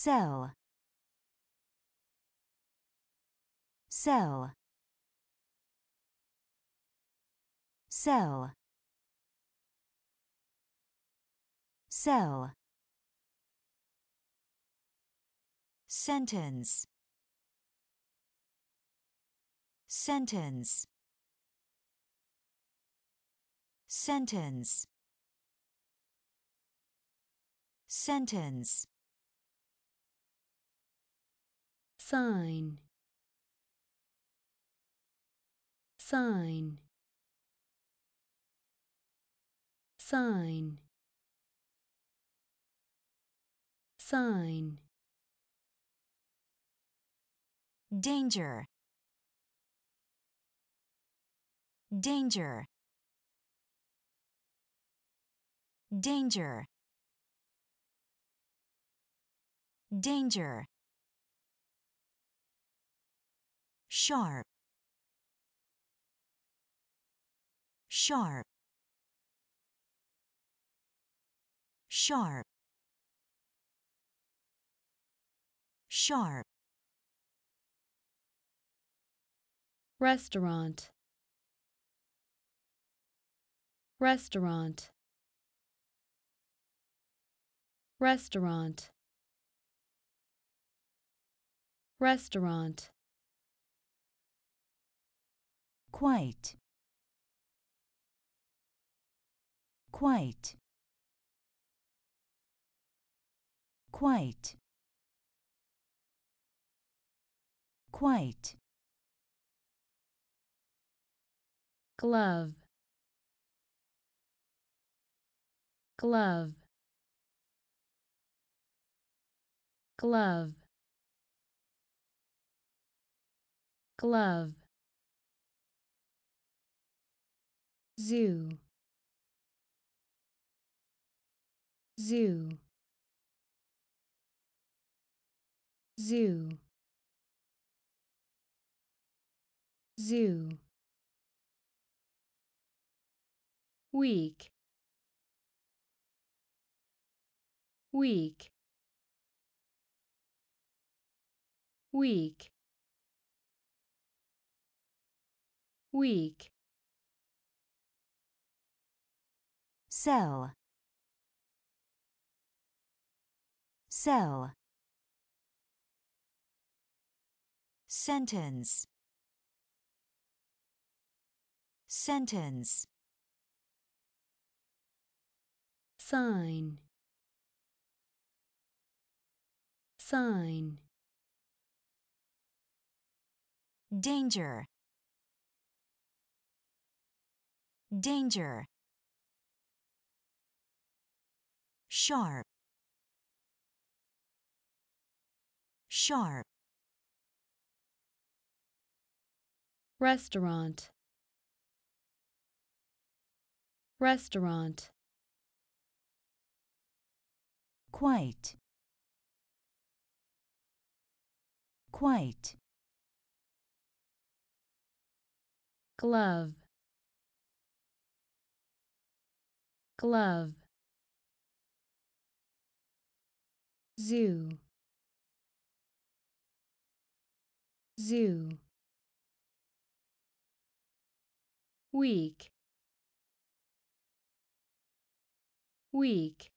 cell cell cell cell sentence. Sentence. Sentence. Sentence sign. Sign. Sign. Sign. Danger. Danger. Danger. Danger sharp sharp sharp sharp. Restaurant. Restaurant. Restaurant. Restaurant quite. Quite. Quite. Quite. Glove. Glove. Glove. Glove zoo. Zoo. Zoo. Zoo. Week. Week. Week. Week cell cell sentence. Sentence. Sign. Sign. Danger. Danger sharp sharp. Restaurant. Restaurant. Quite. Quite. Glove. Glove zoo. Zoo. Week. Week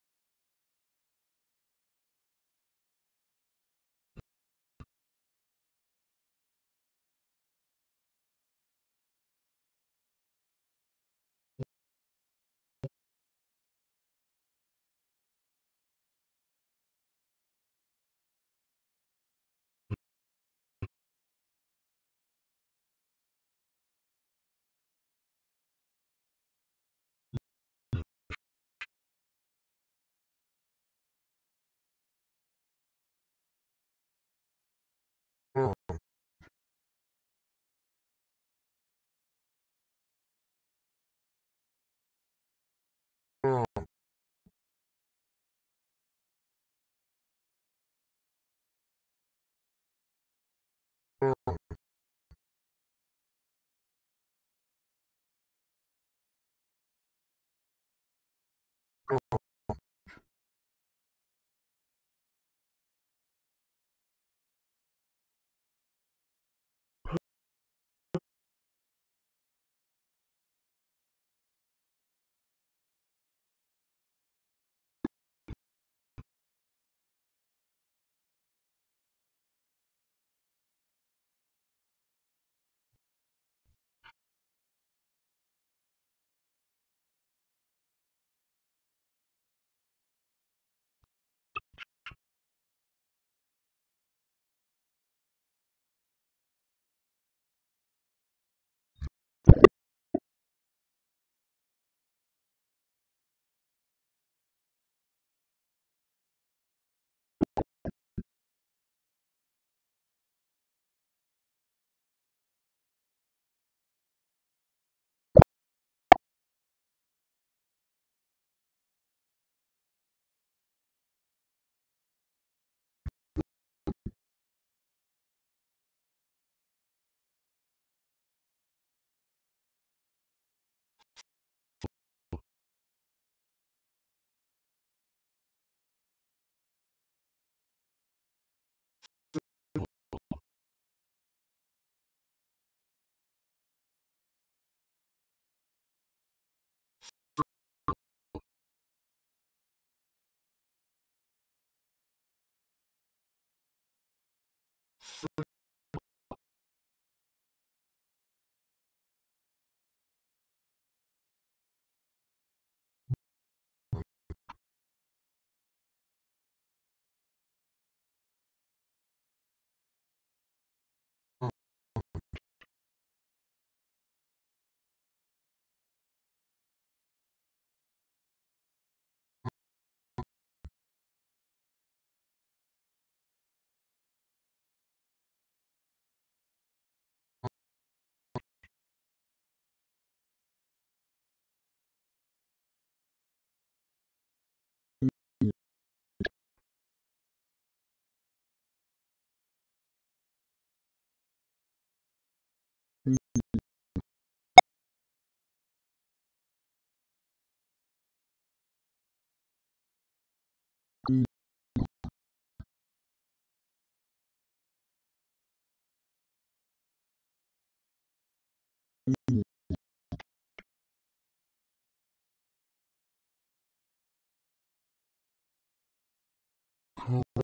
Oh.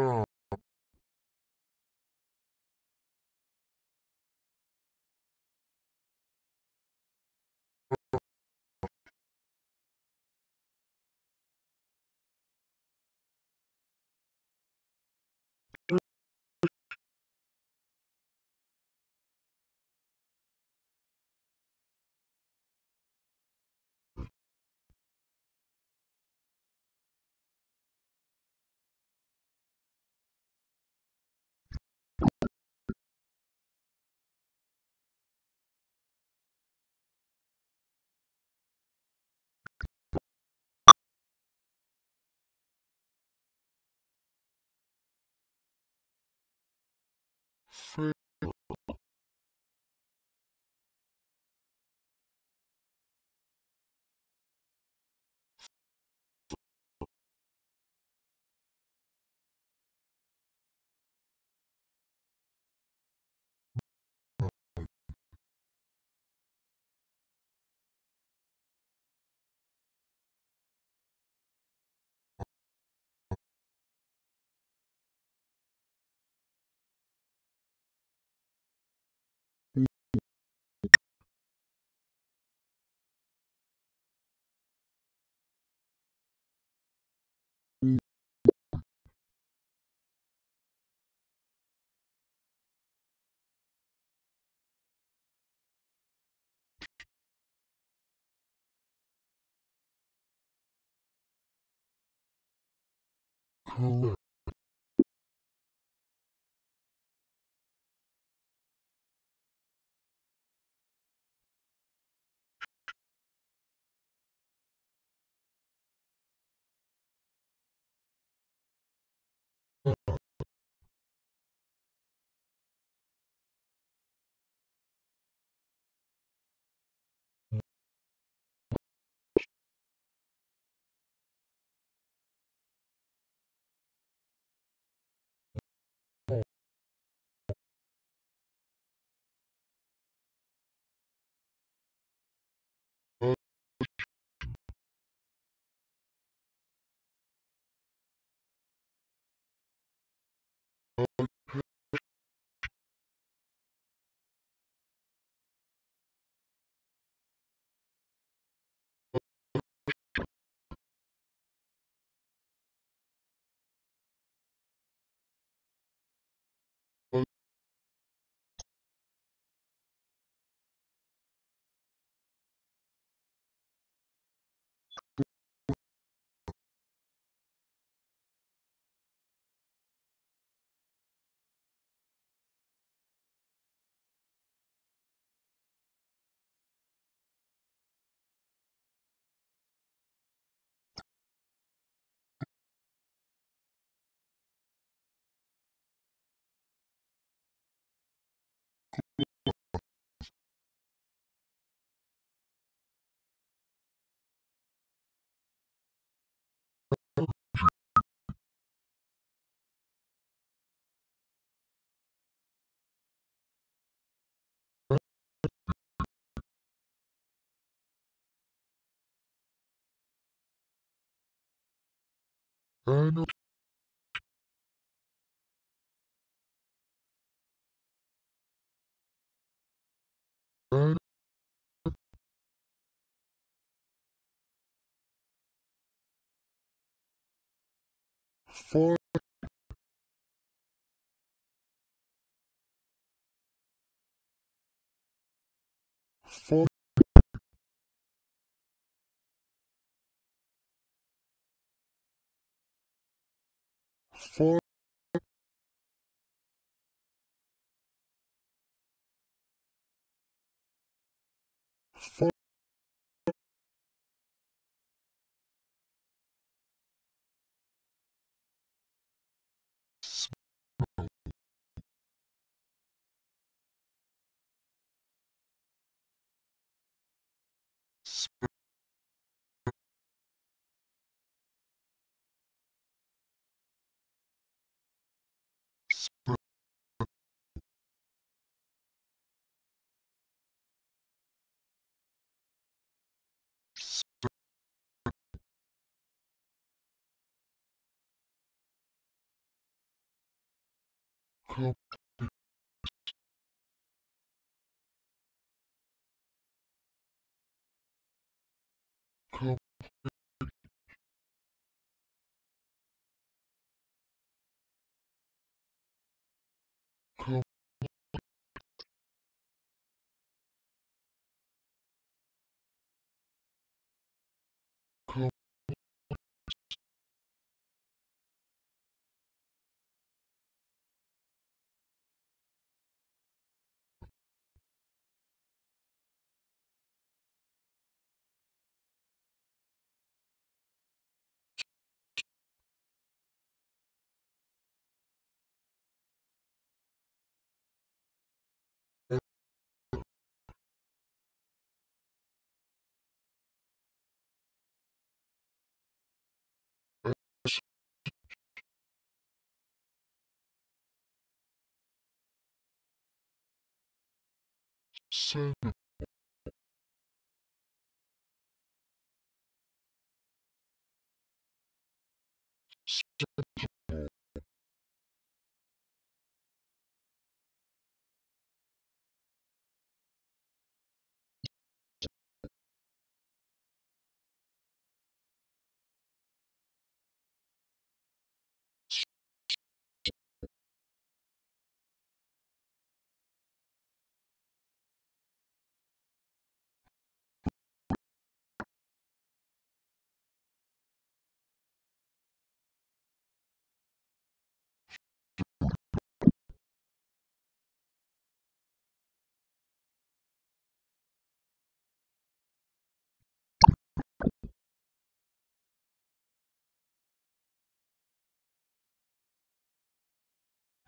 Fail color Anna Four Four Four Cup Seven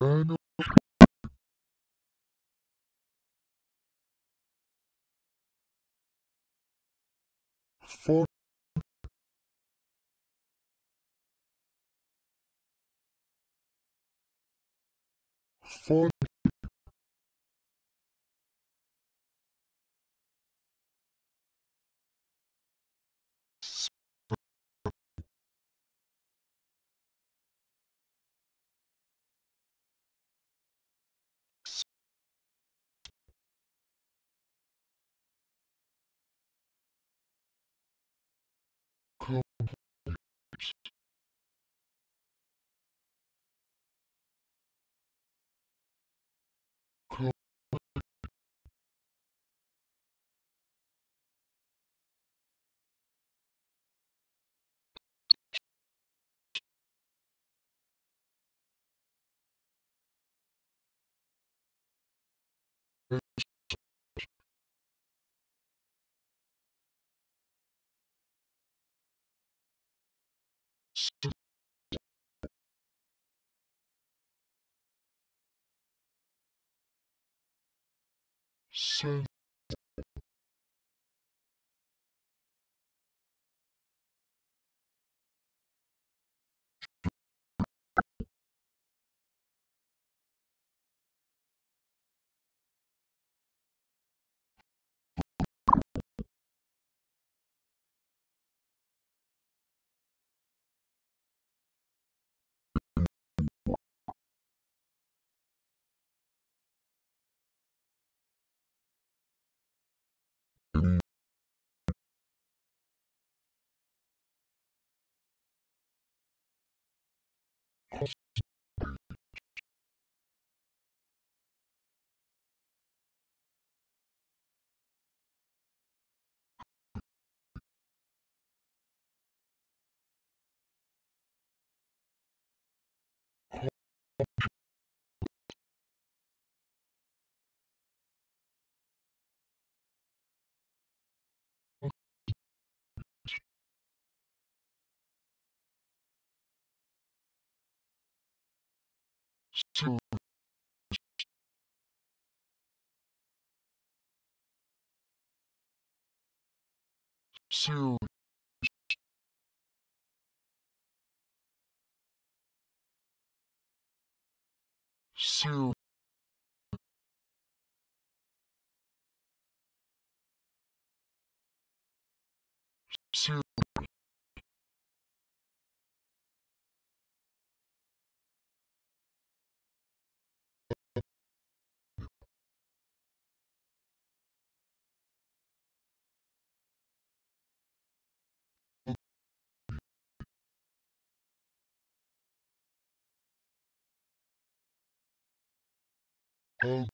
Anna Four. Four Sen. series series Hey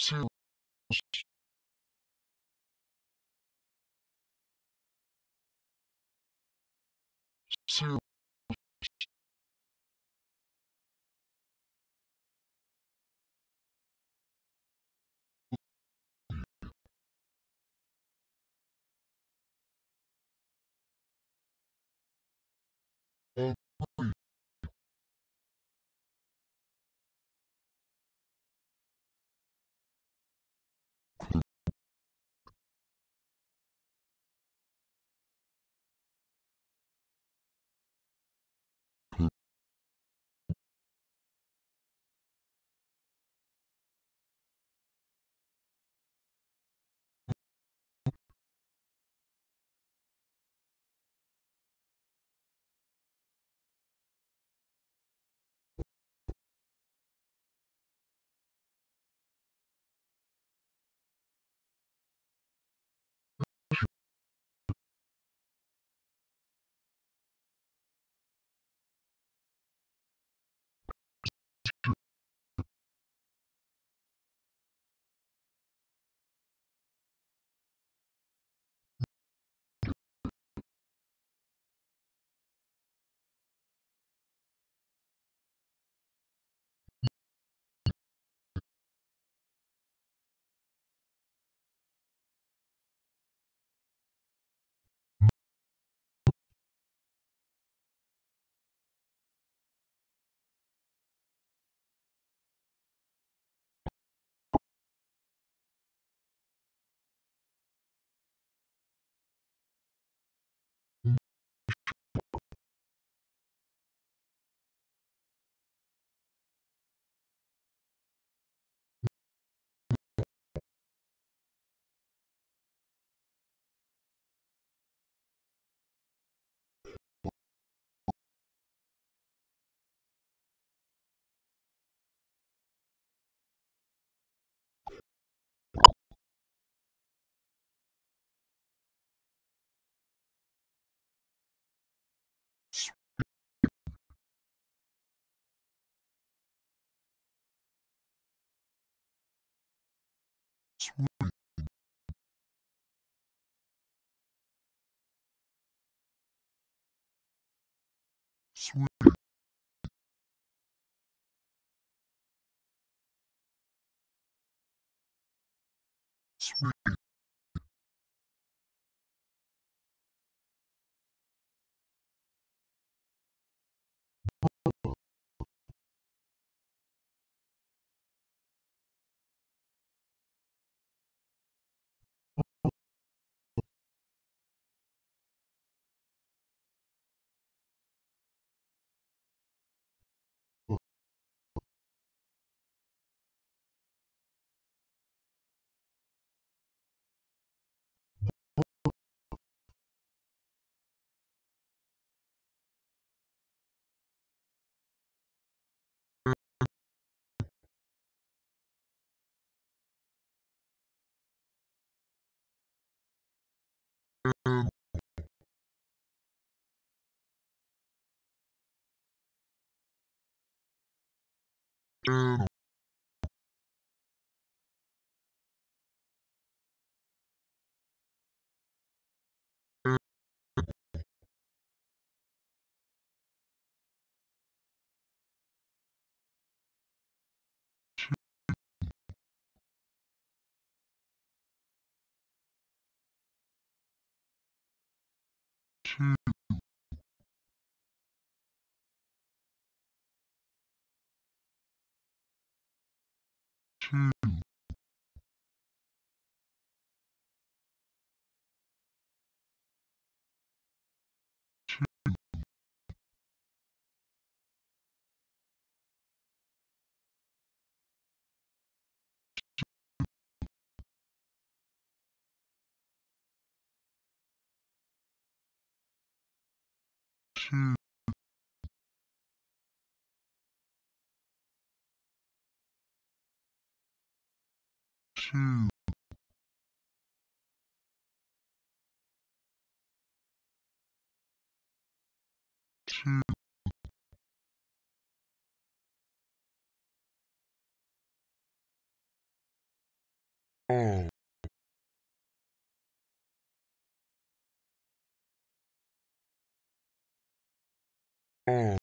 two two sweet sweet sweet two two two two two all, all,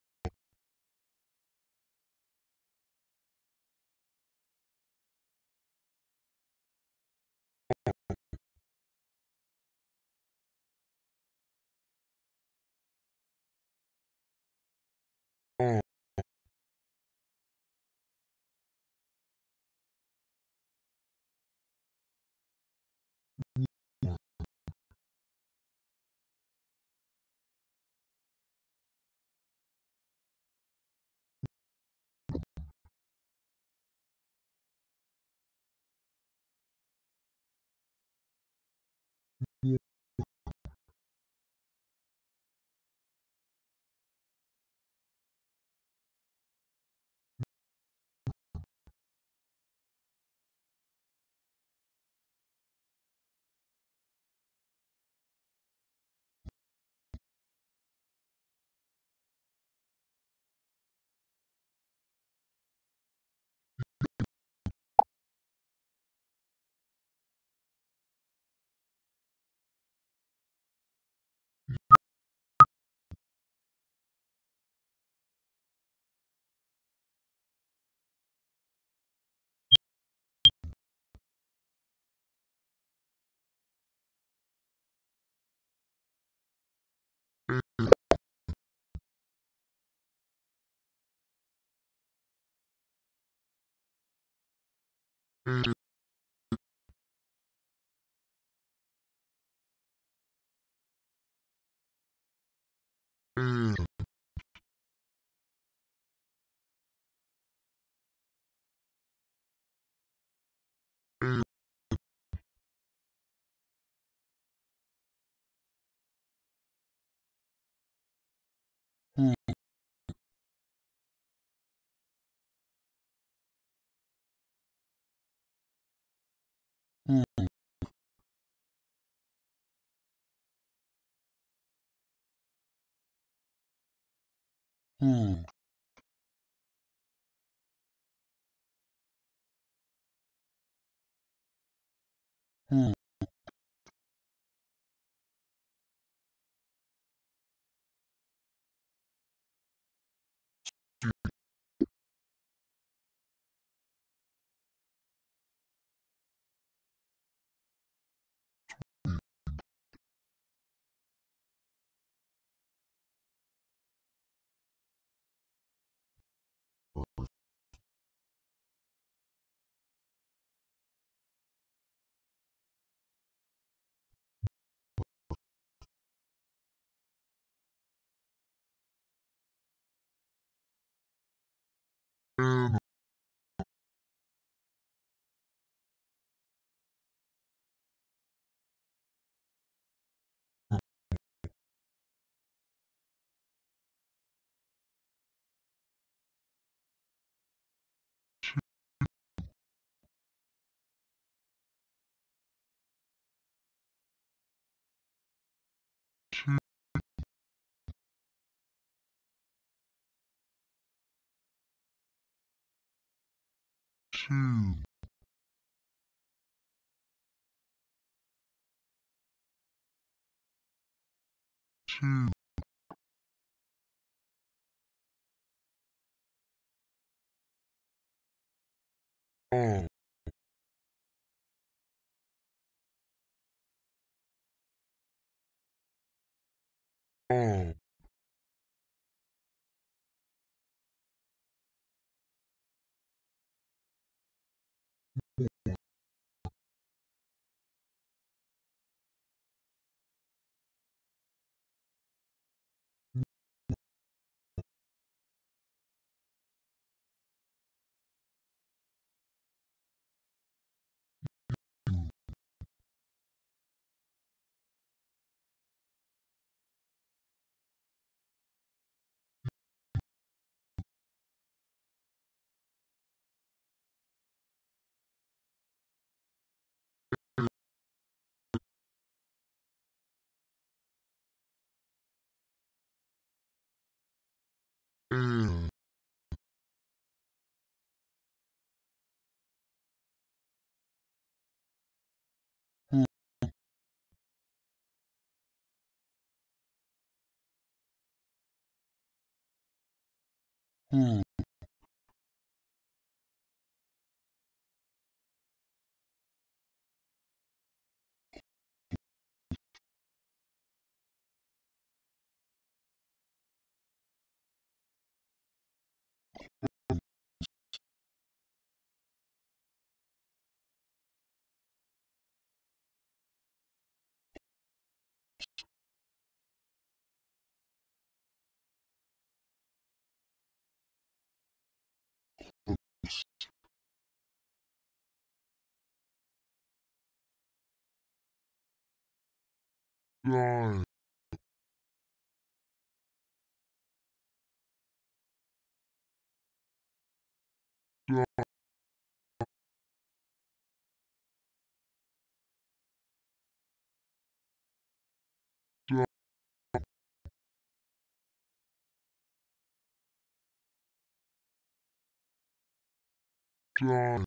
and, and, who, and, two, two, all, oh. Who? rồi. Rồi. Rồi.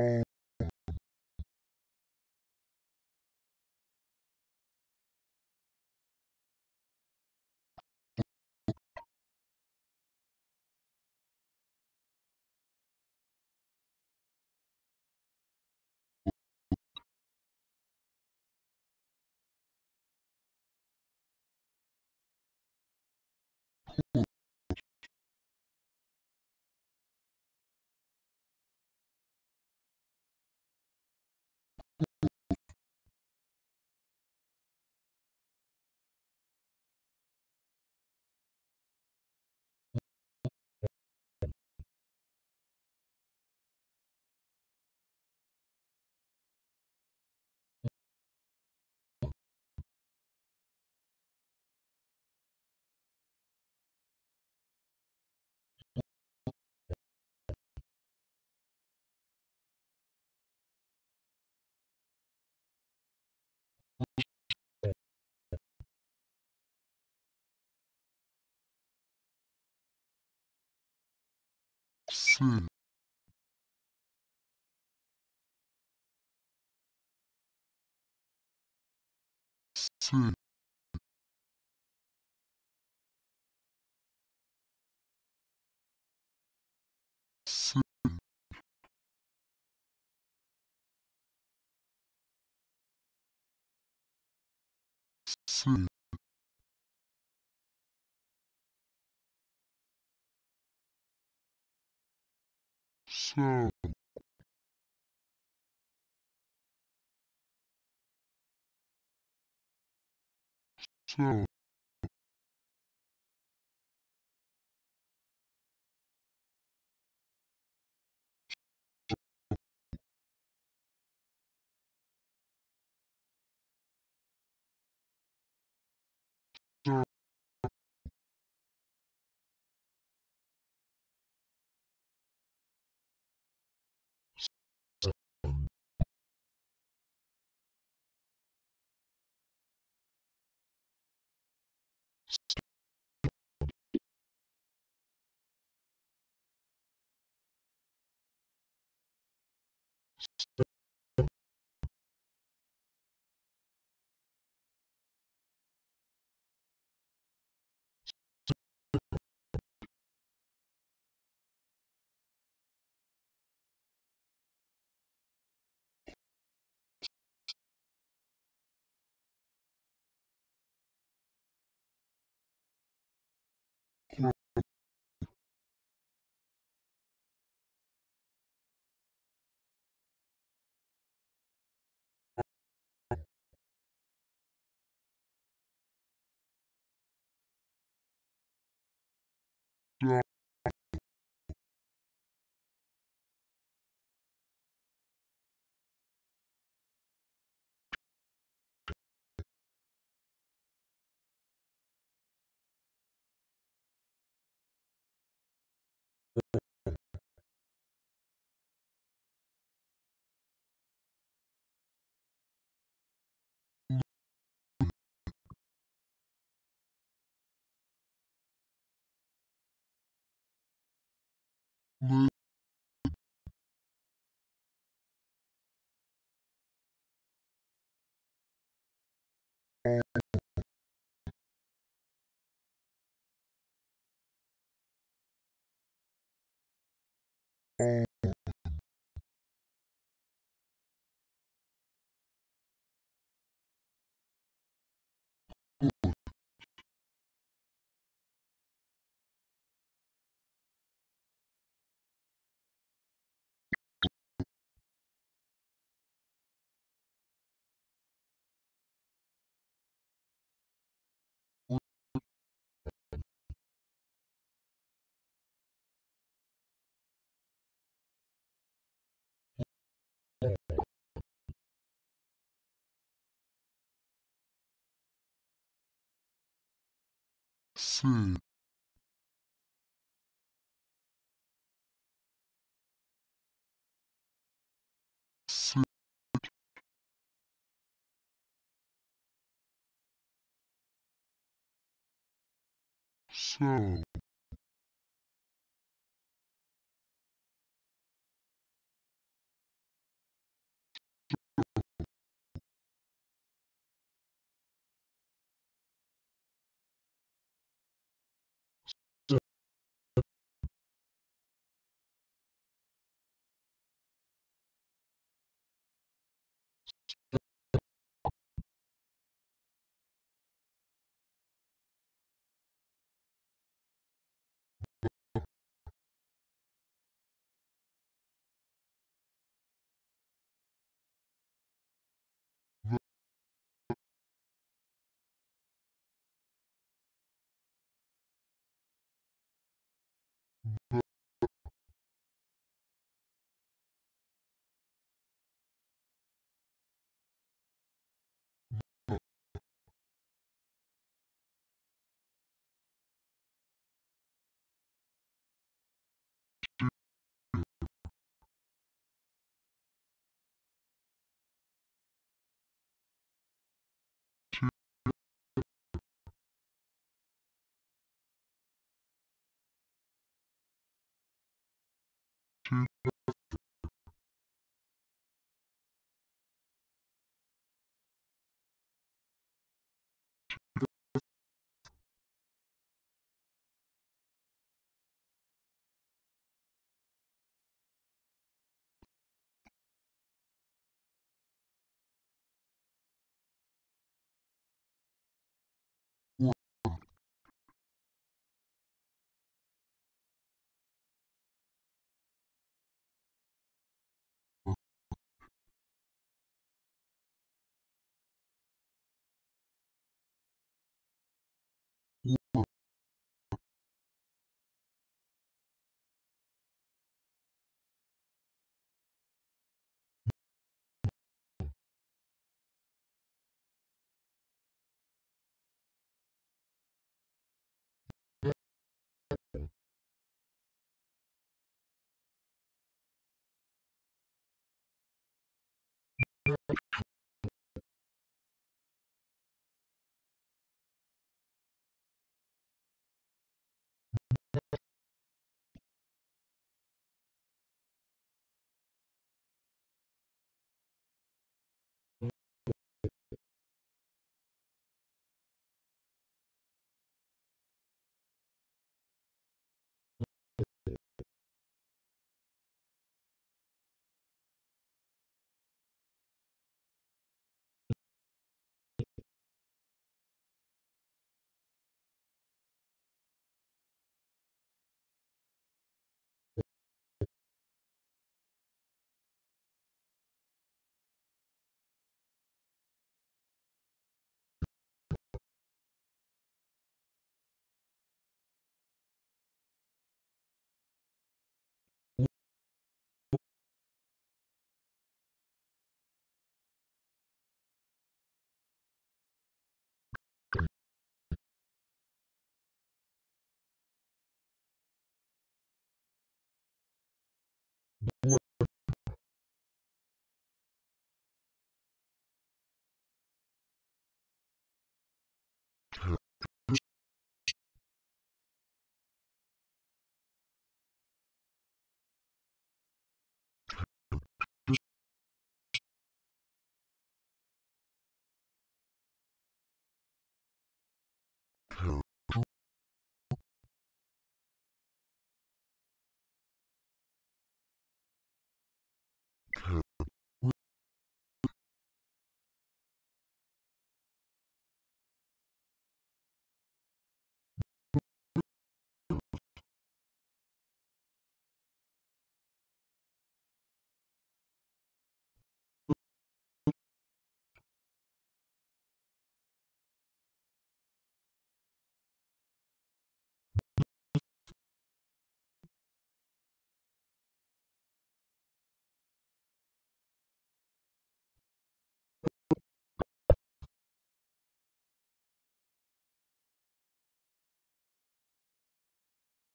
Die. Sit. Sit. Sit. Sit. So. So. So down, live, all, see, sit, so,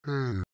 hair,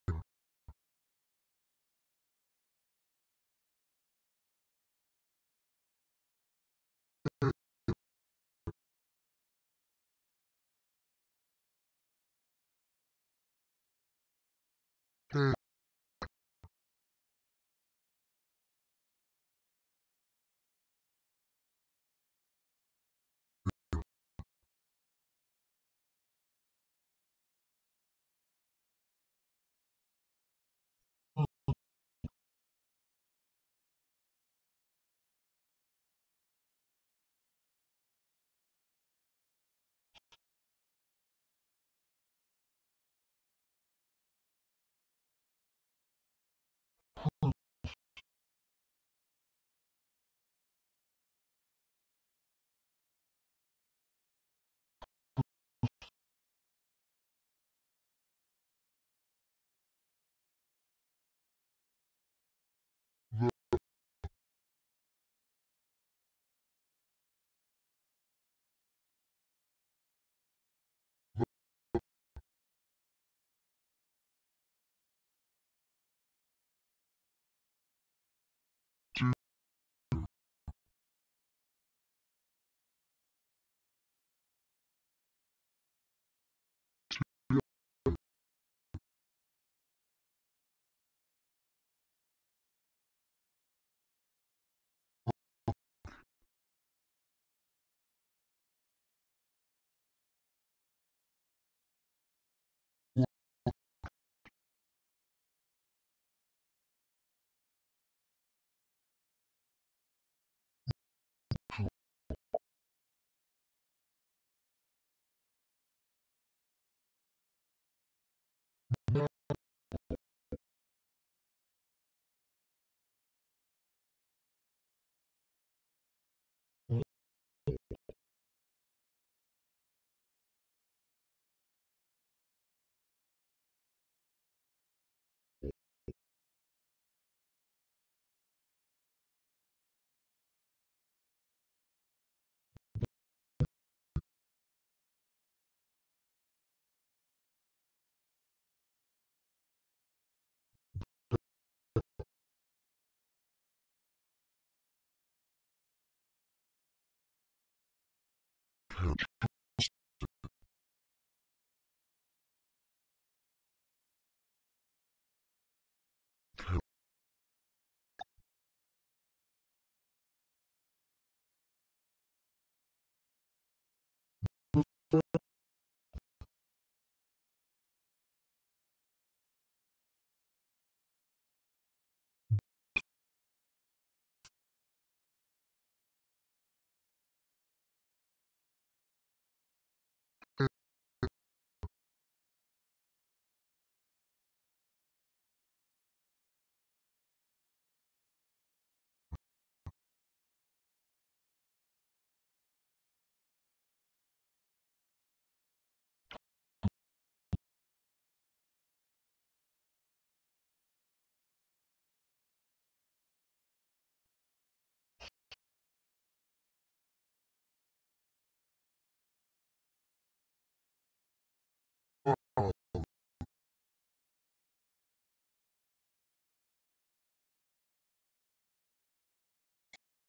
hair, hair.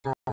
Oh.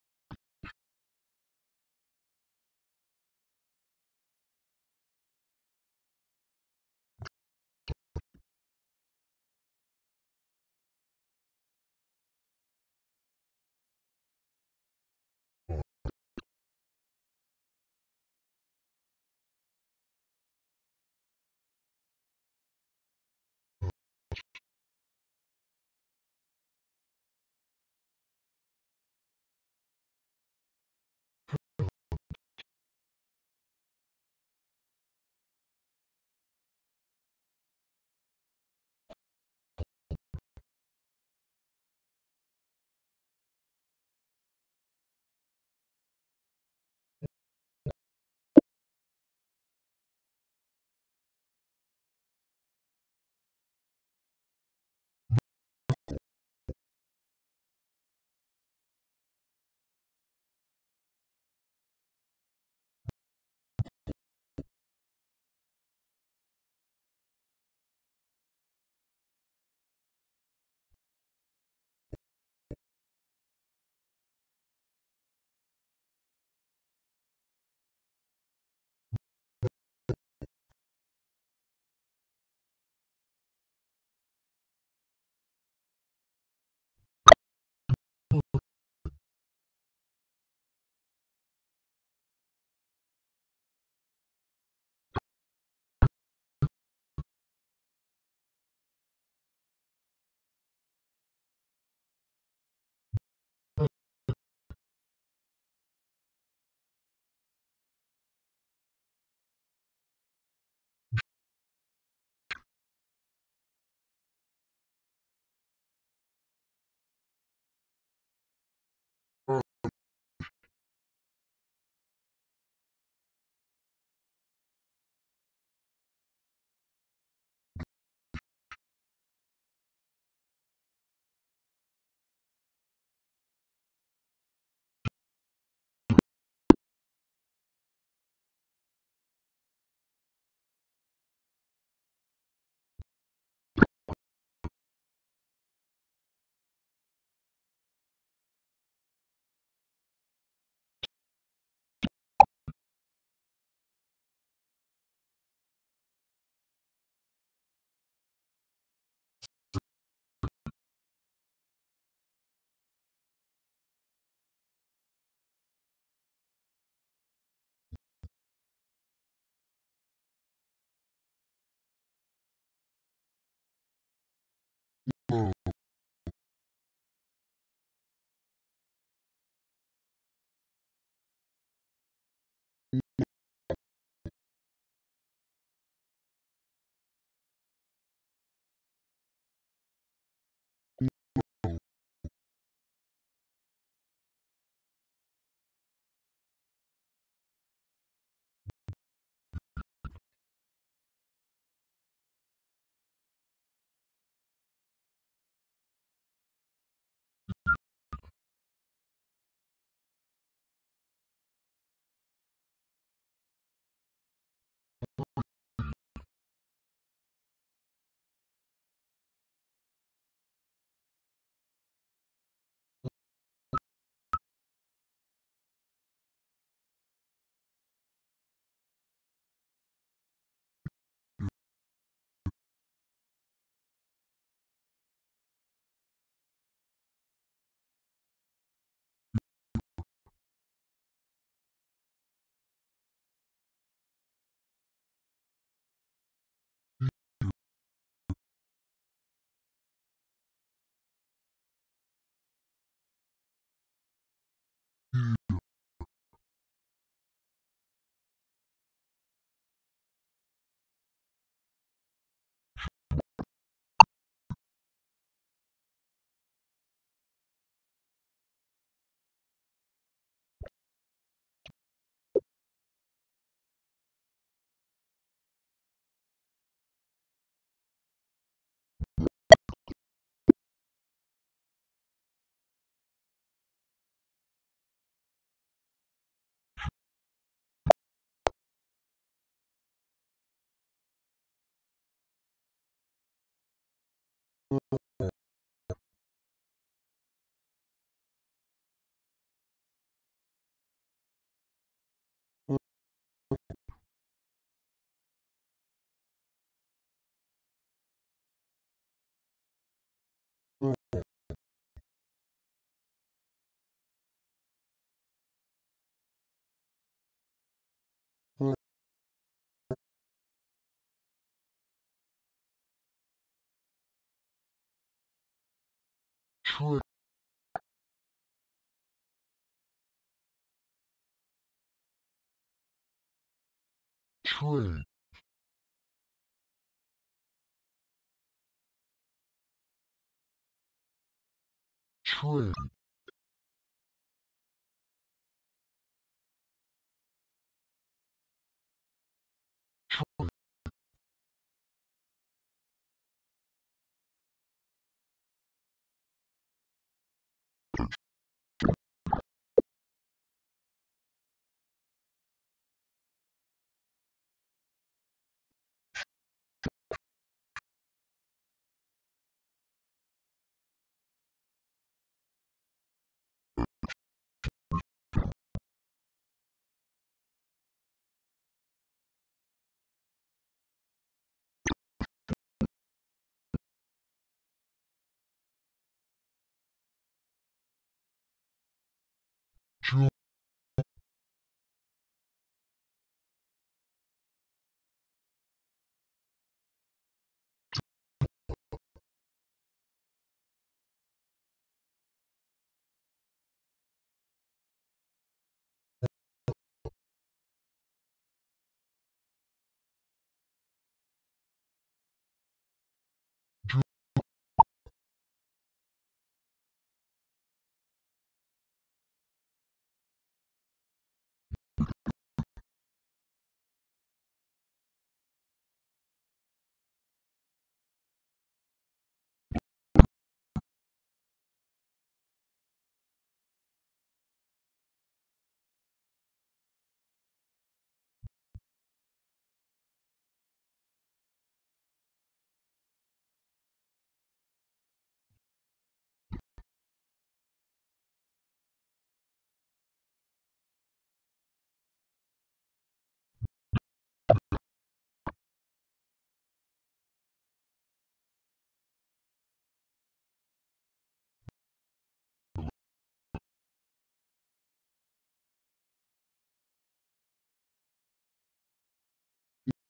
Trade. Trade. Trade.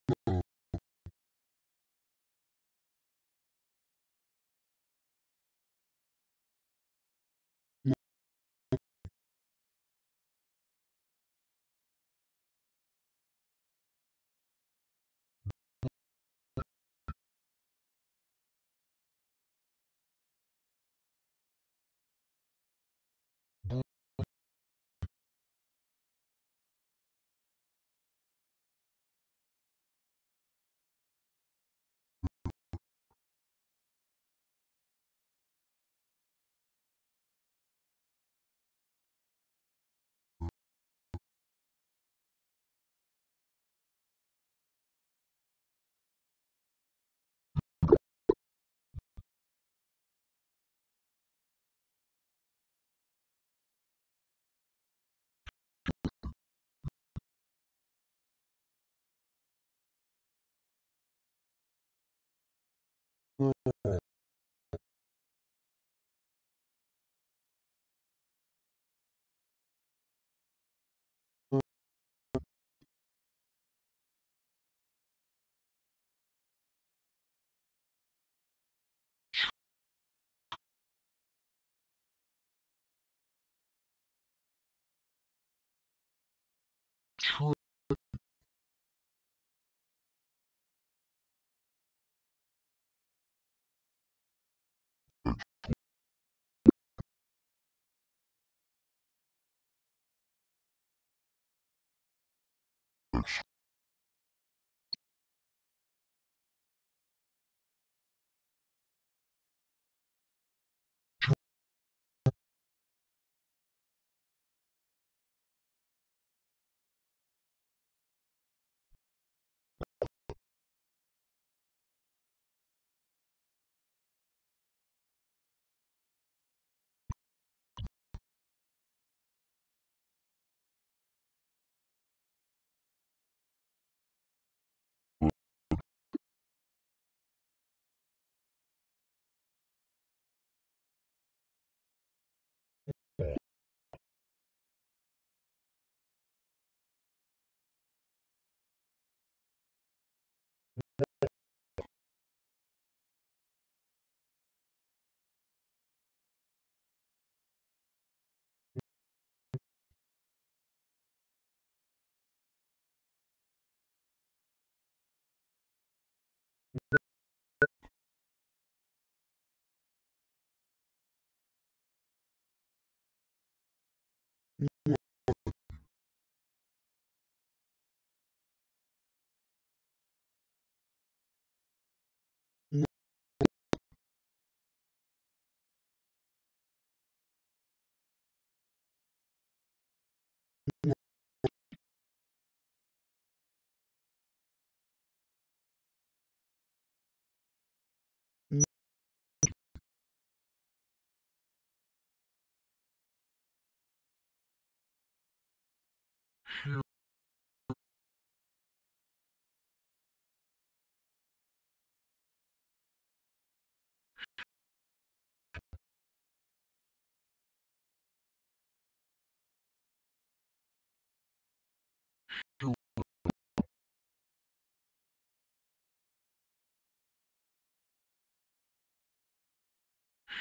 more. Trade.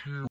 who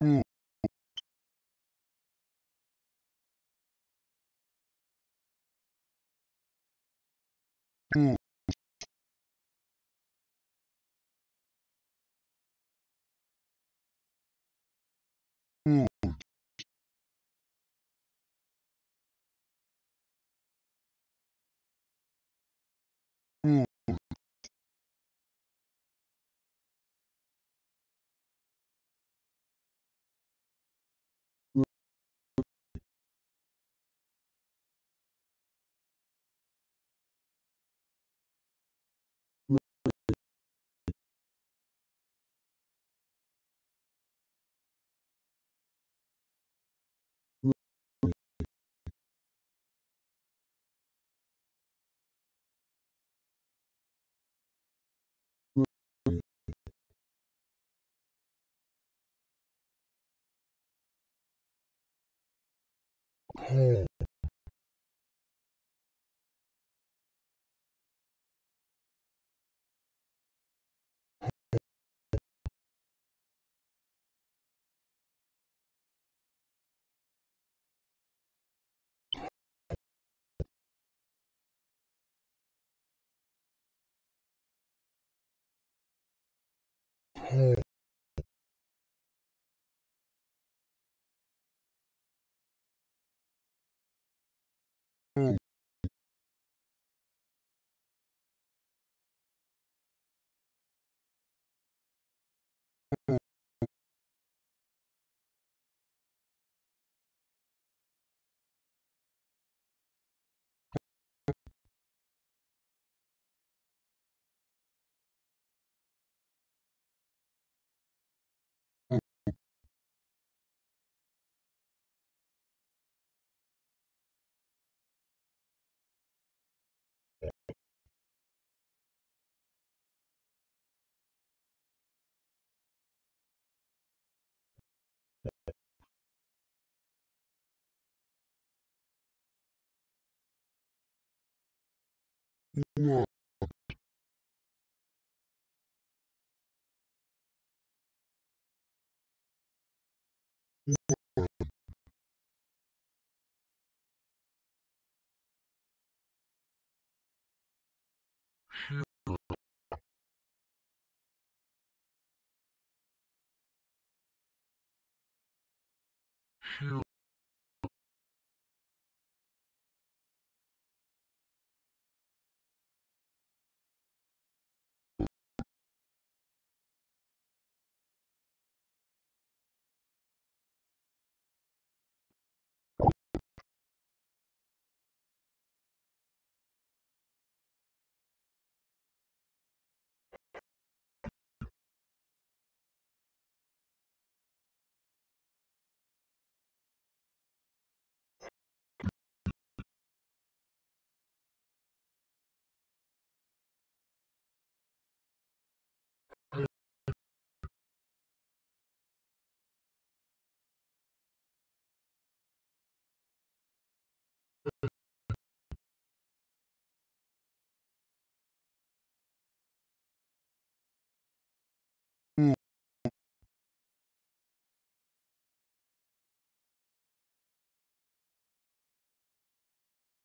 two, home, home, home, Hell.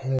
two,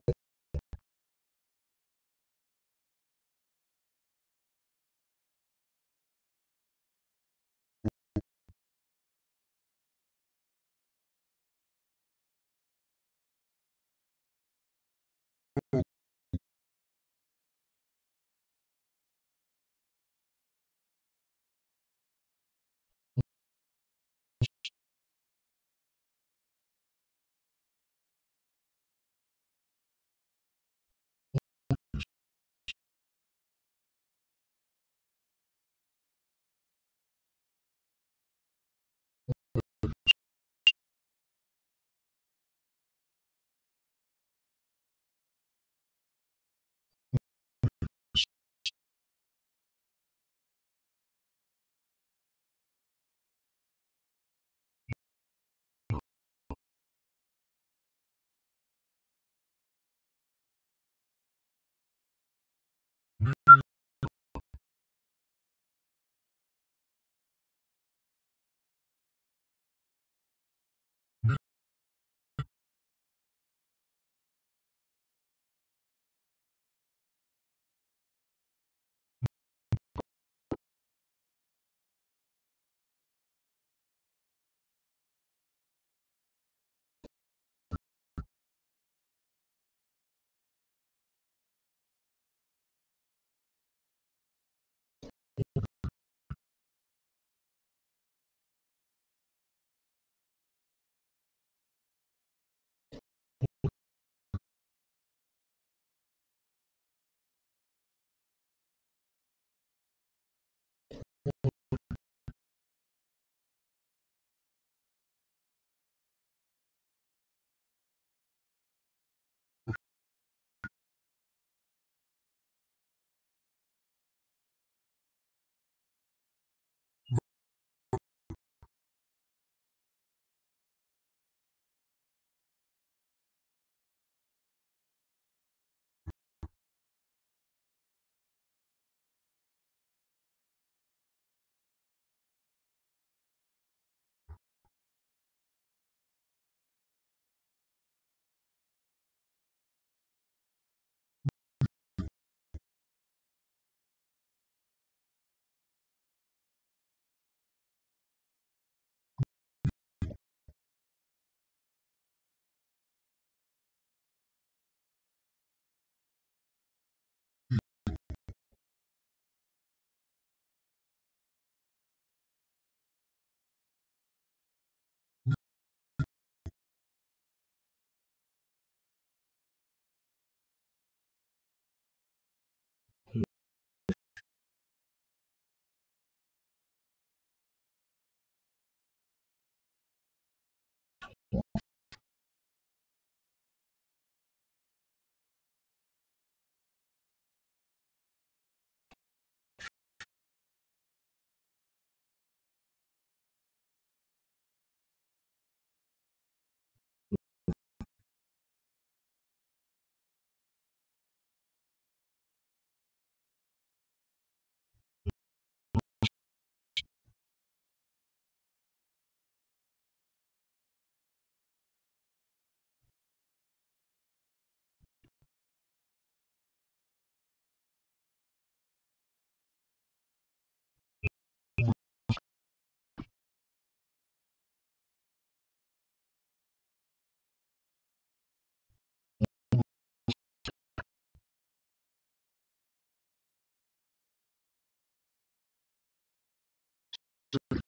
Hill.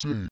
Six.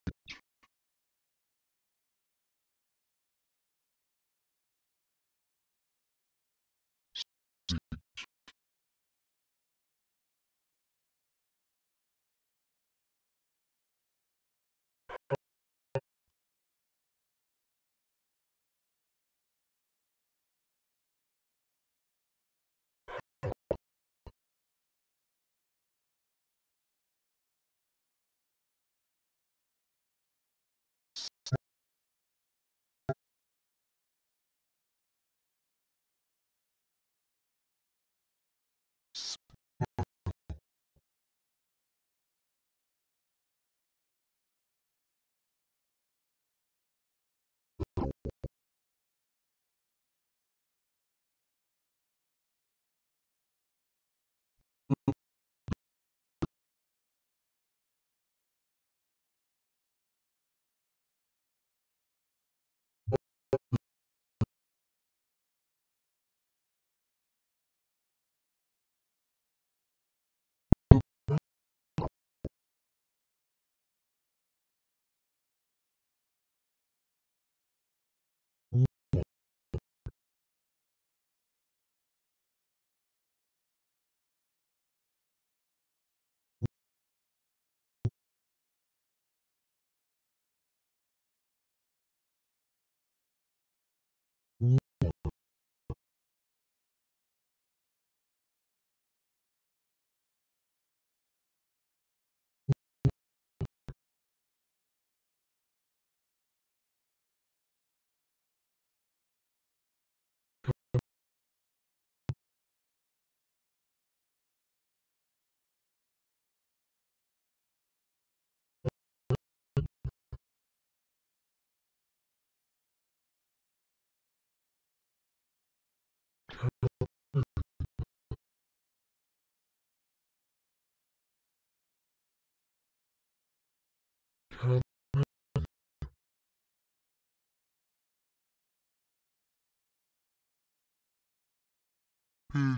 patient,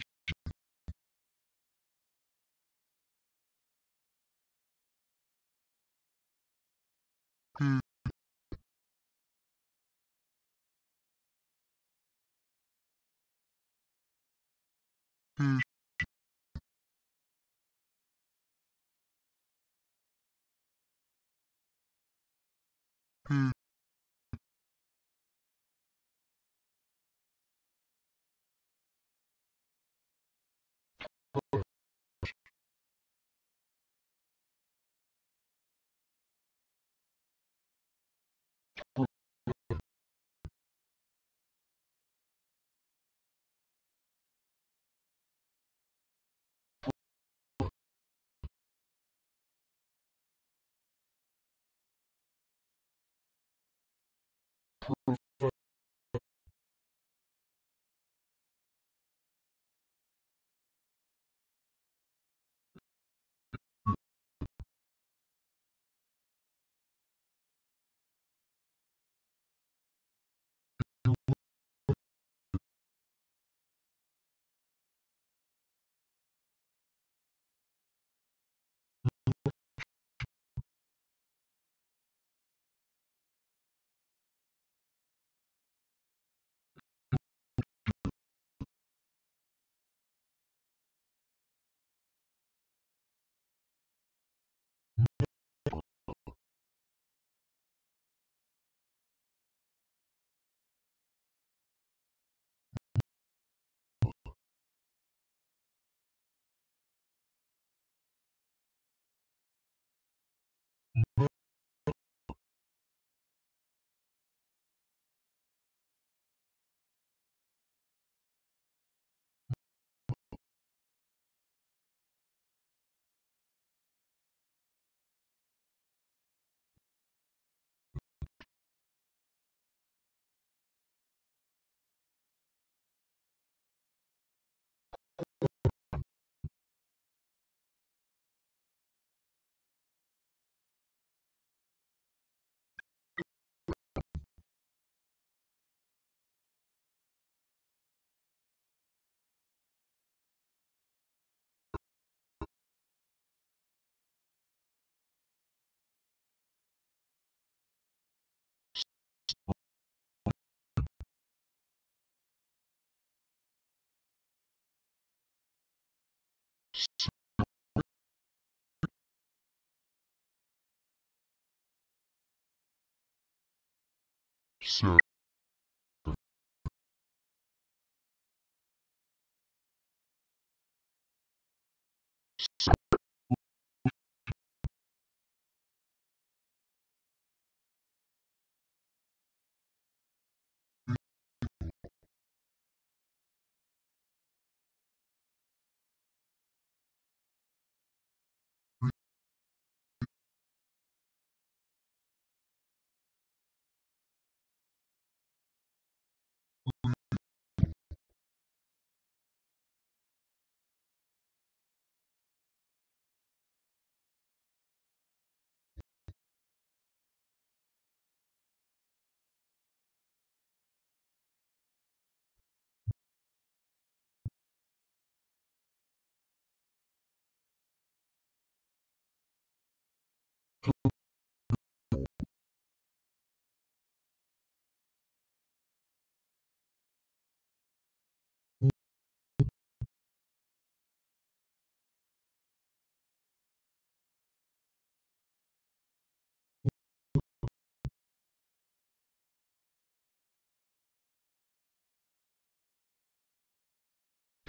seven,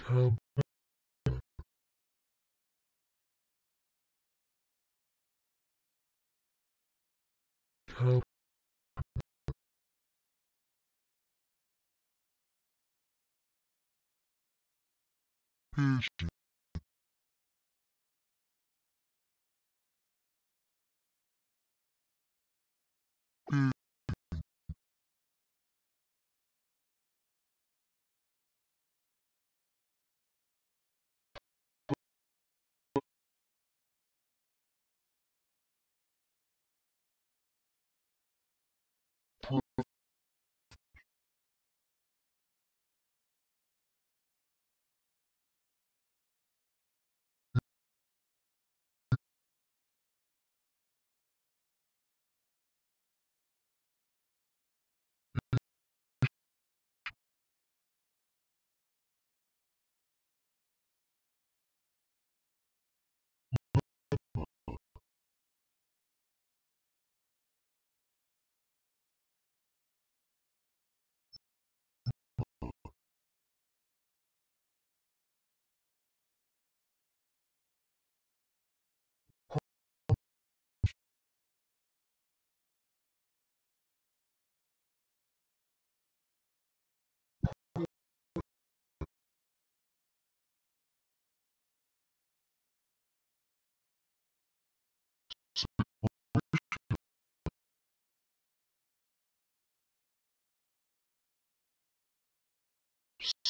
patient, patient,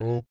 Oh.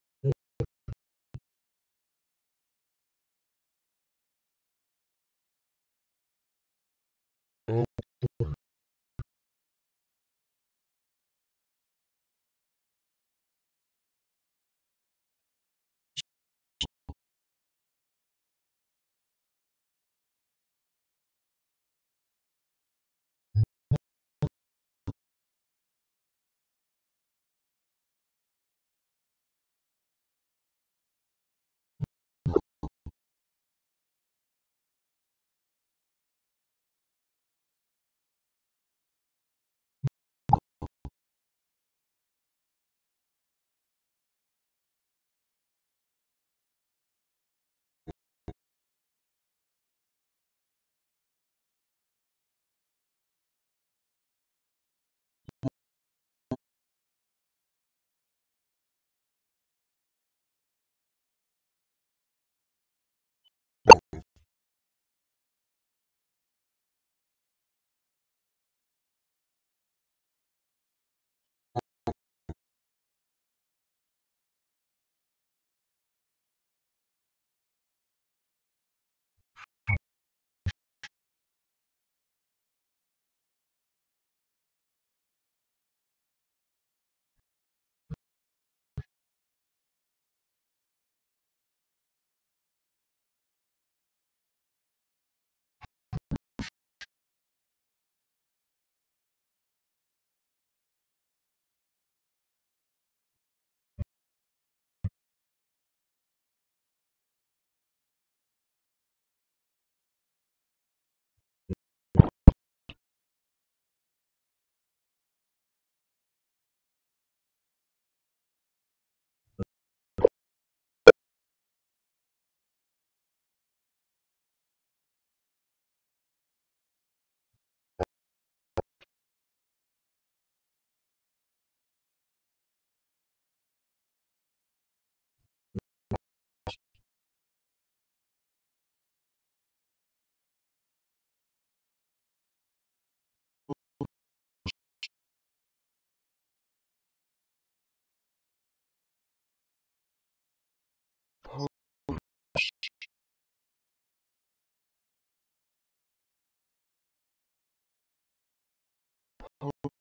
Us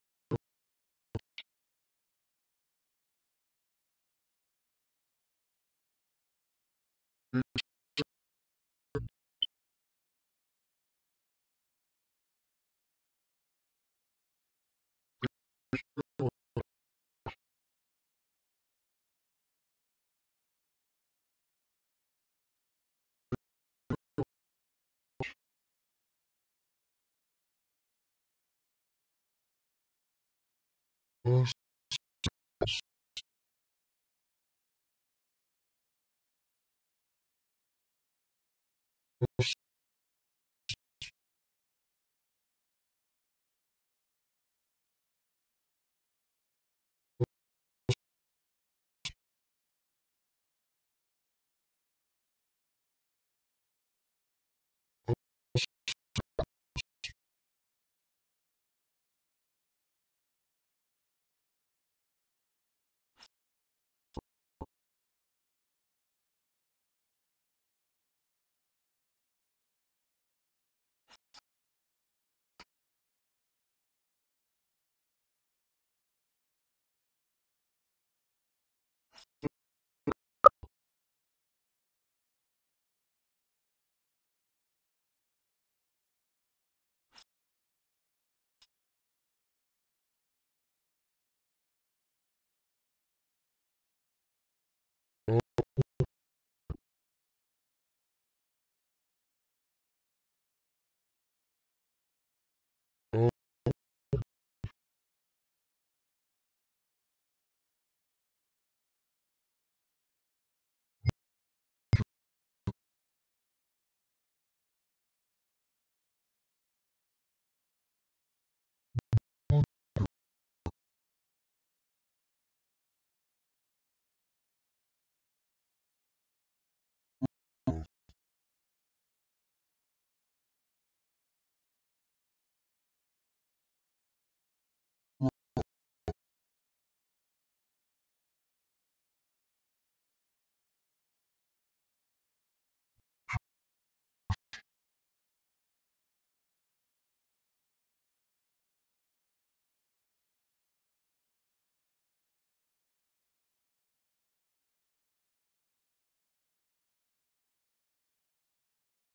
was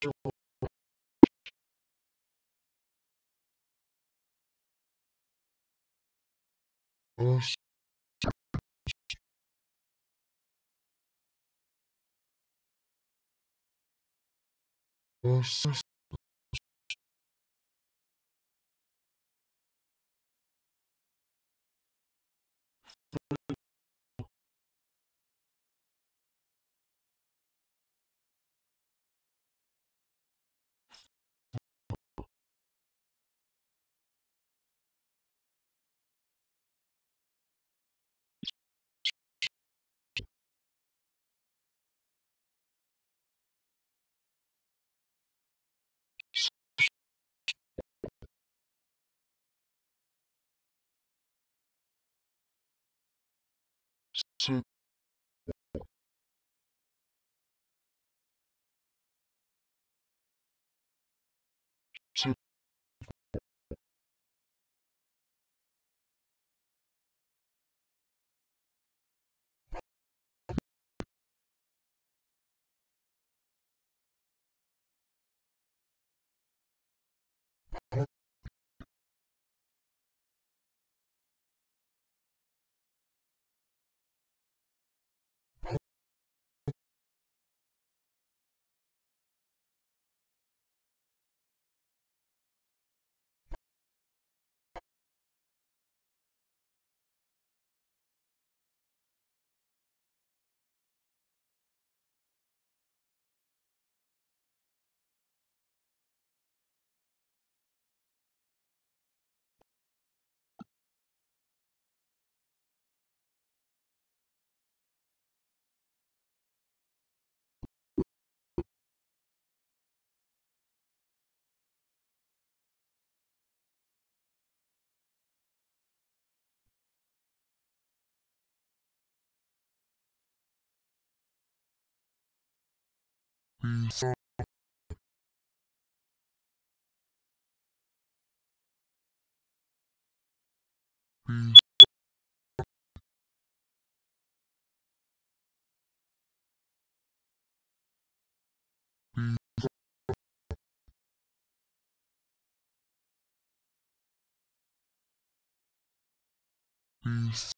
情報よし。よし。Sit. Peace. Peace. Peace.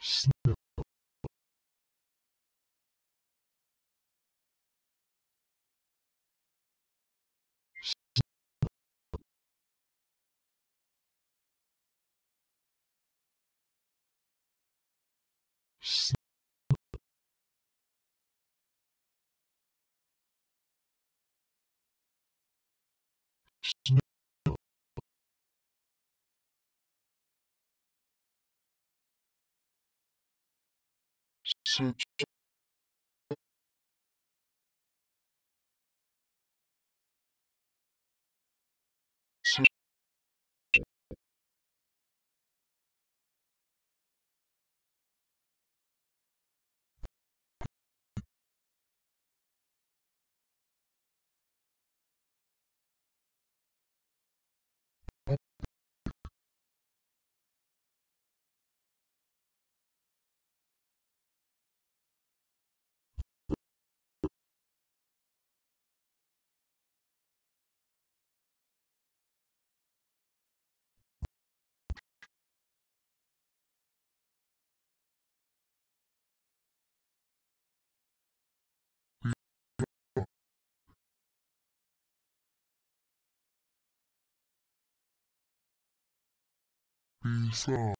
Snow such beside snow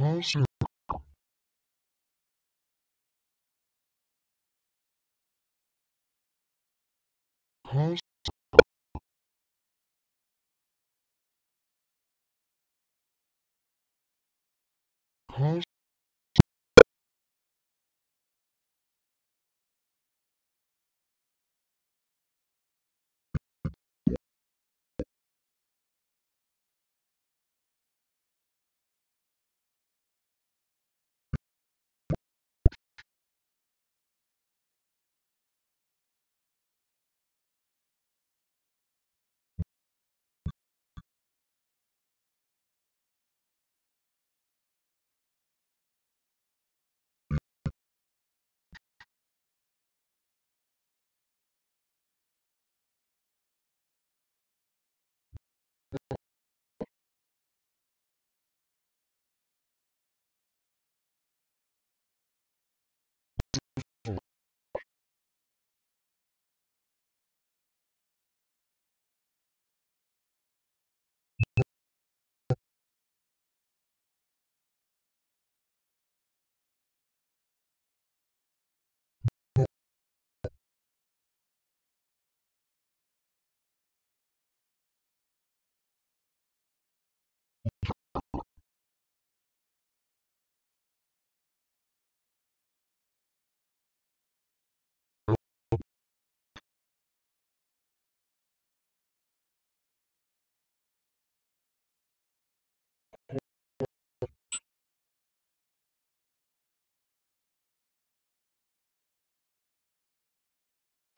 rosa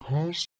Possible.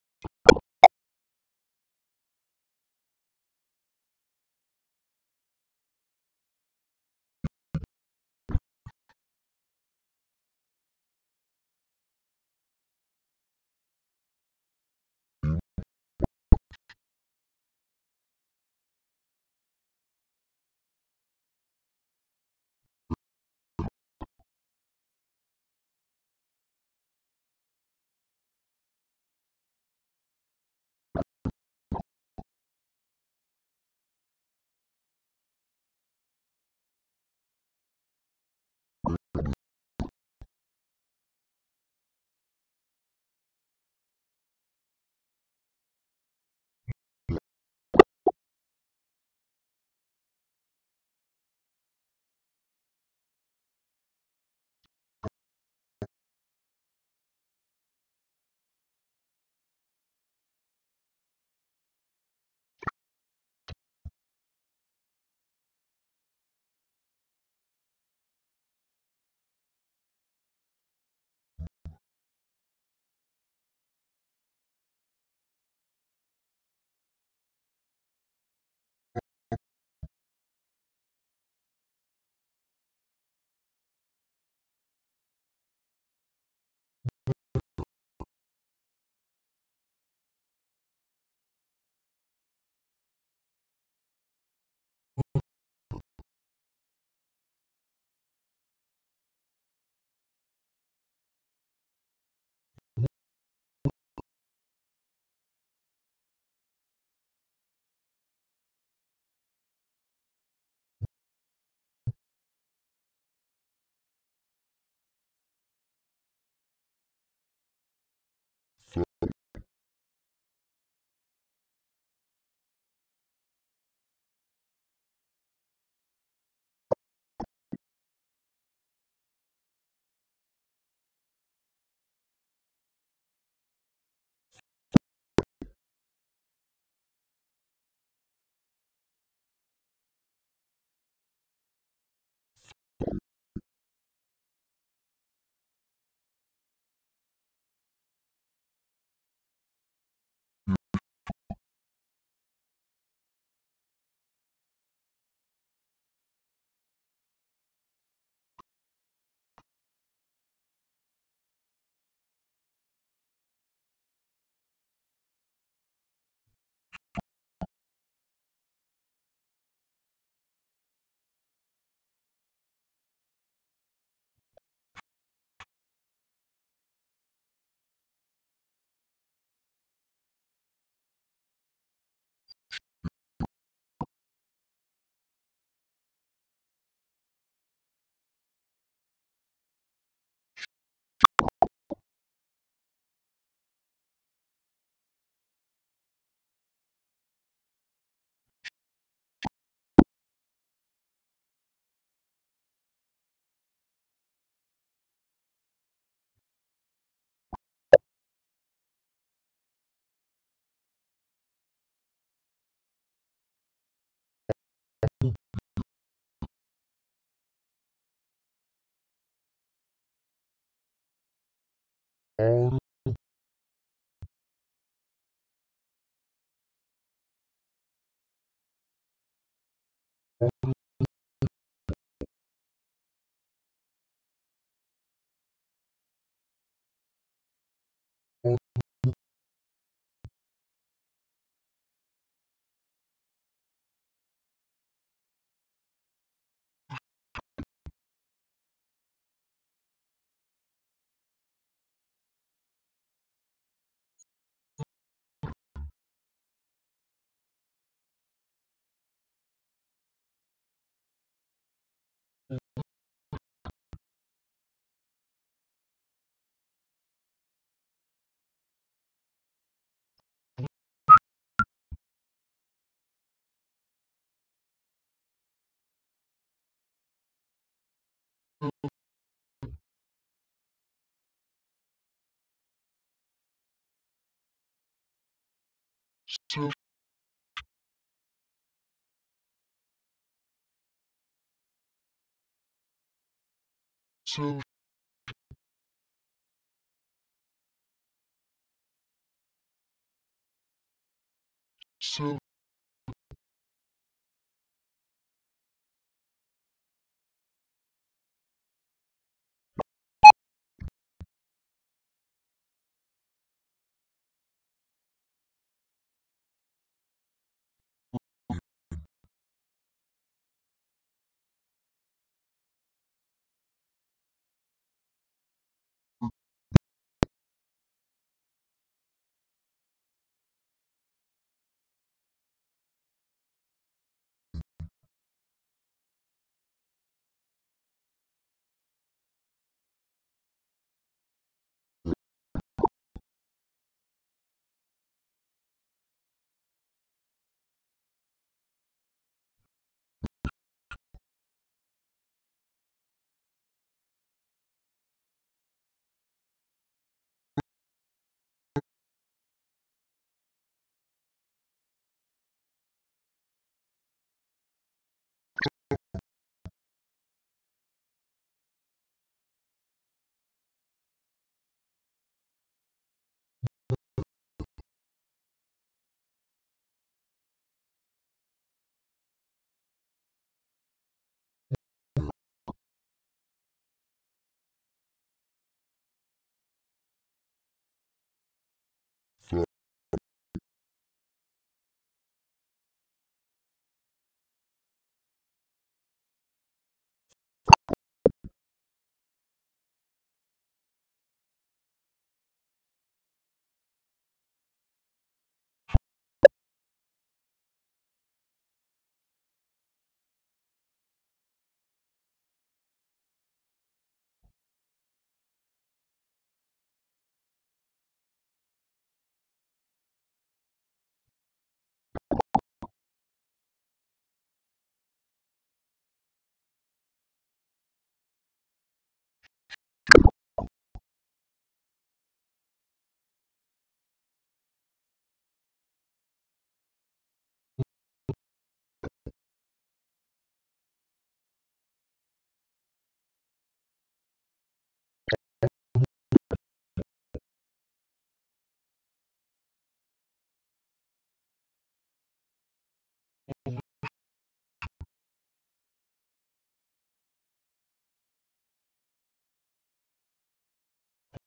Autumn so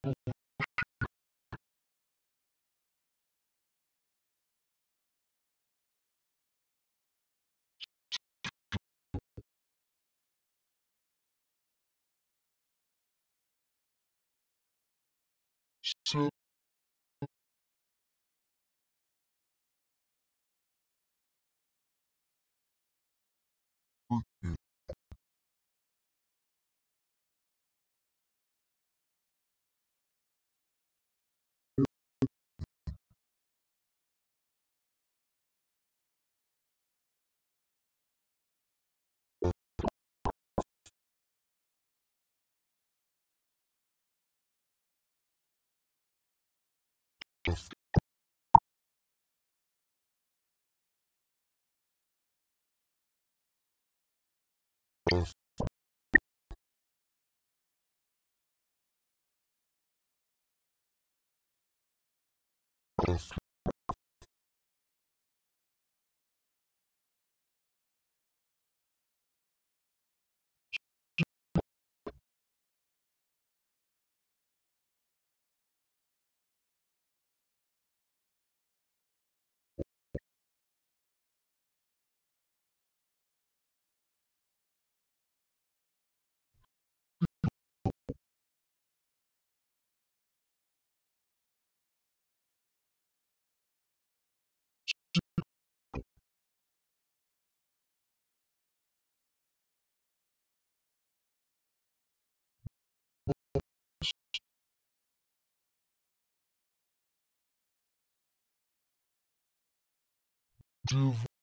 so of Yes. Device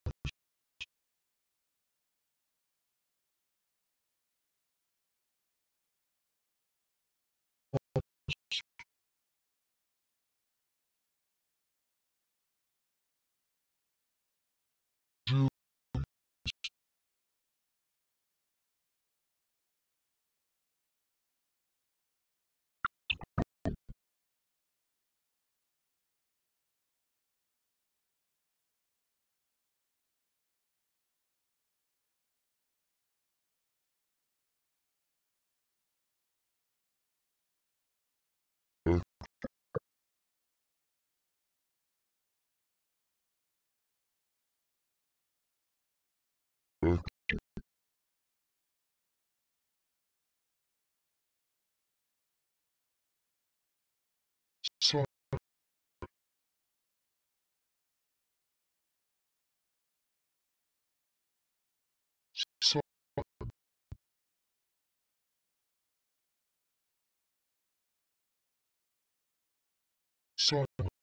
silent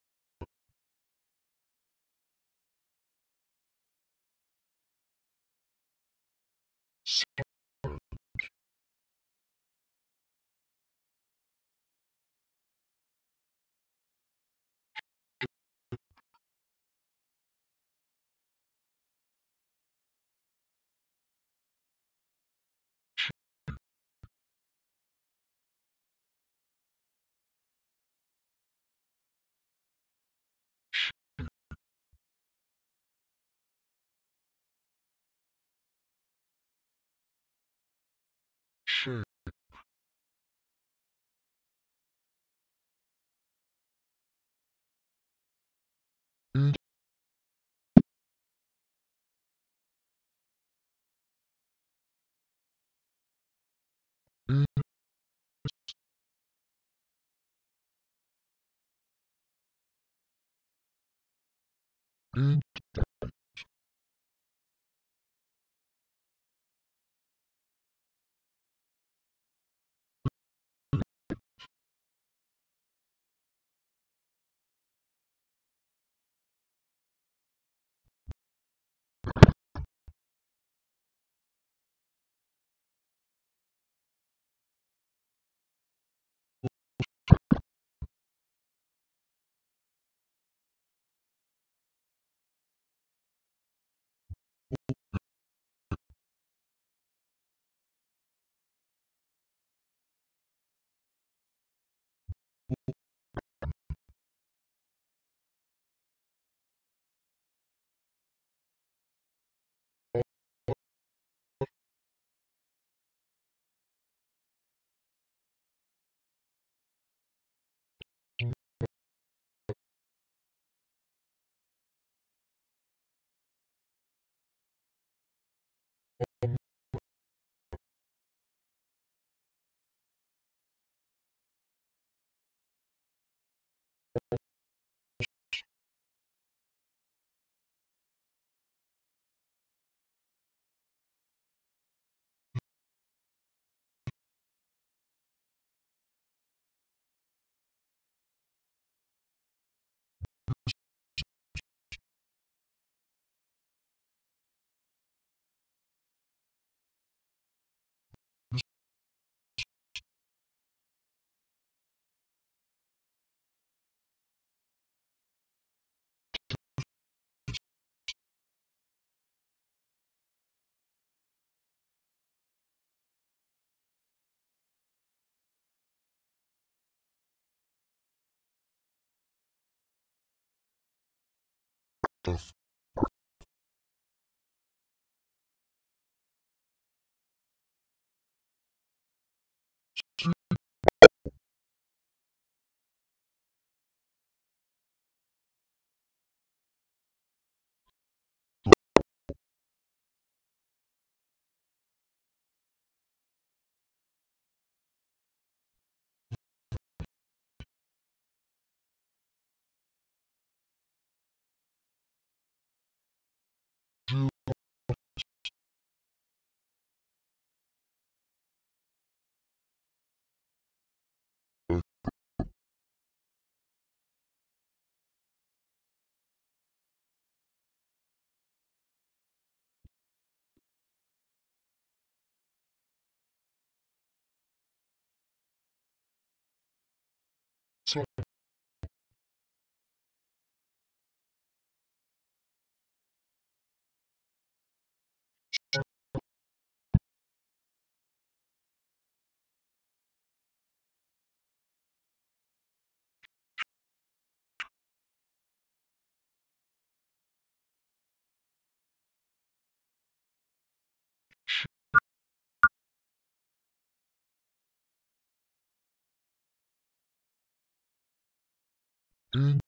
shape in mm. mm. Of in,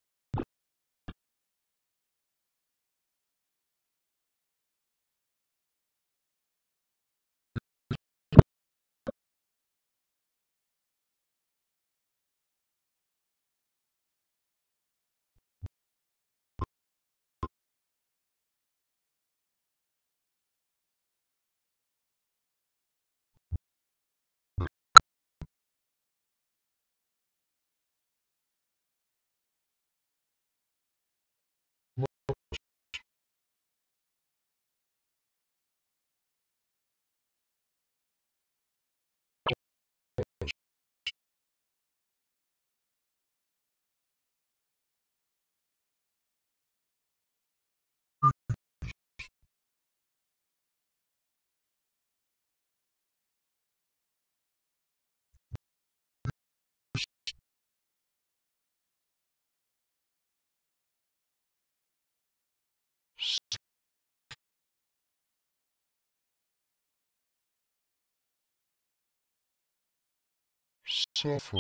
suffer,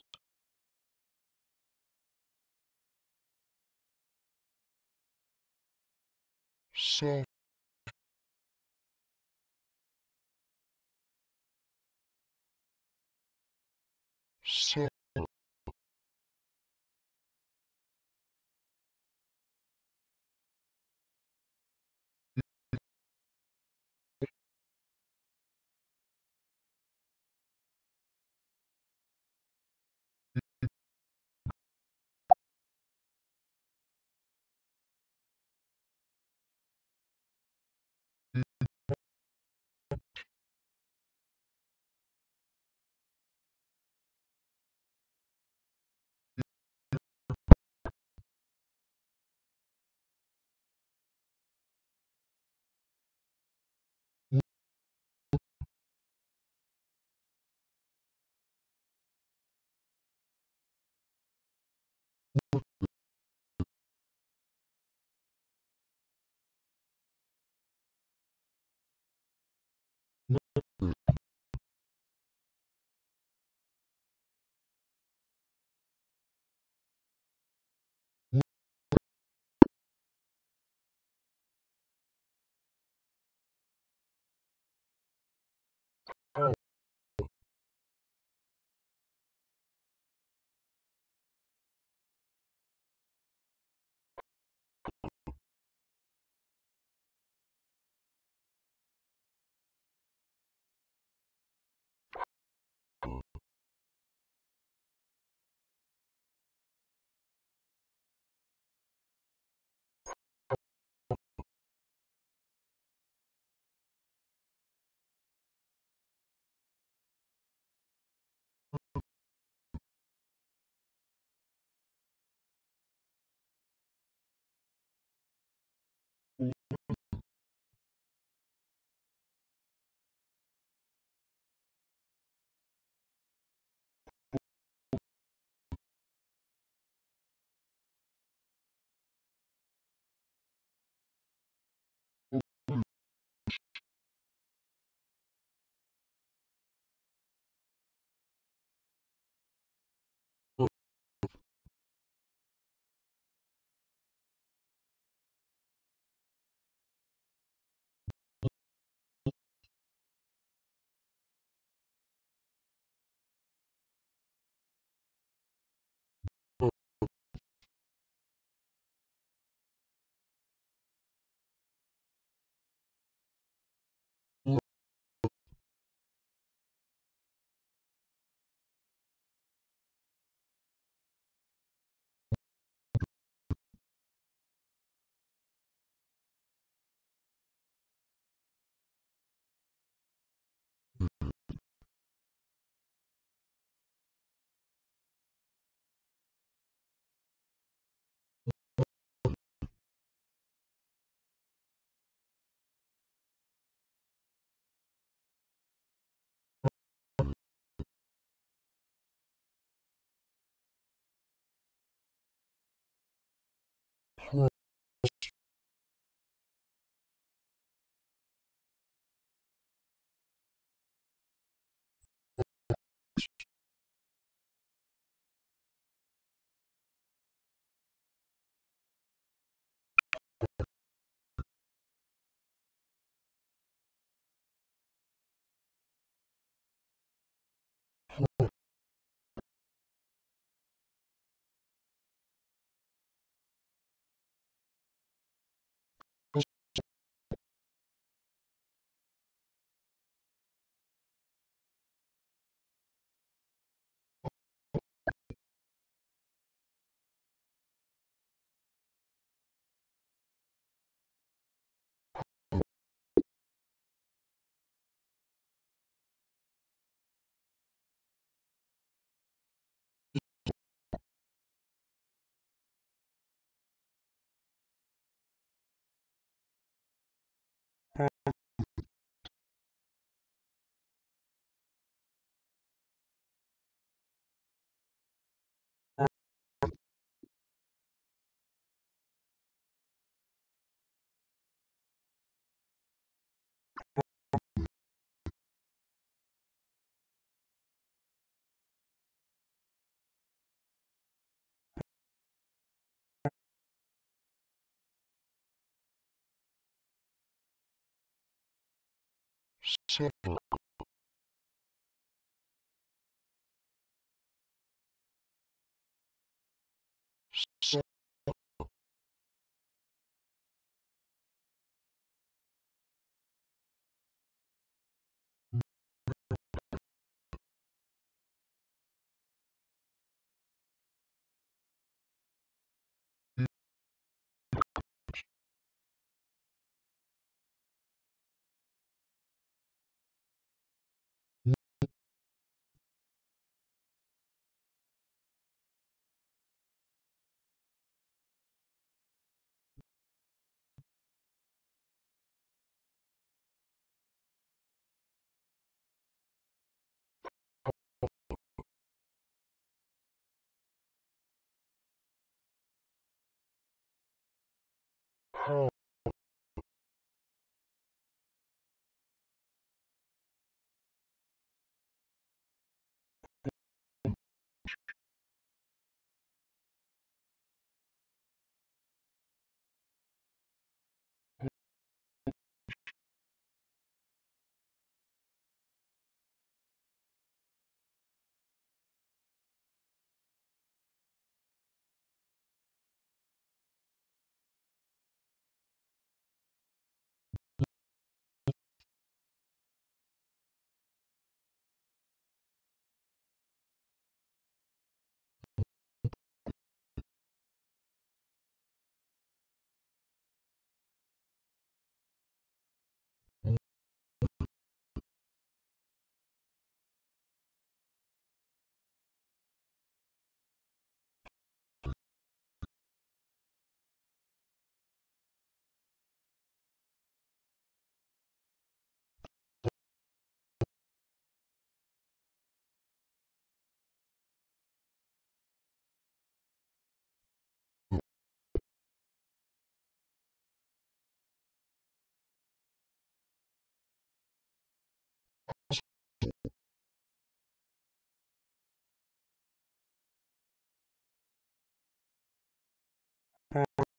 suffer, Mm-hmm. Sever se- how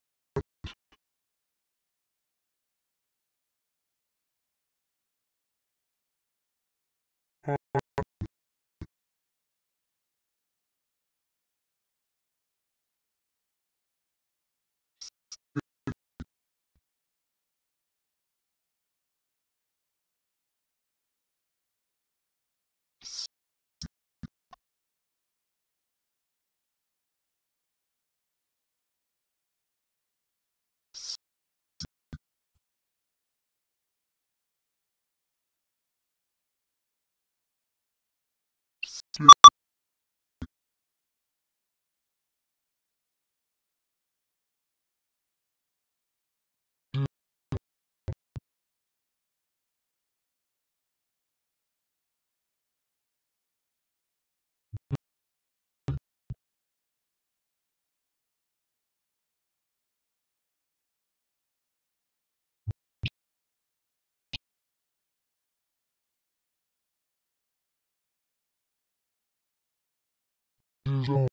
design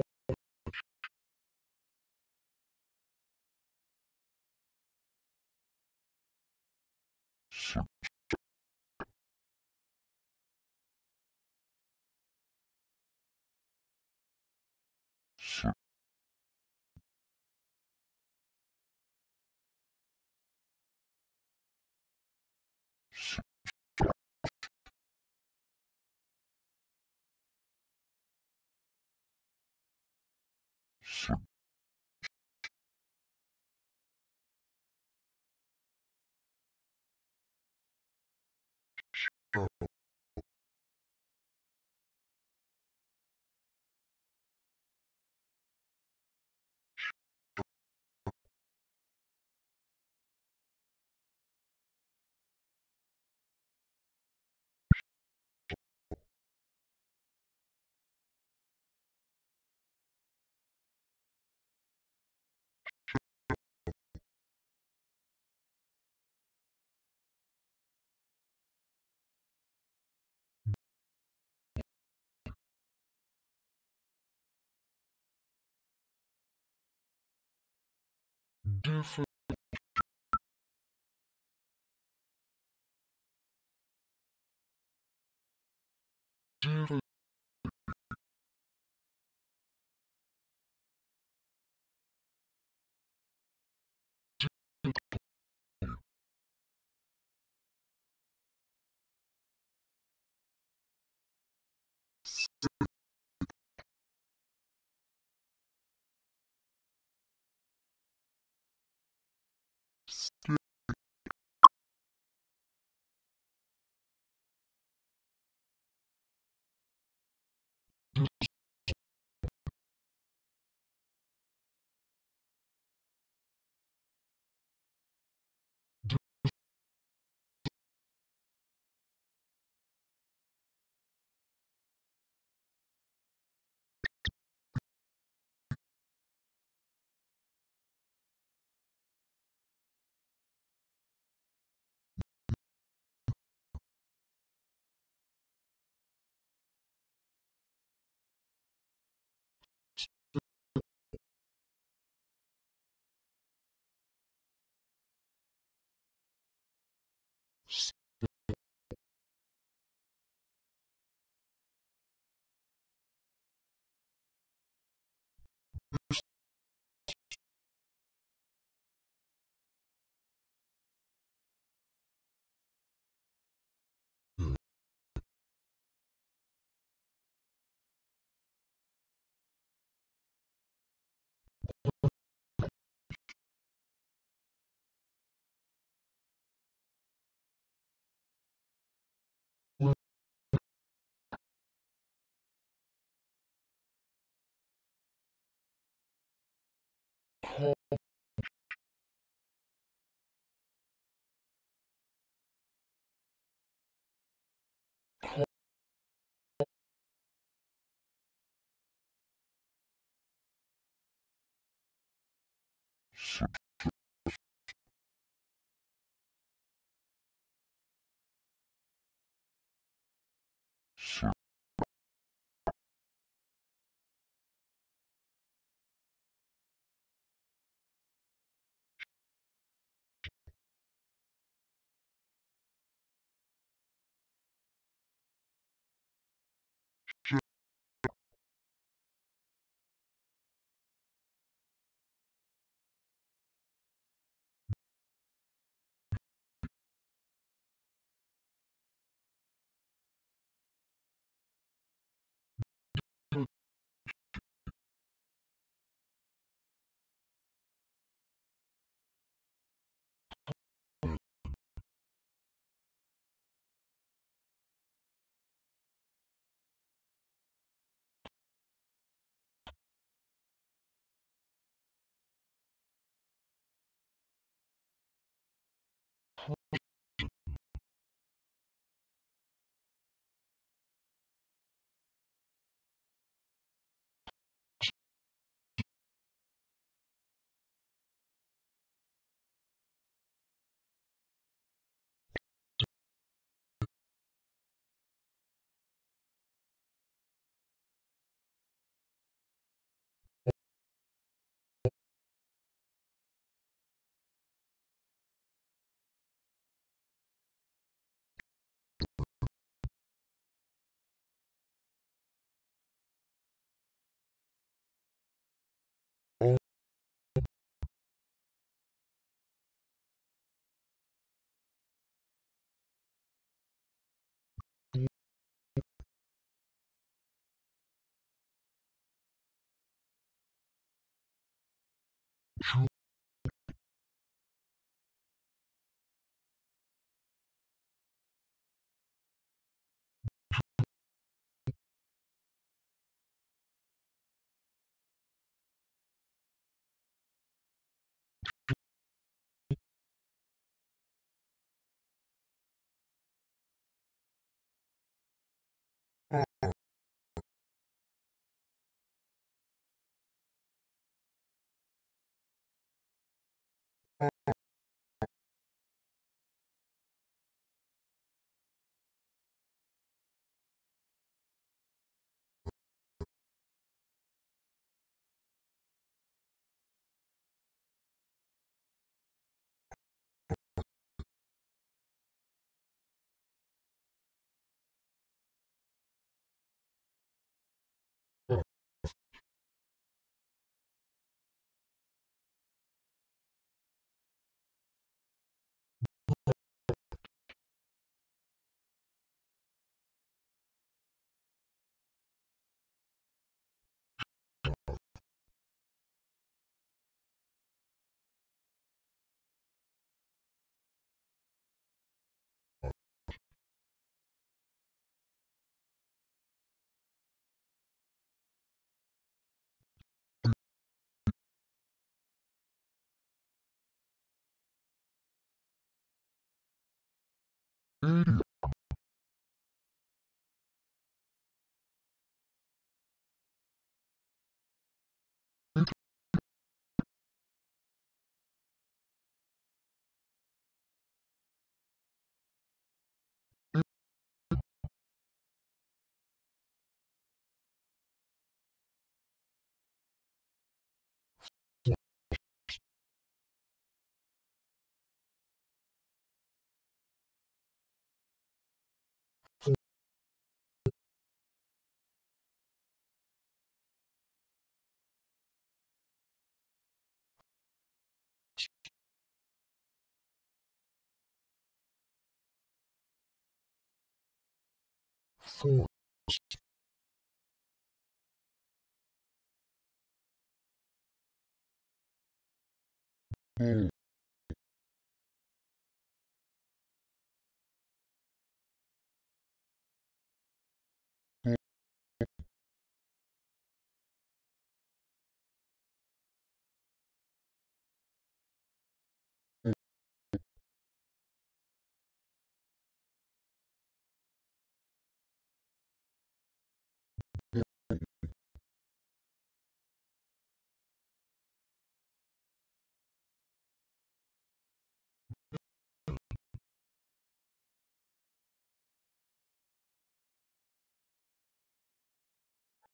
different. Different. eighty force mm.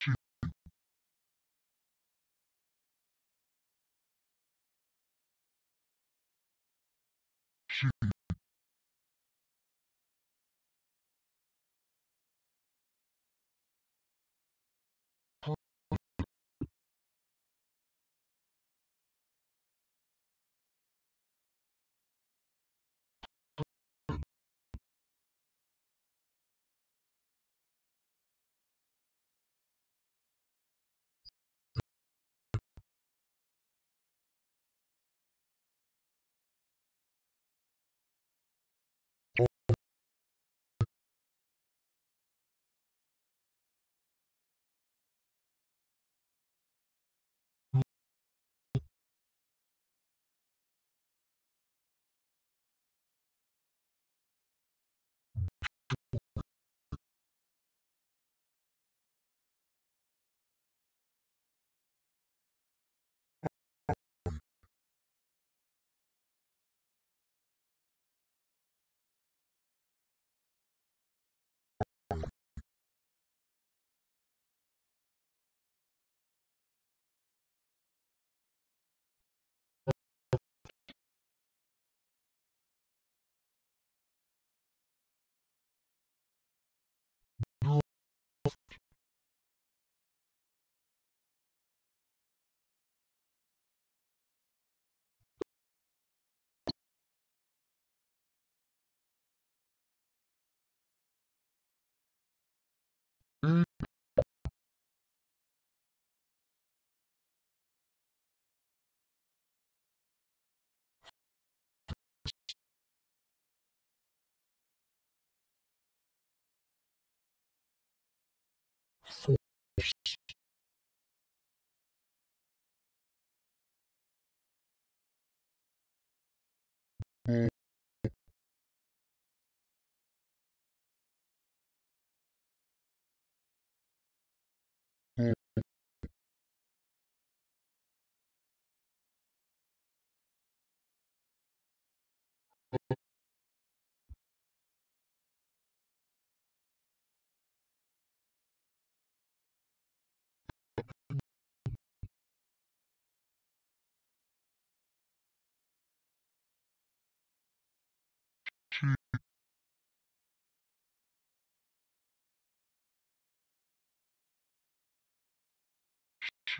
she Uh,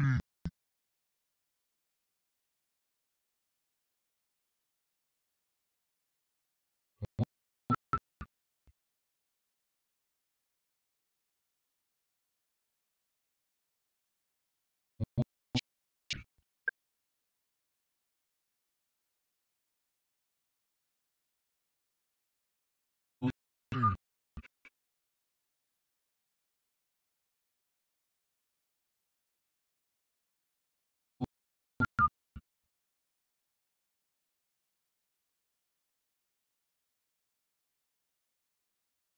Idiot.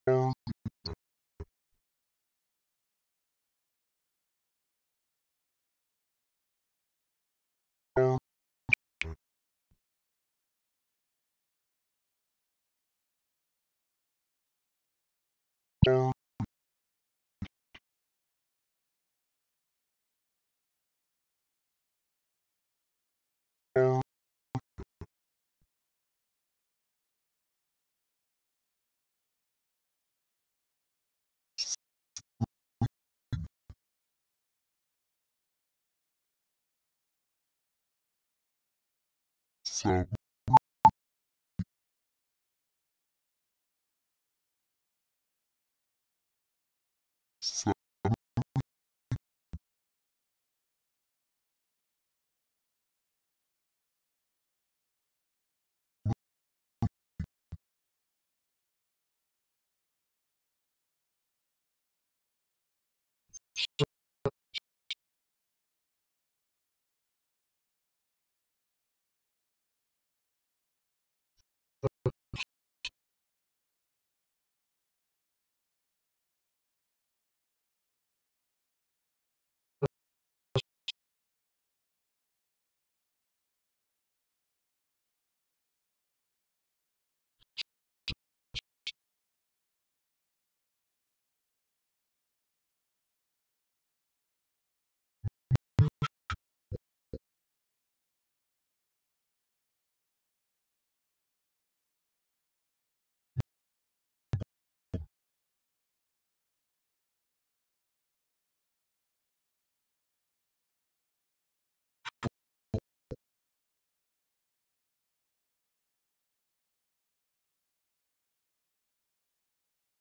Oh. seven seven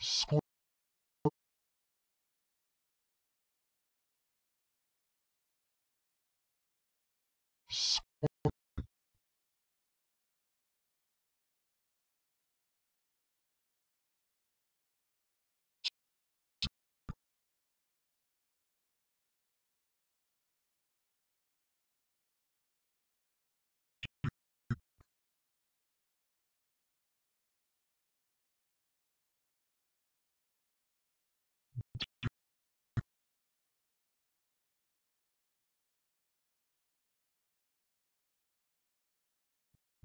square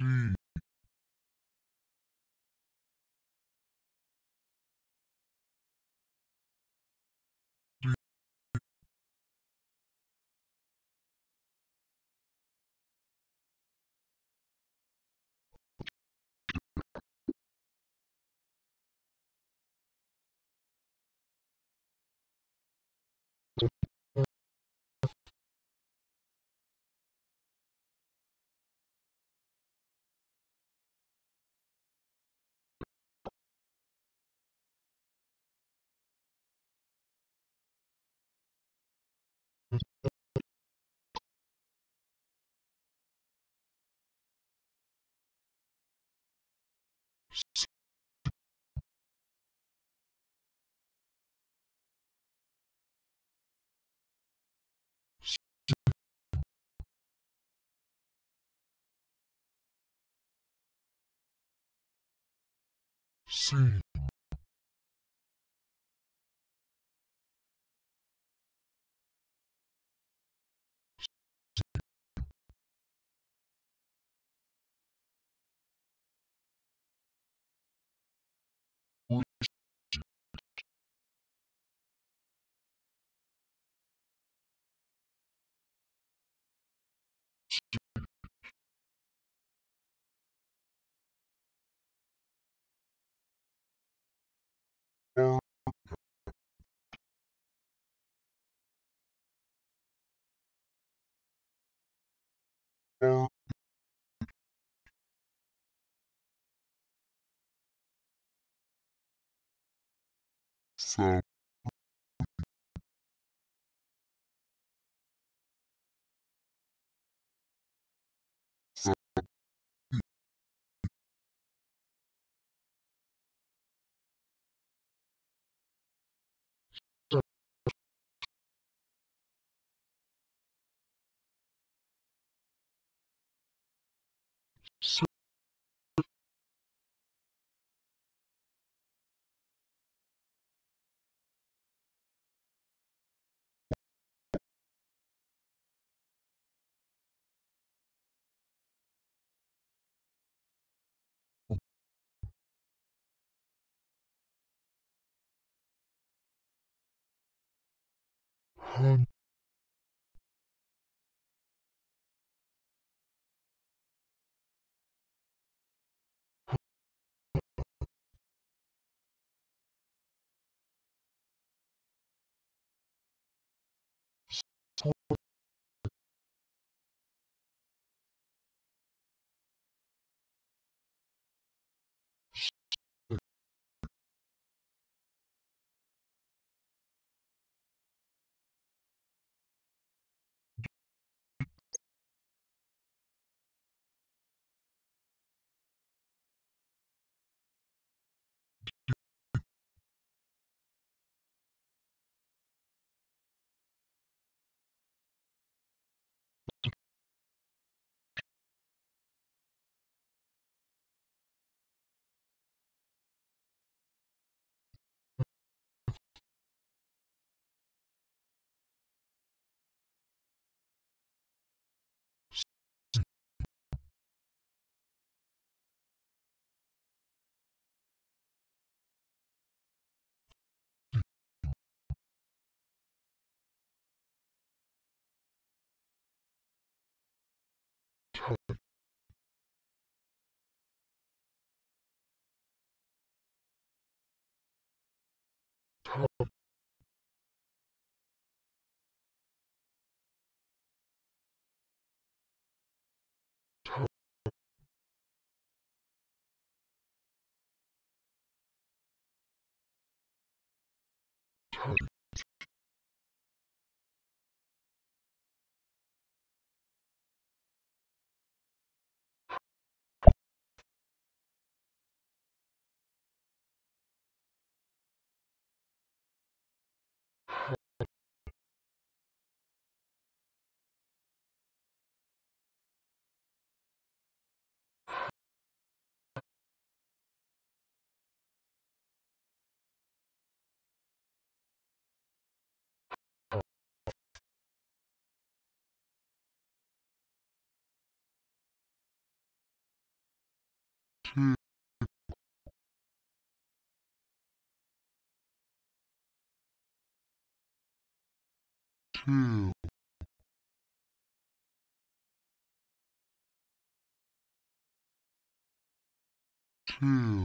D C So hun top chill, chill,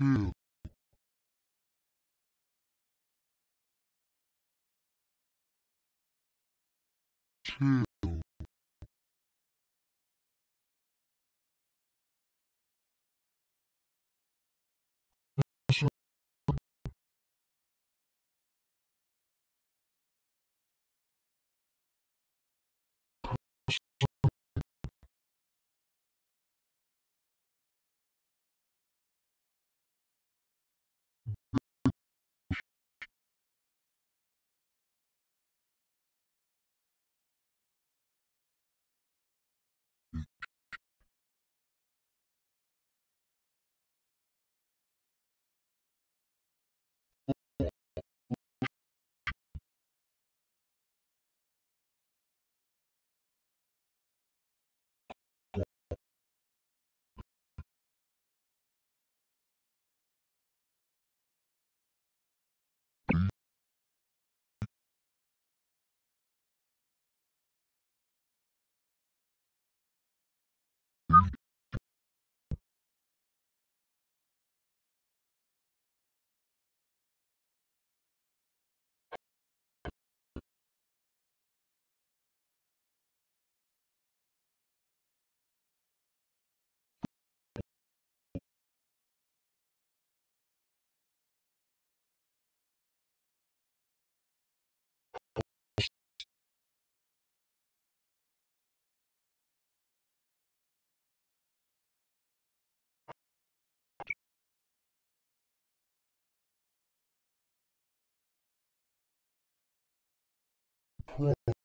chill, chill. 因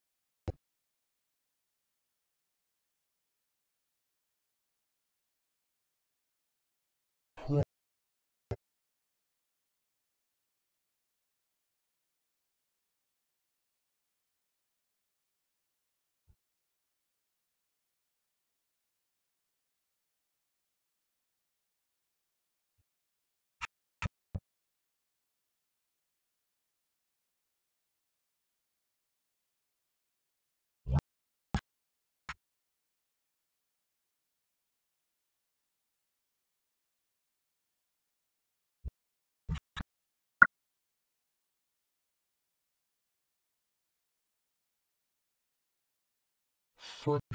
Friendship.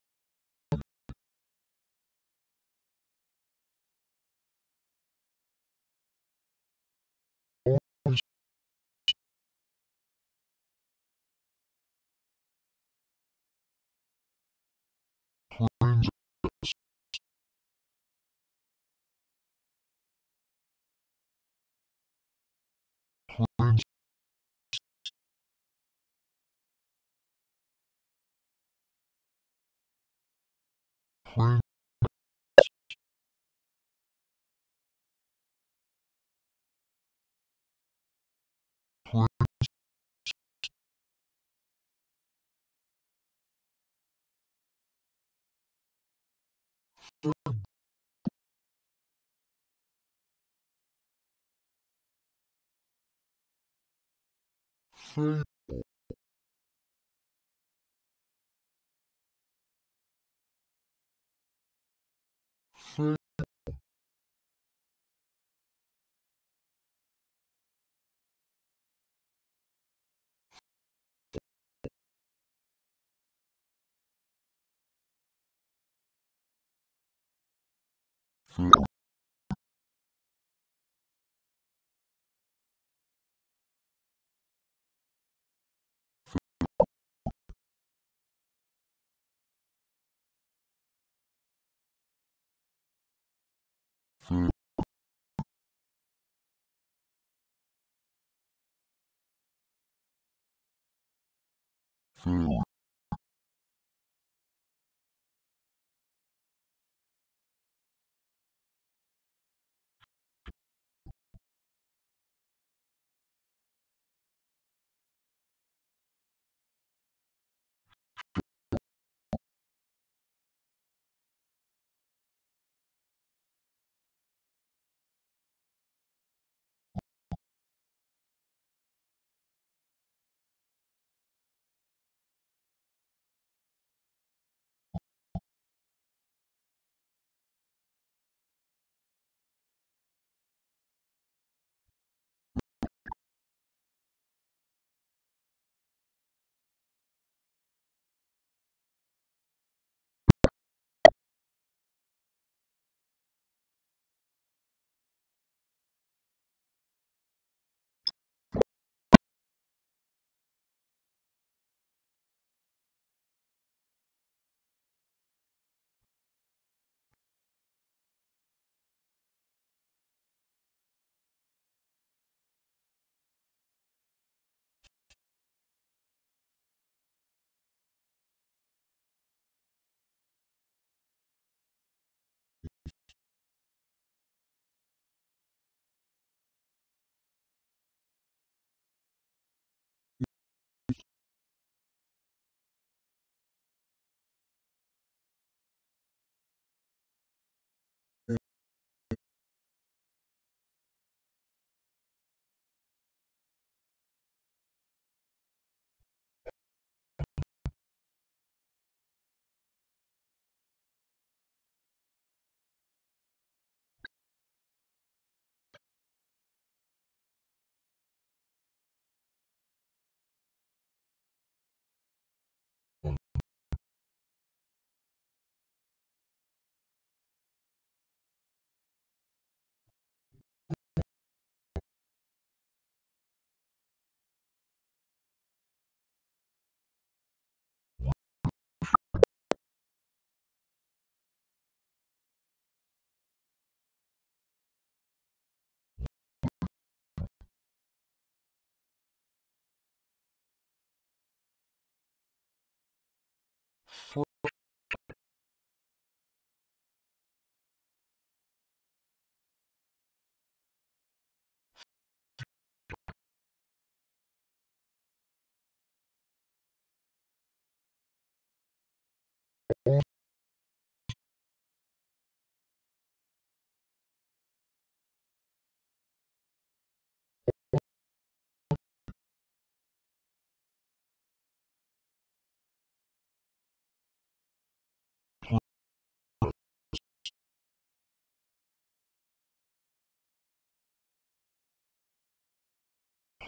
Fable. Fable. Fable. Fable.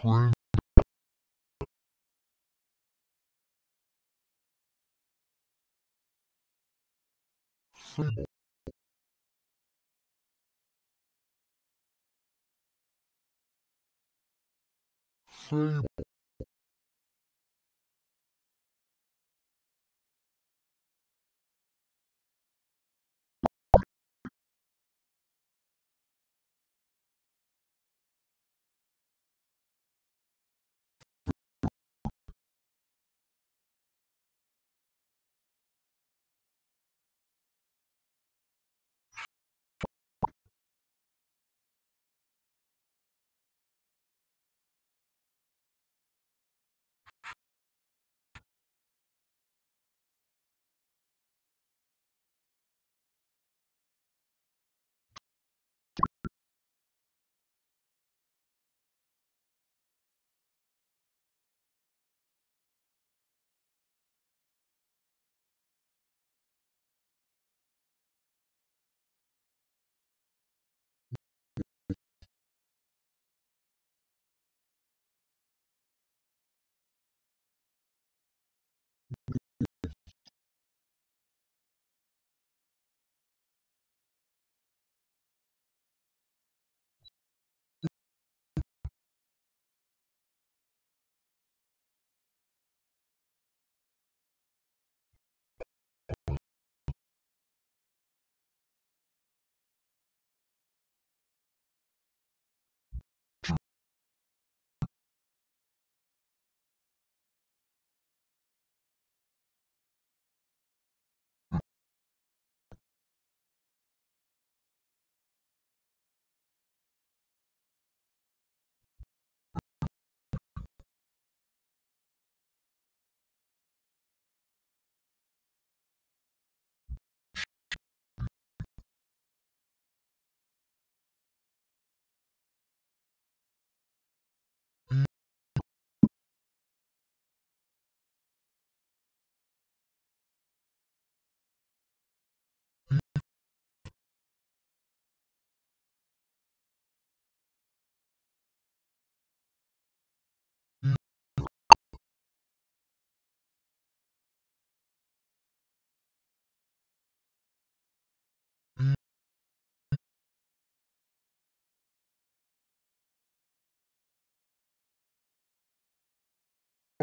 Plain fable fable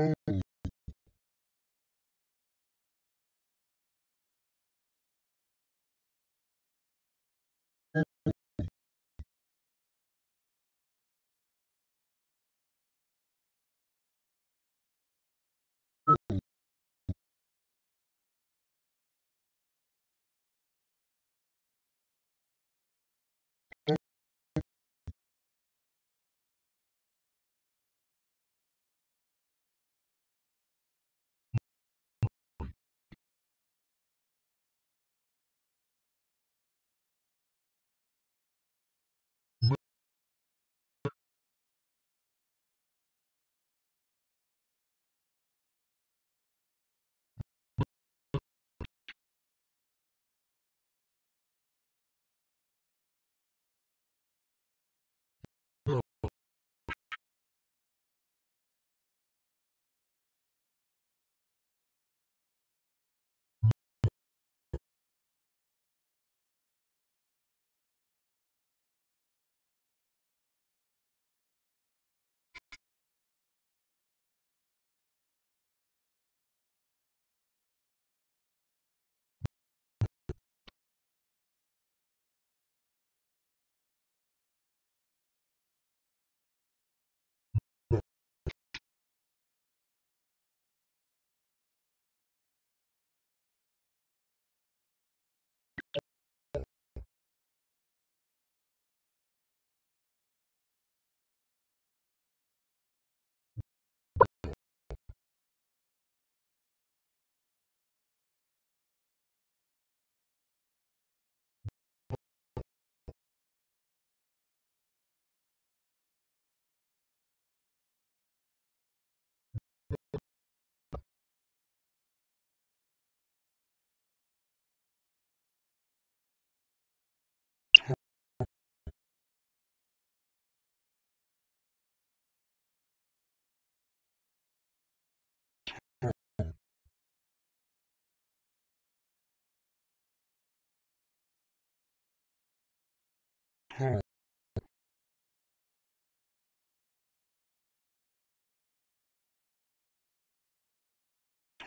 Oh.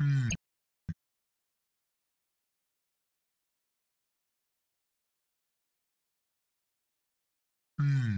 Hmm. Hmm.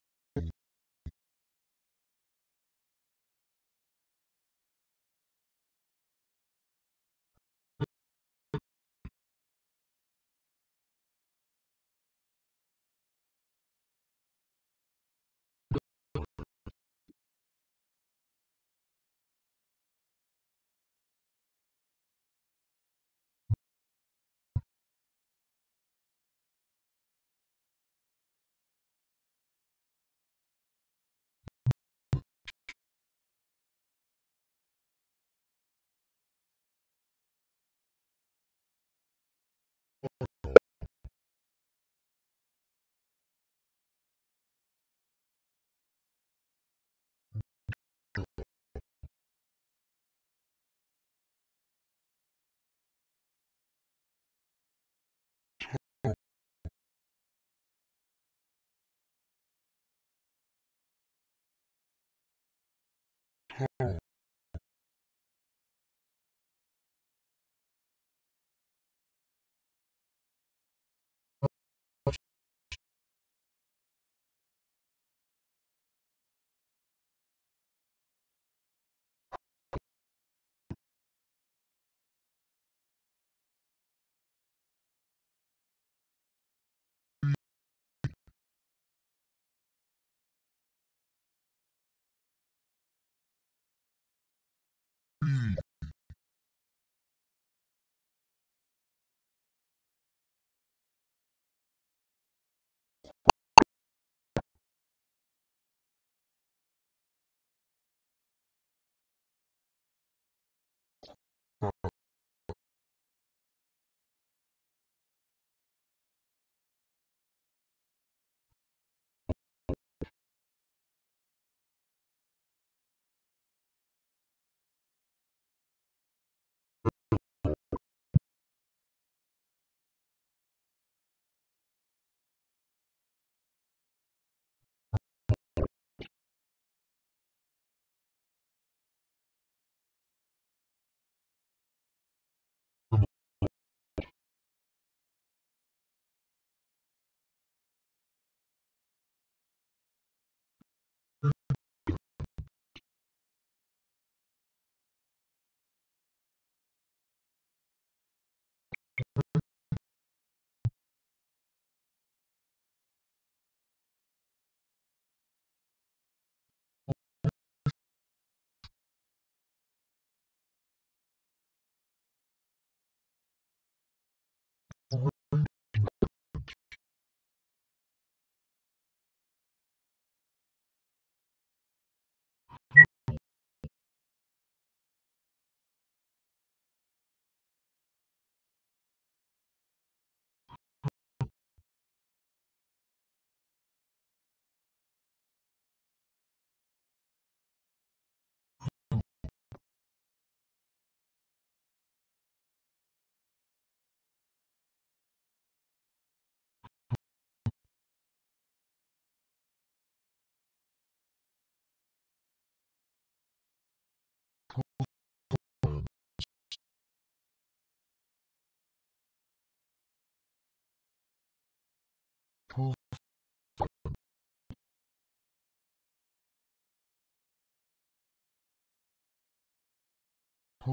home.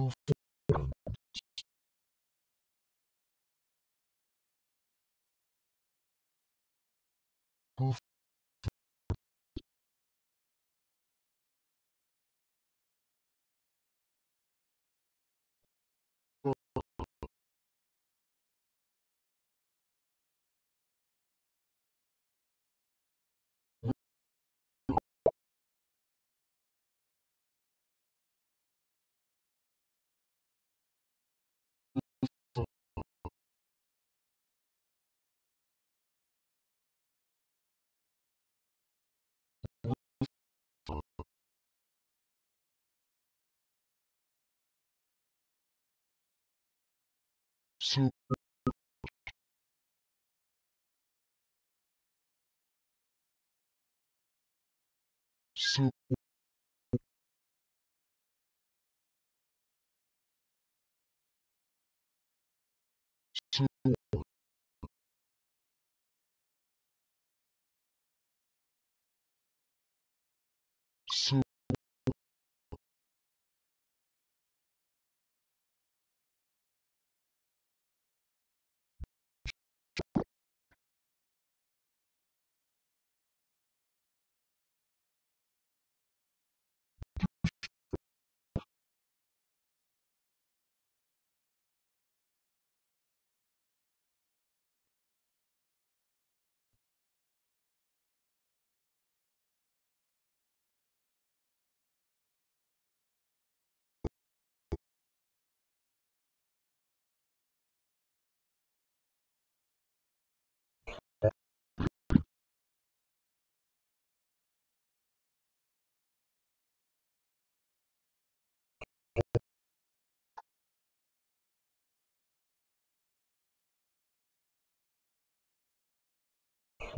Performance so so so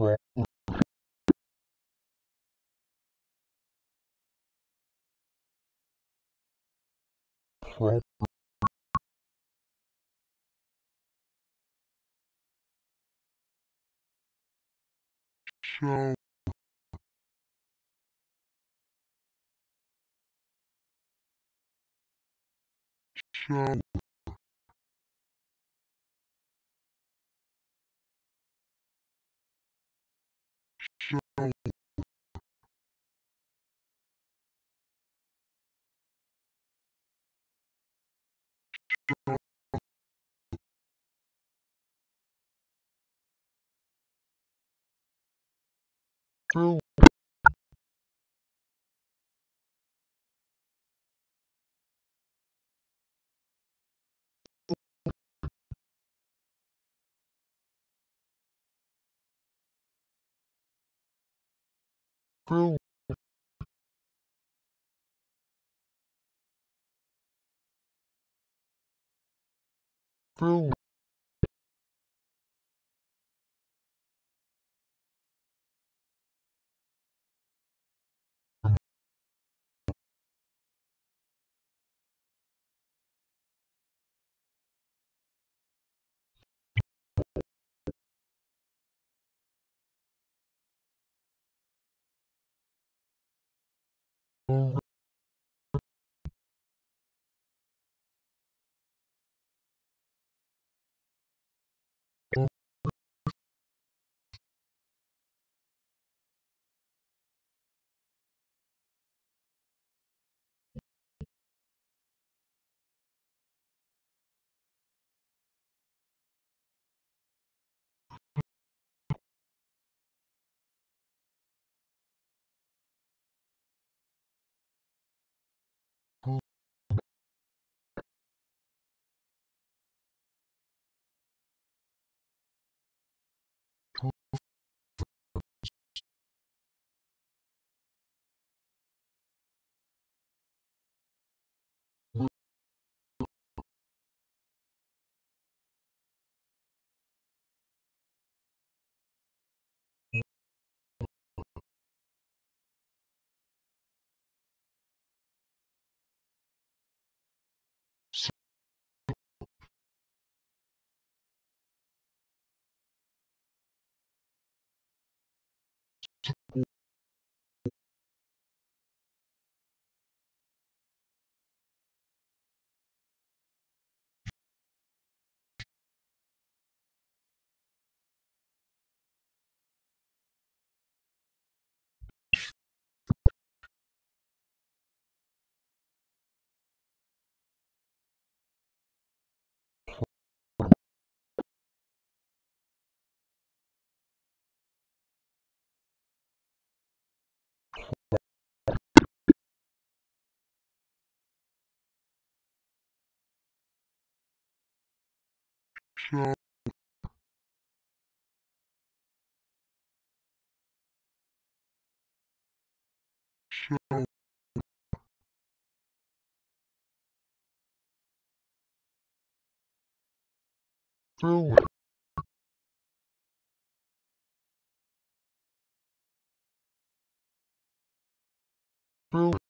pre show show show show phương Mm-hmm. Show, show, film, film,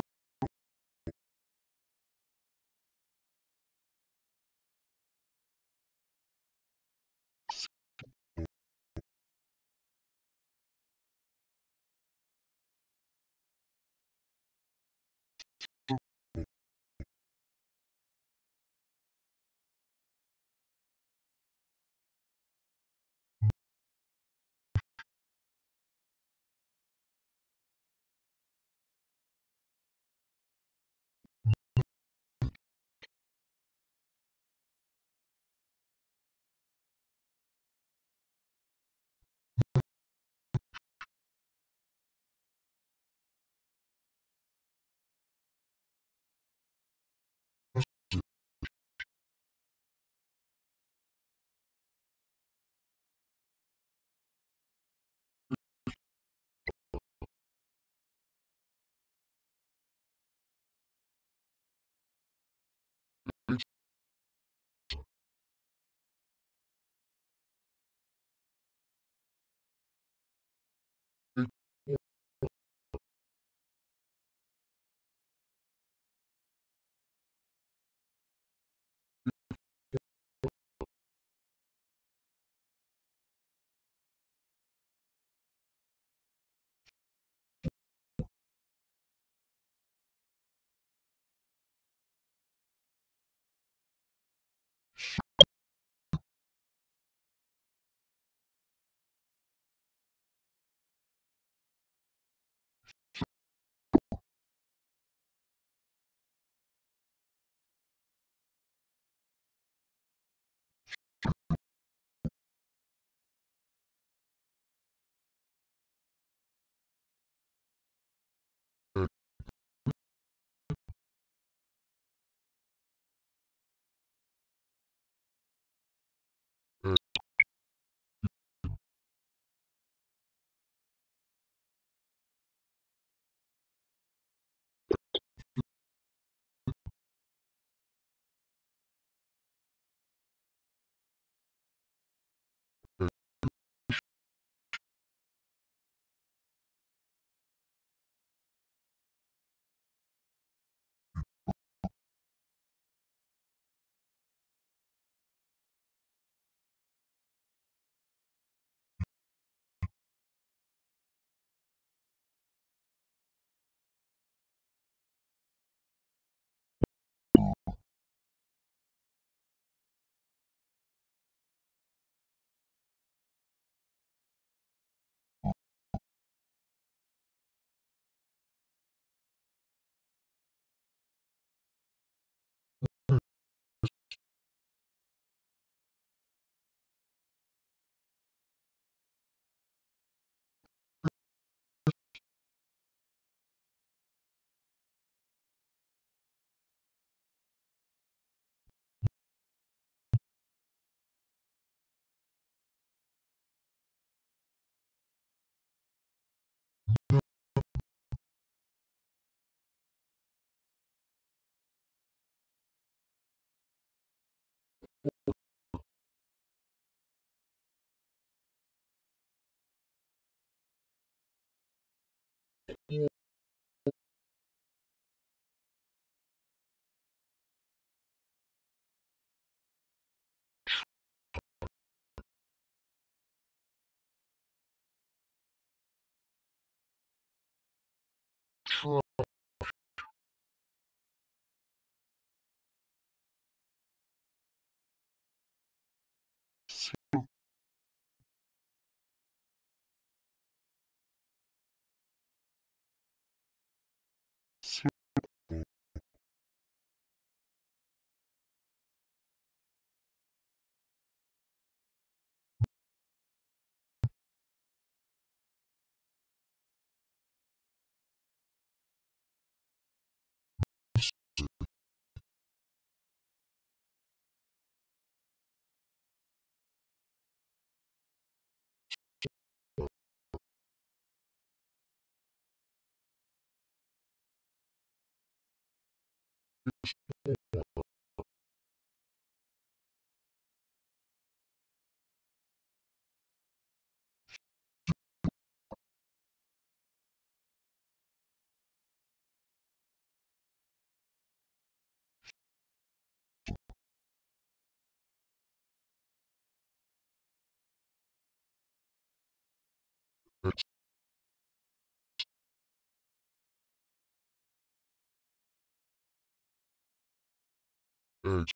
Edge.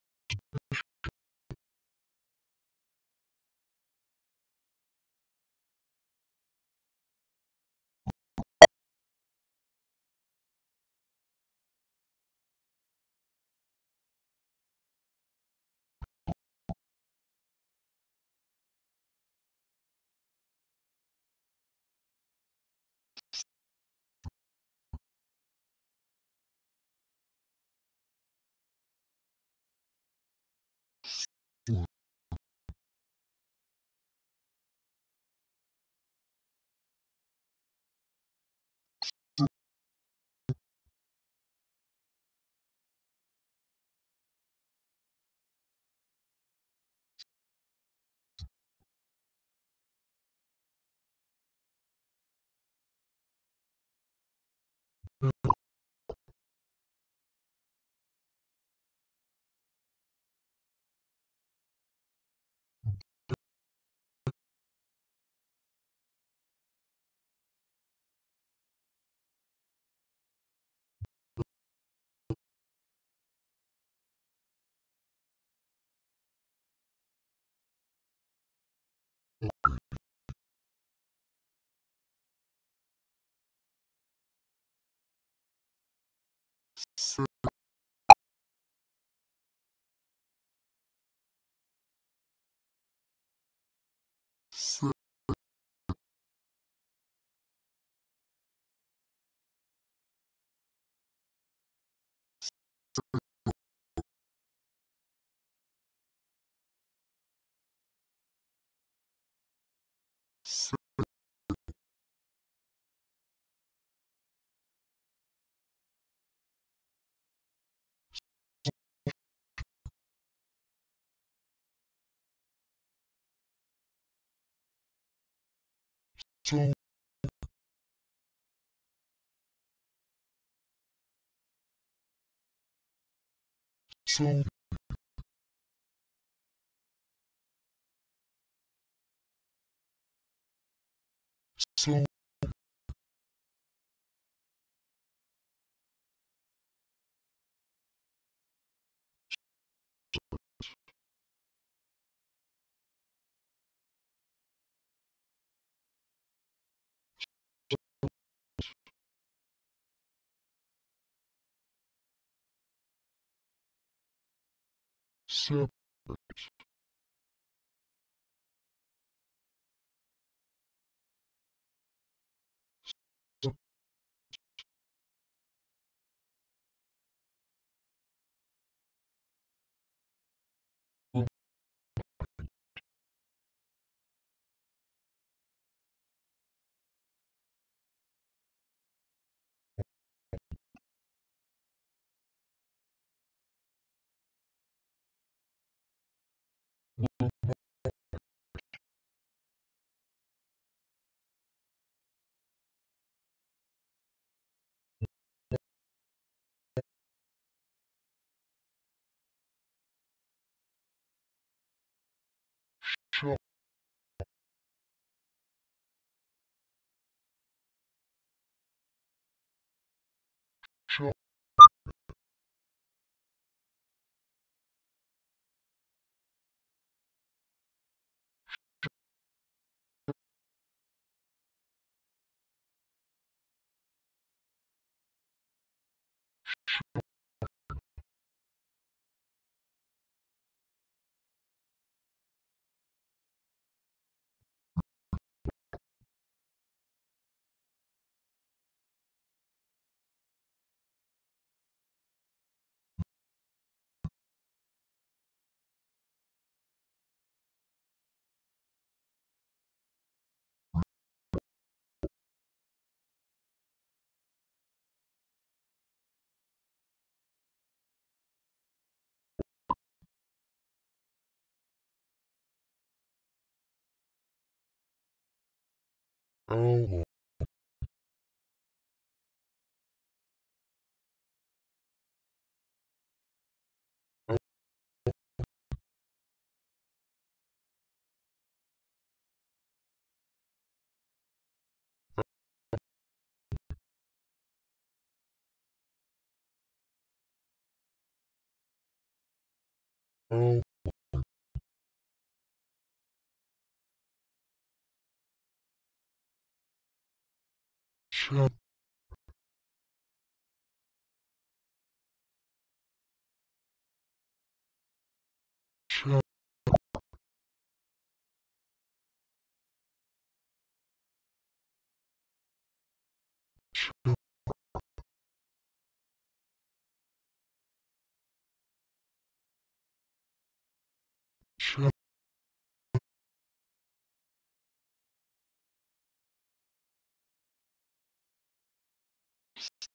So. So. Separate. Sure. album Oh. Chip chip chip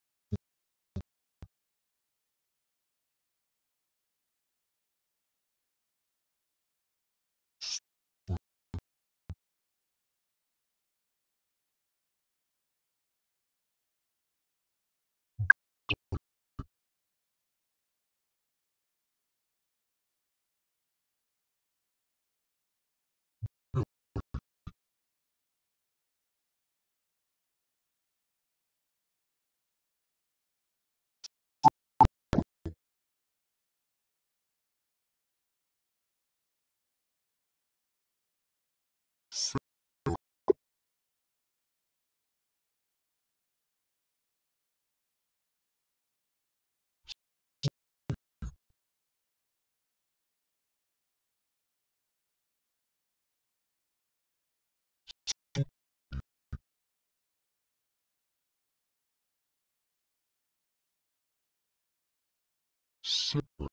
scissors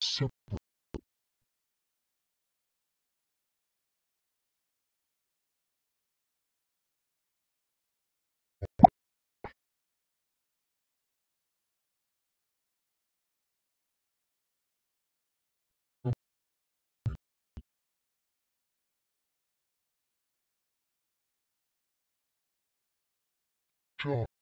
simple job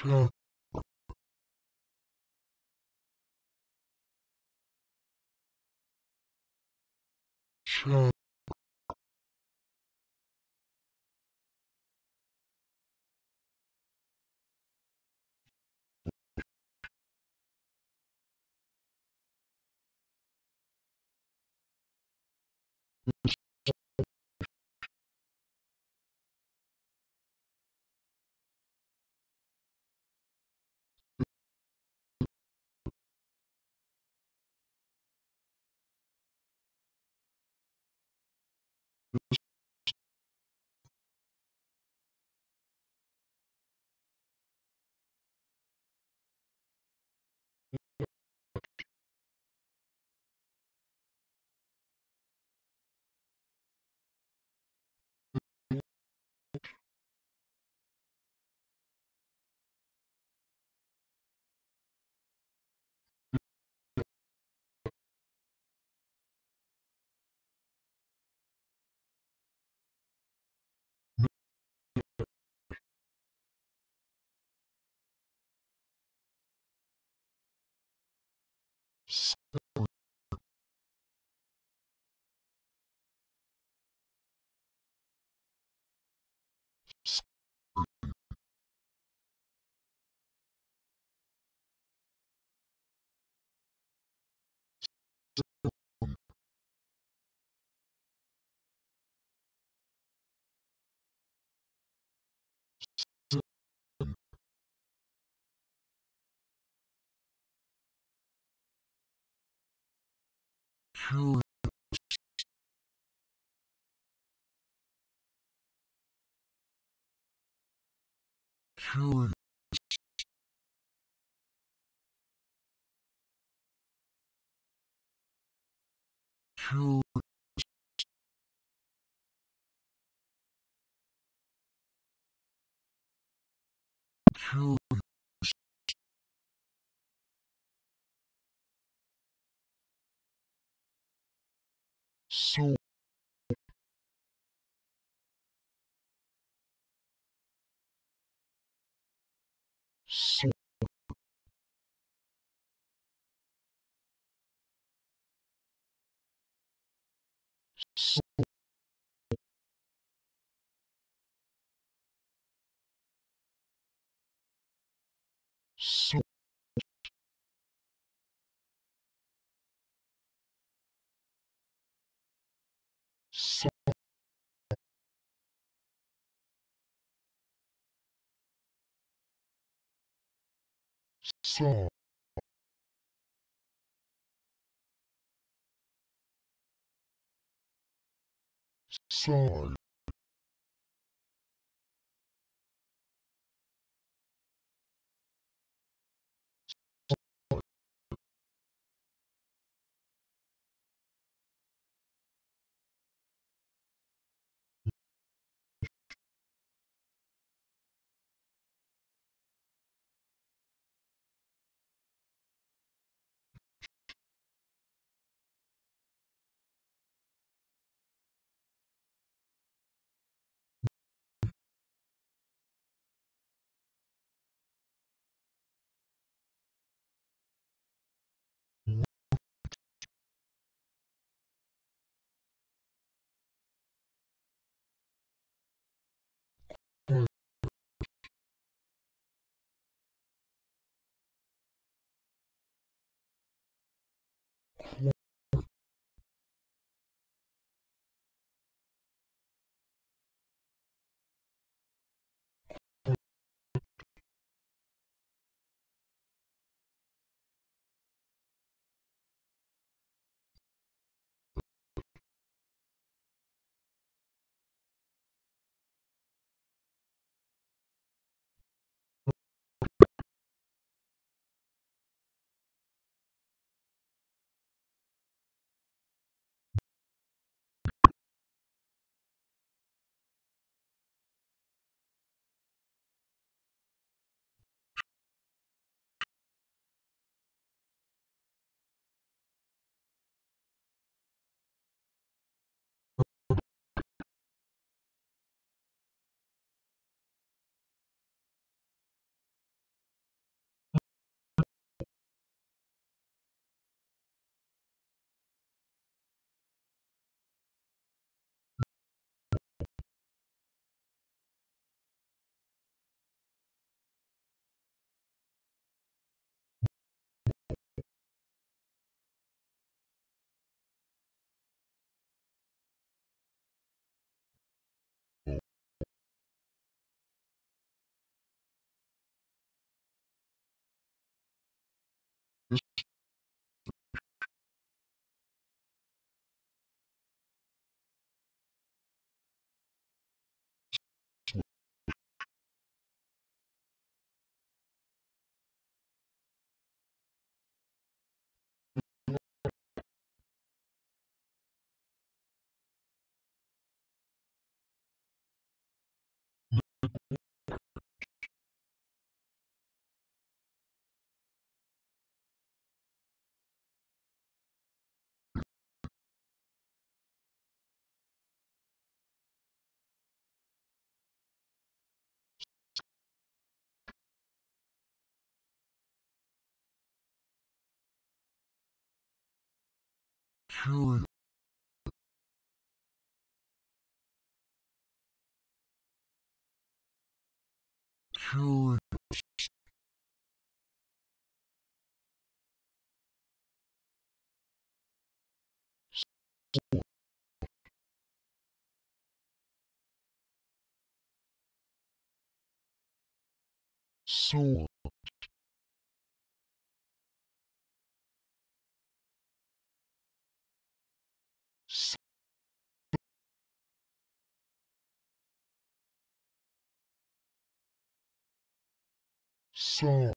Krishna. Krishna. Curious, curious, curious, so, so, side, curious, curious, so,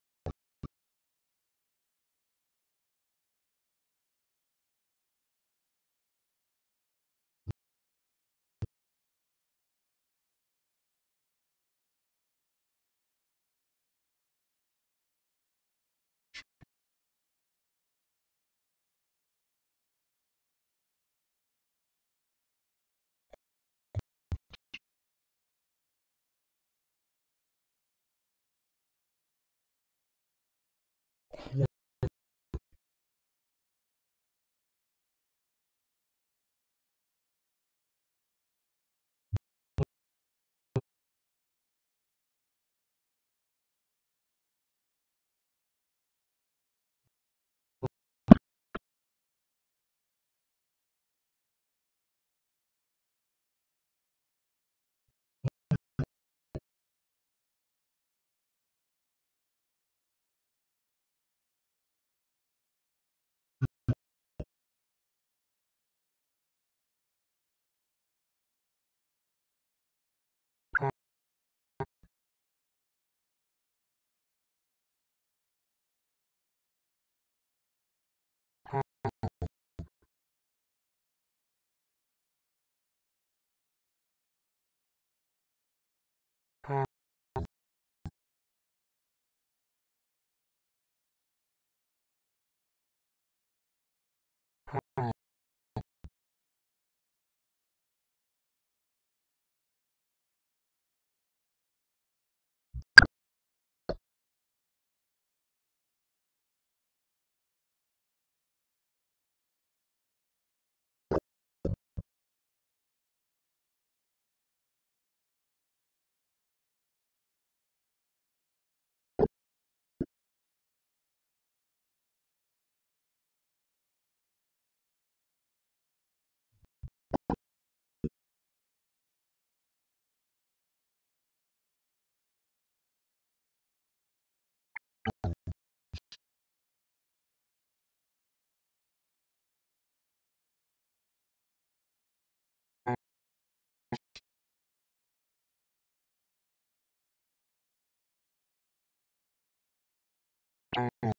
side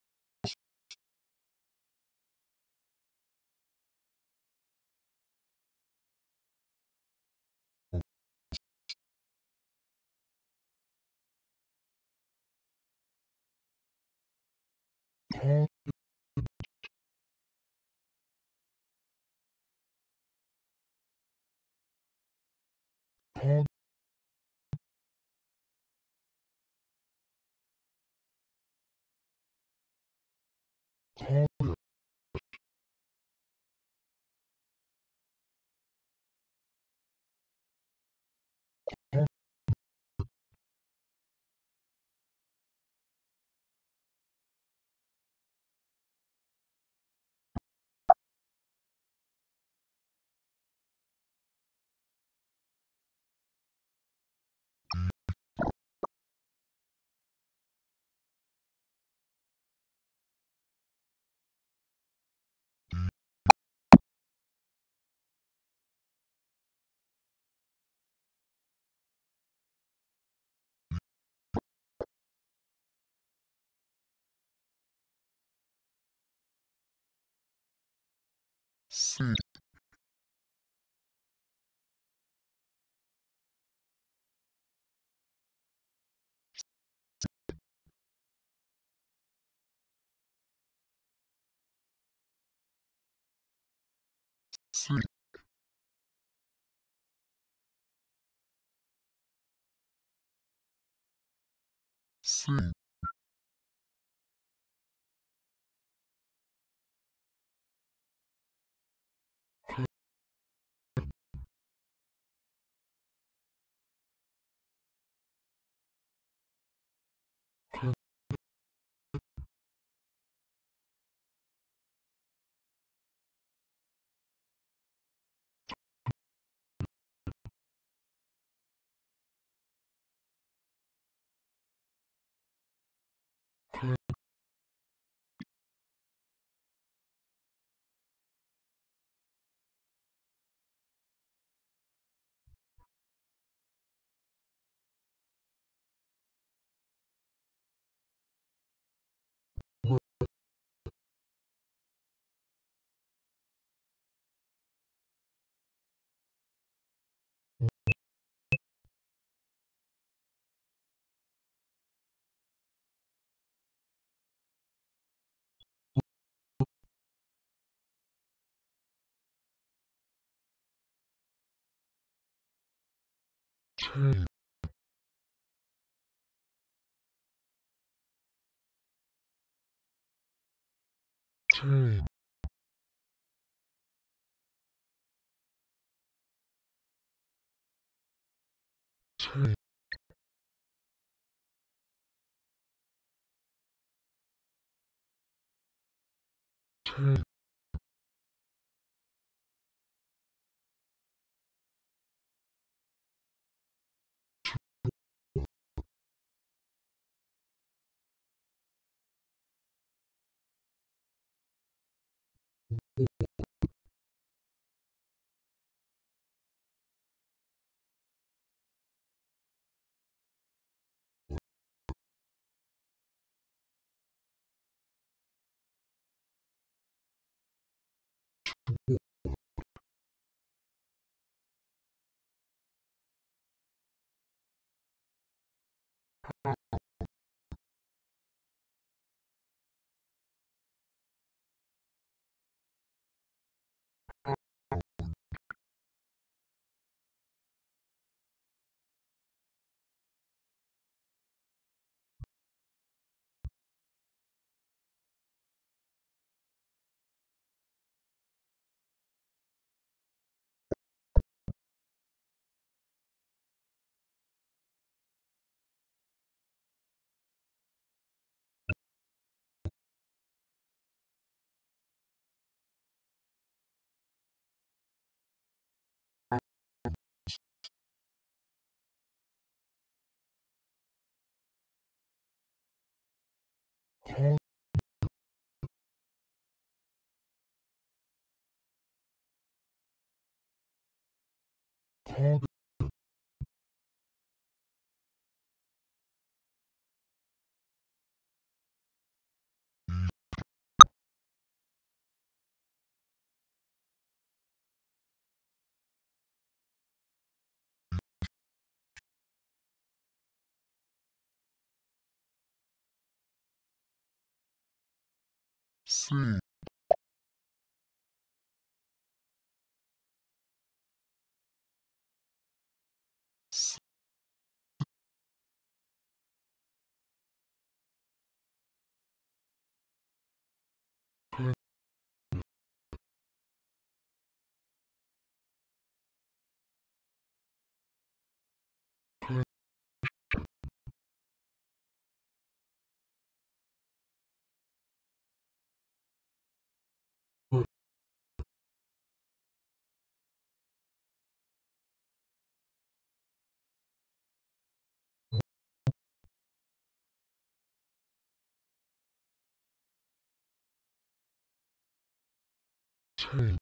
C C C chain 変えるせー Köln.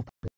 is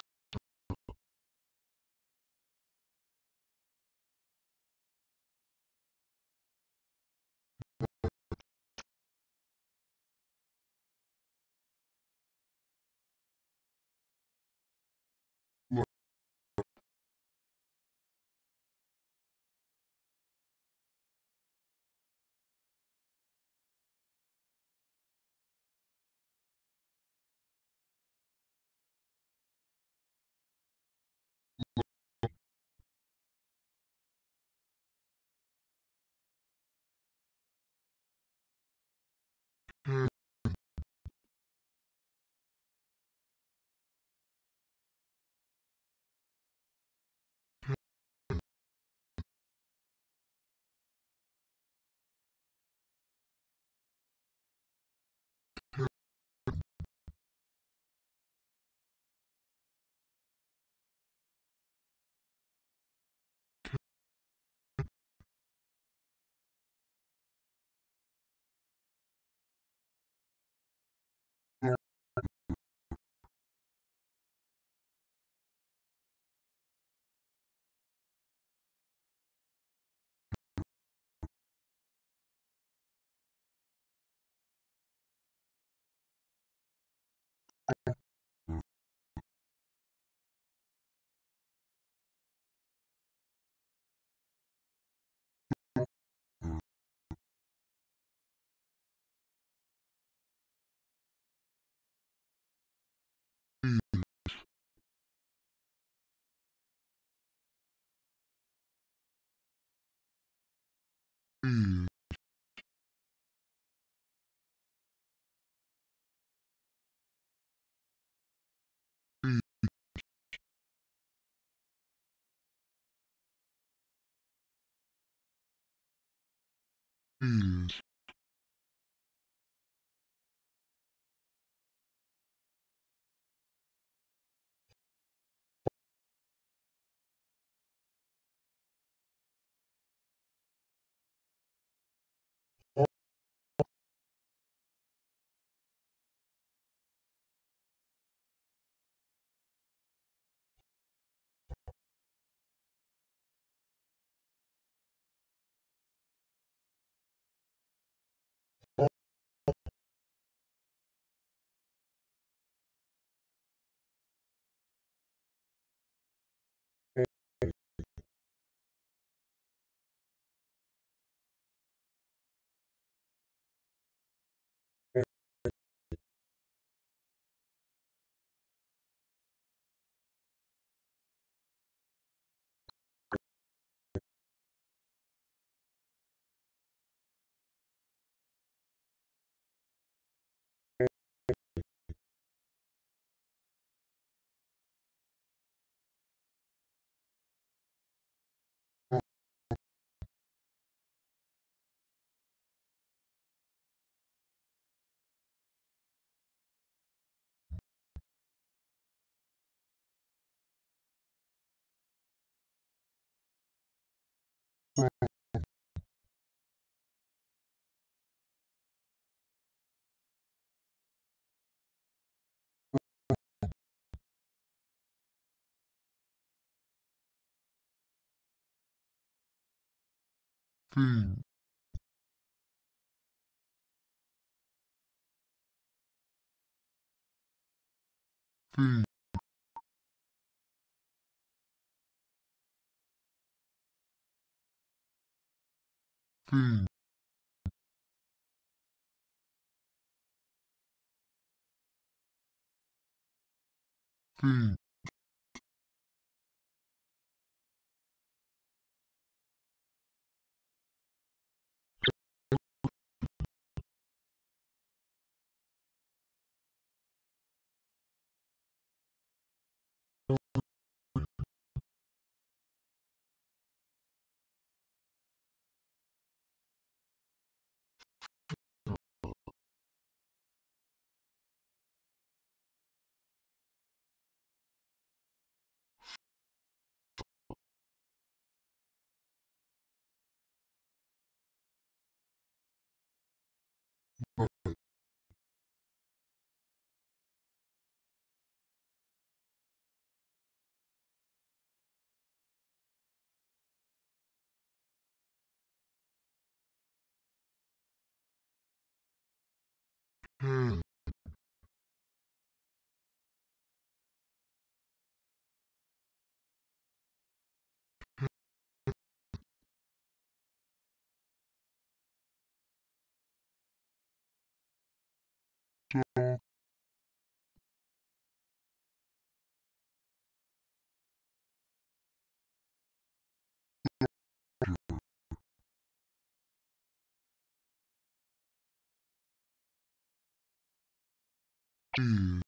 is 嗯。嗯。嗯。嗯。Is,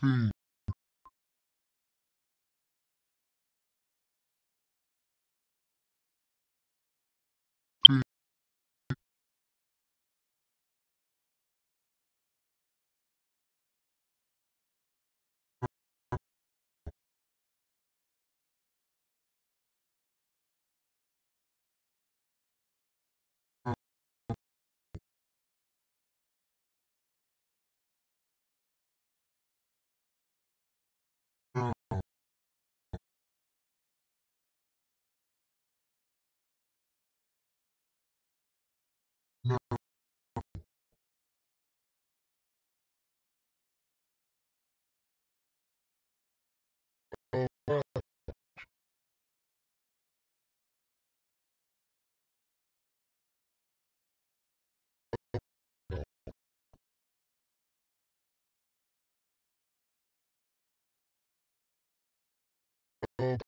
thing, Oh.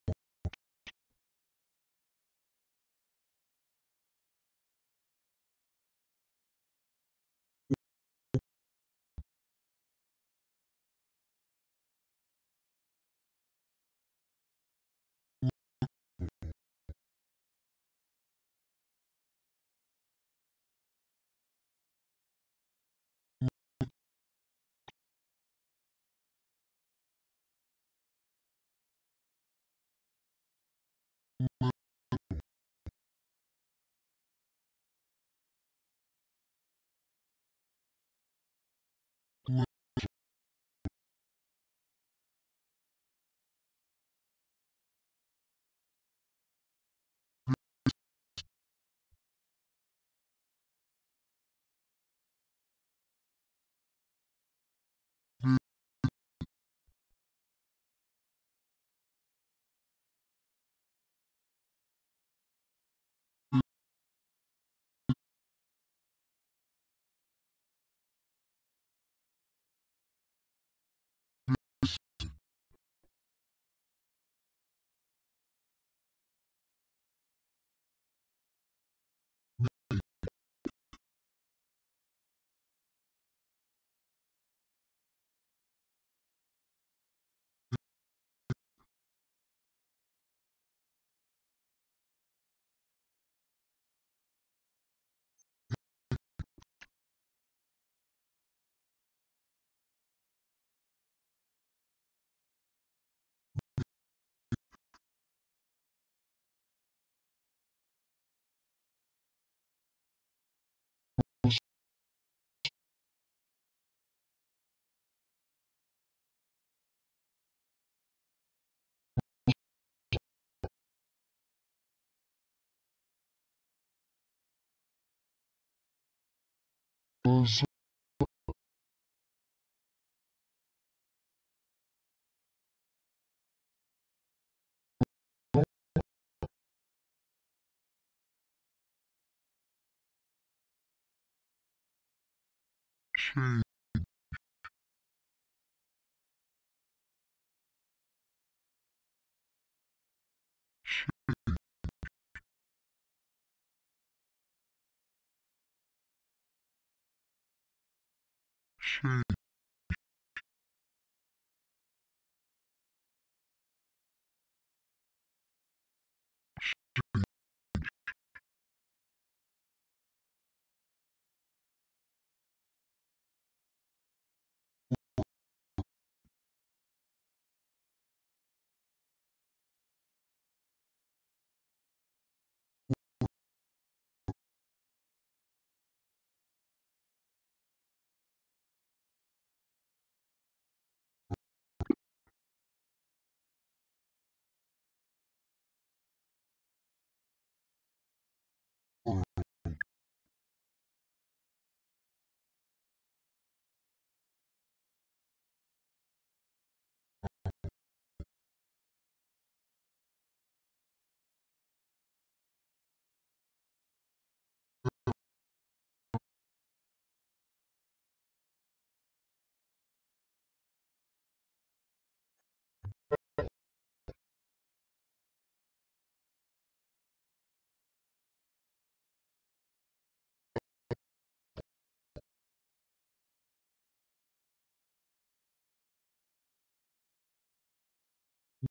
mind was change change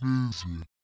visit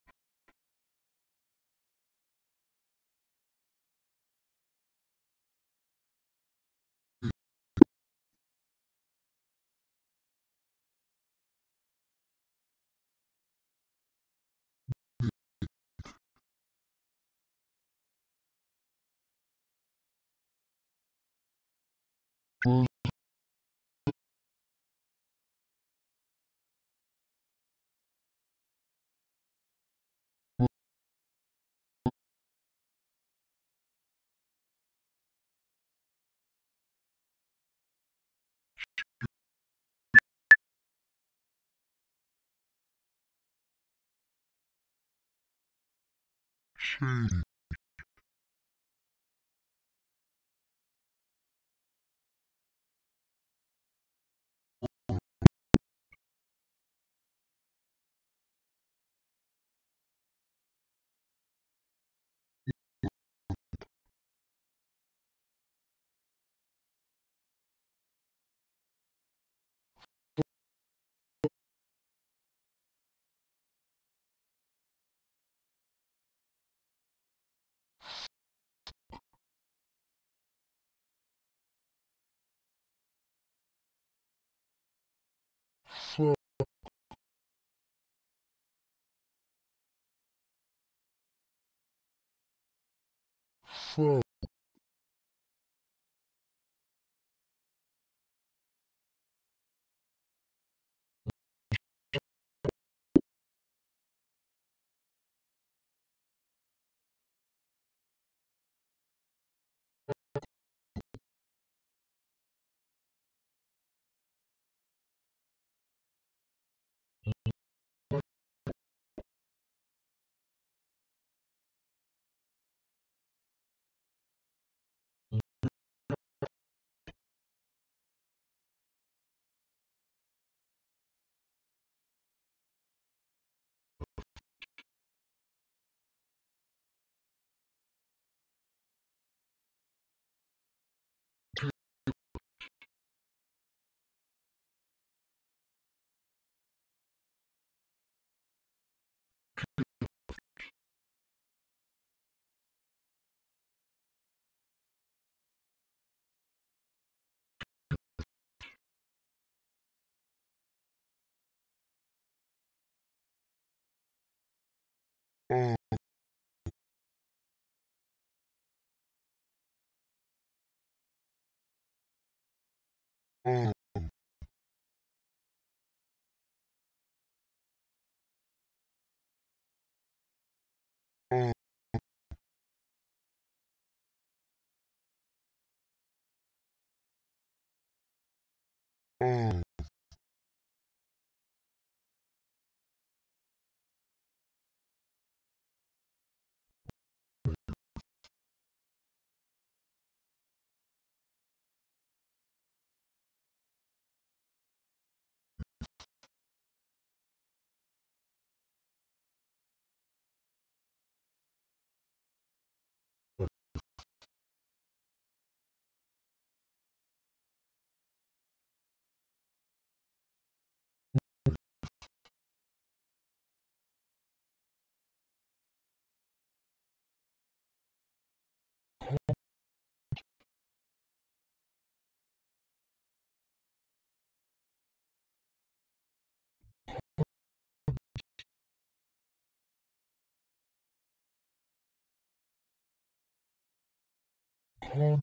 change, fuck, uh, uh, uh, uh. Con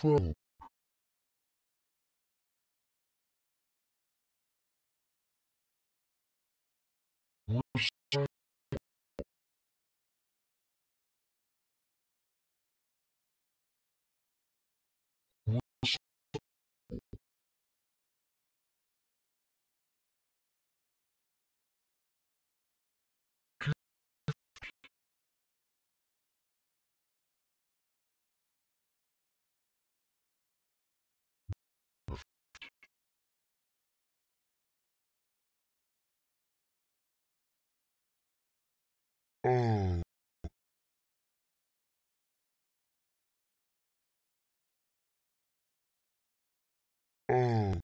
Phone. Oh. Oh. Hmm.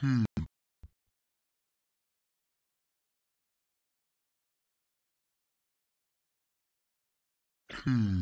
Hmm. Hmm.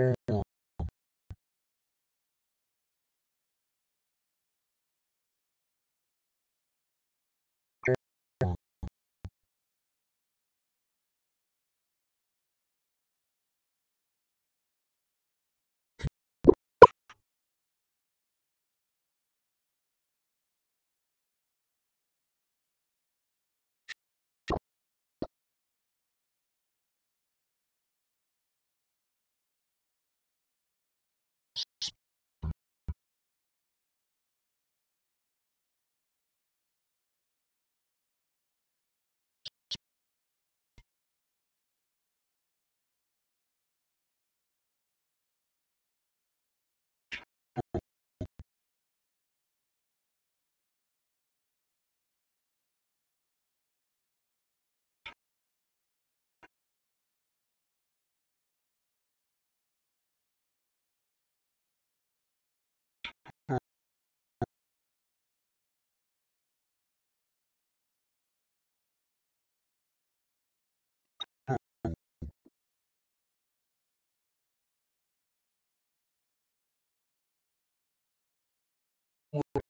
here. will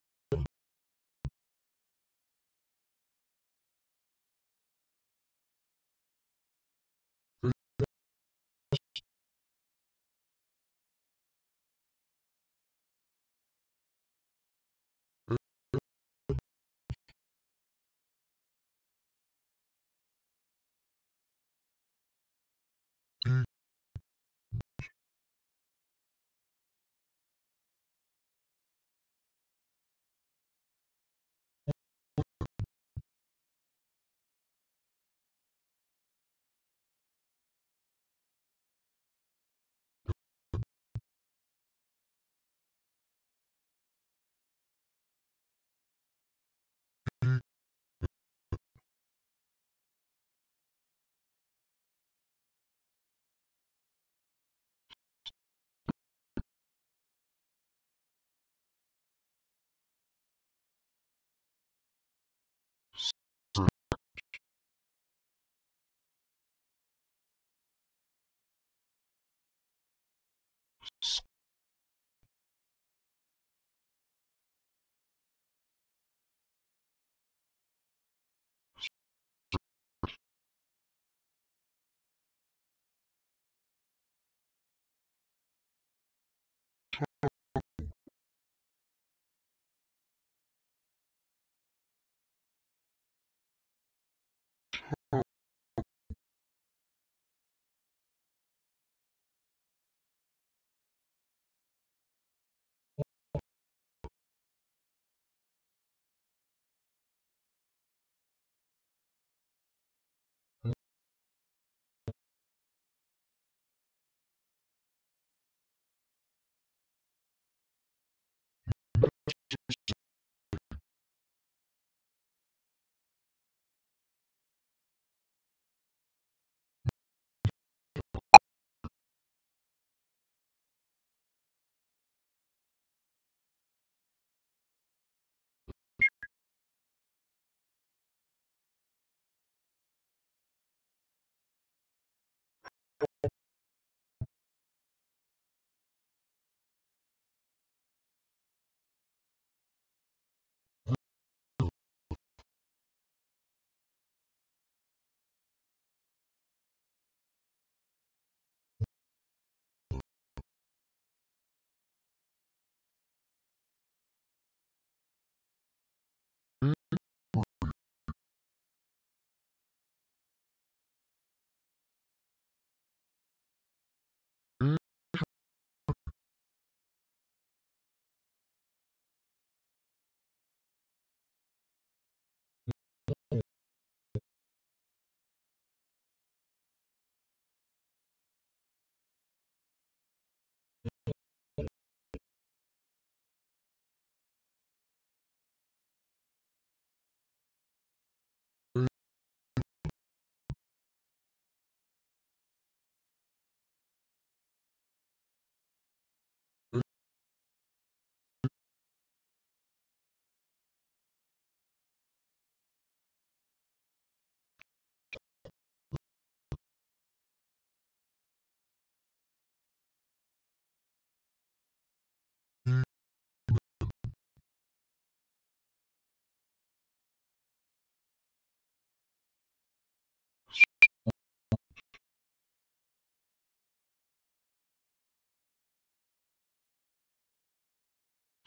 just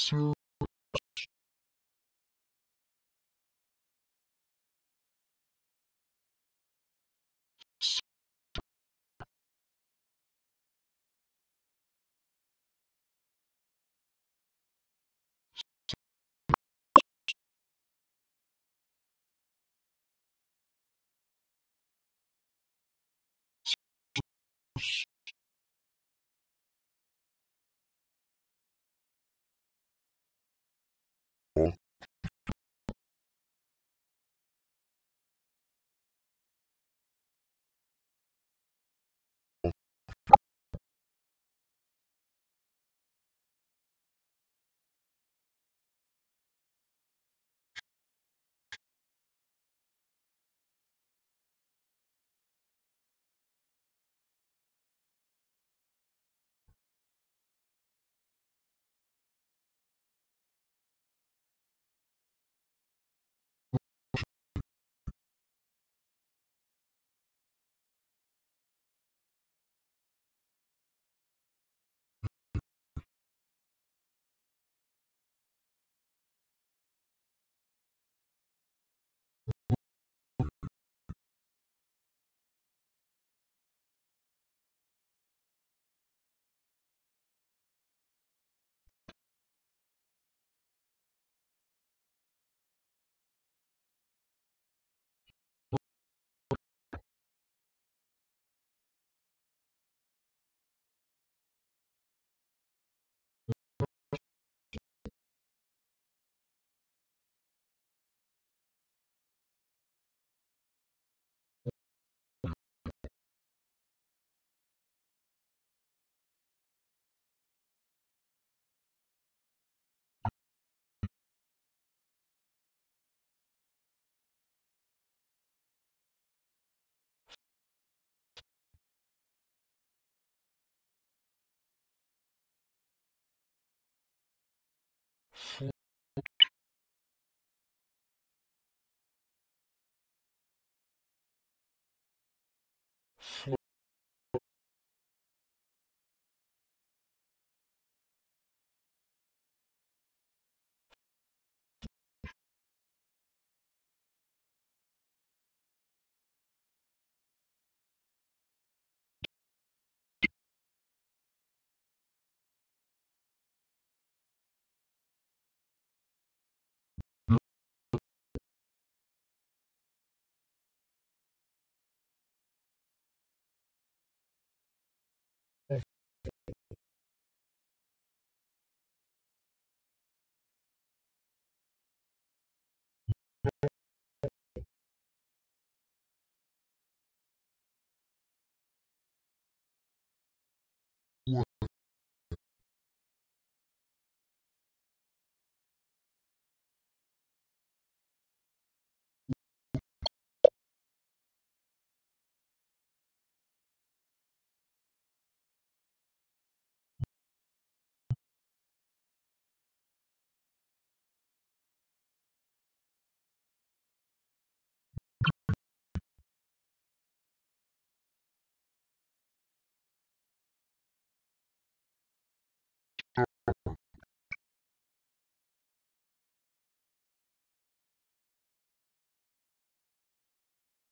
そう。you people.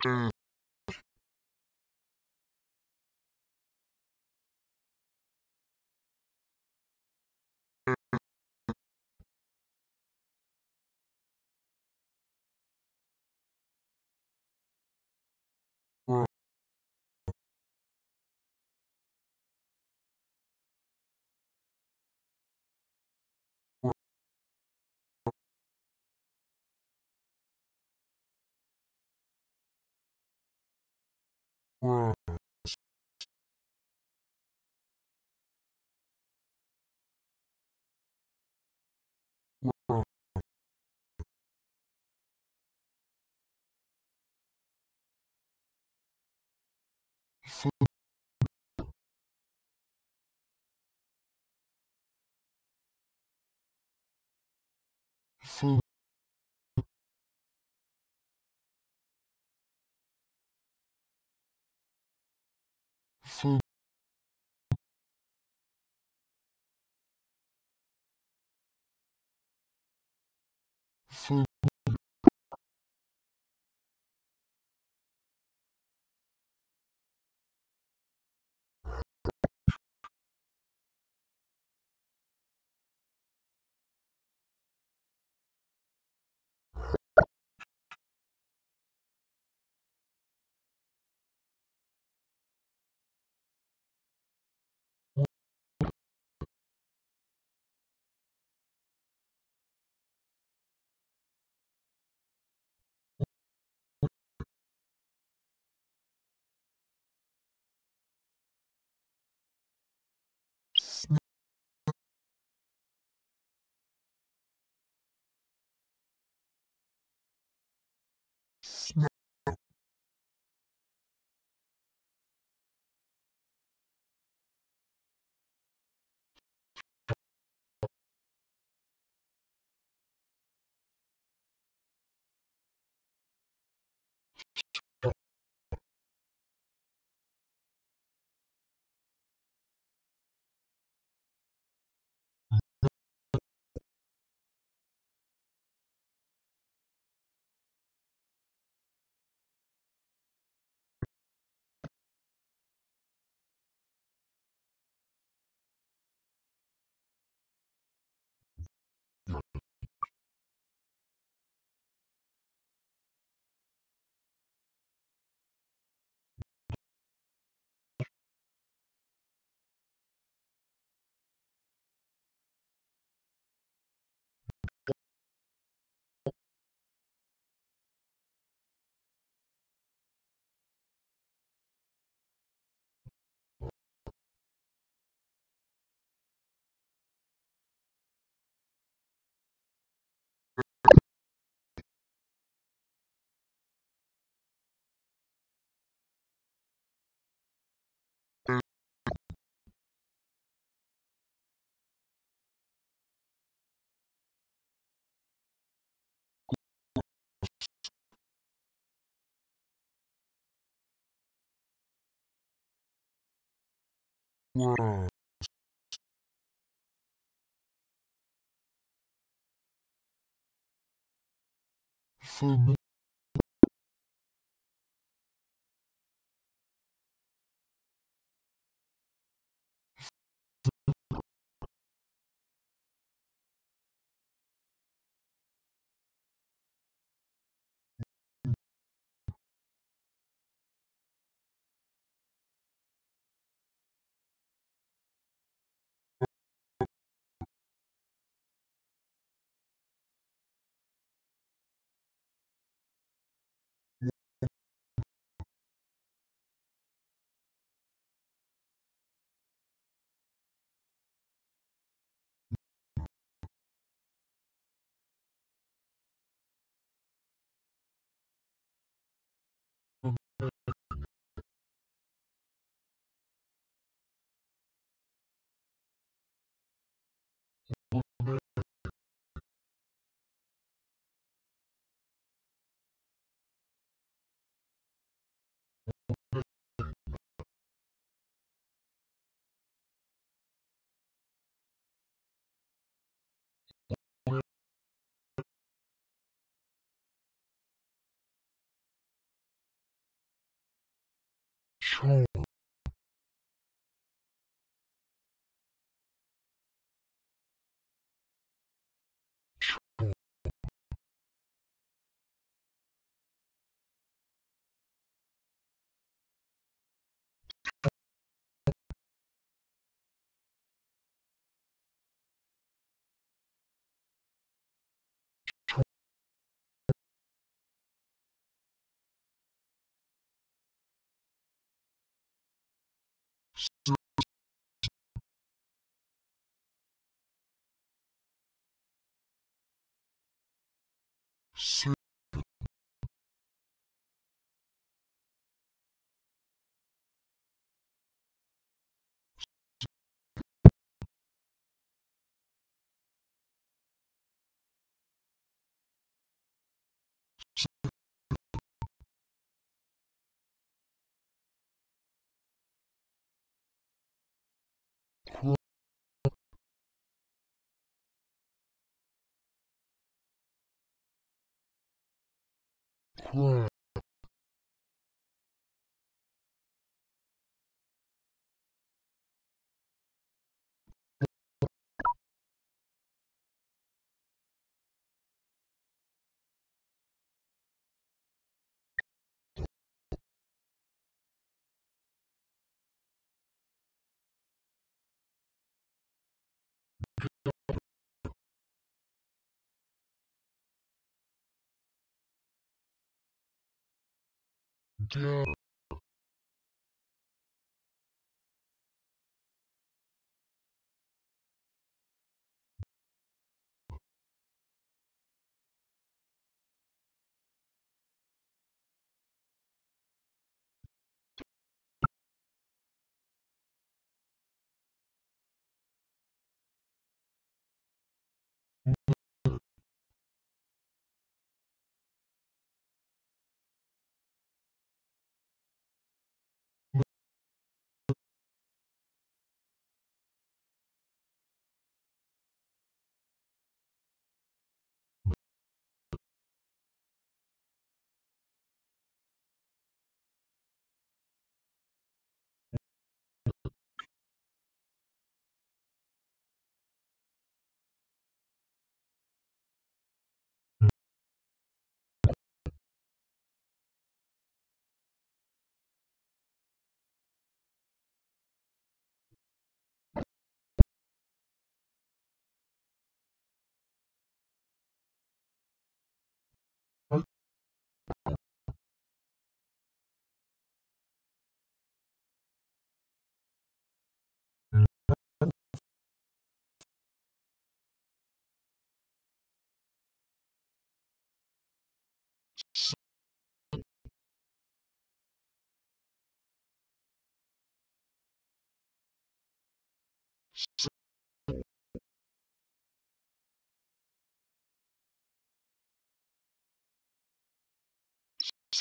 grass, grass, charm, шоу. Citizen, crap. Cry,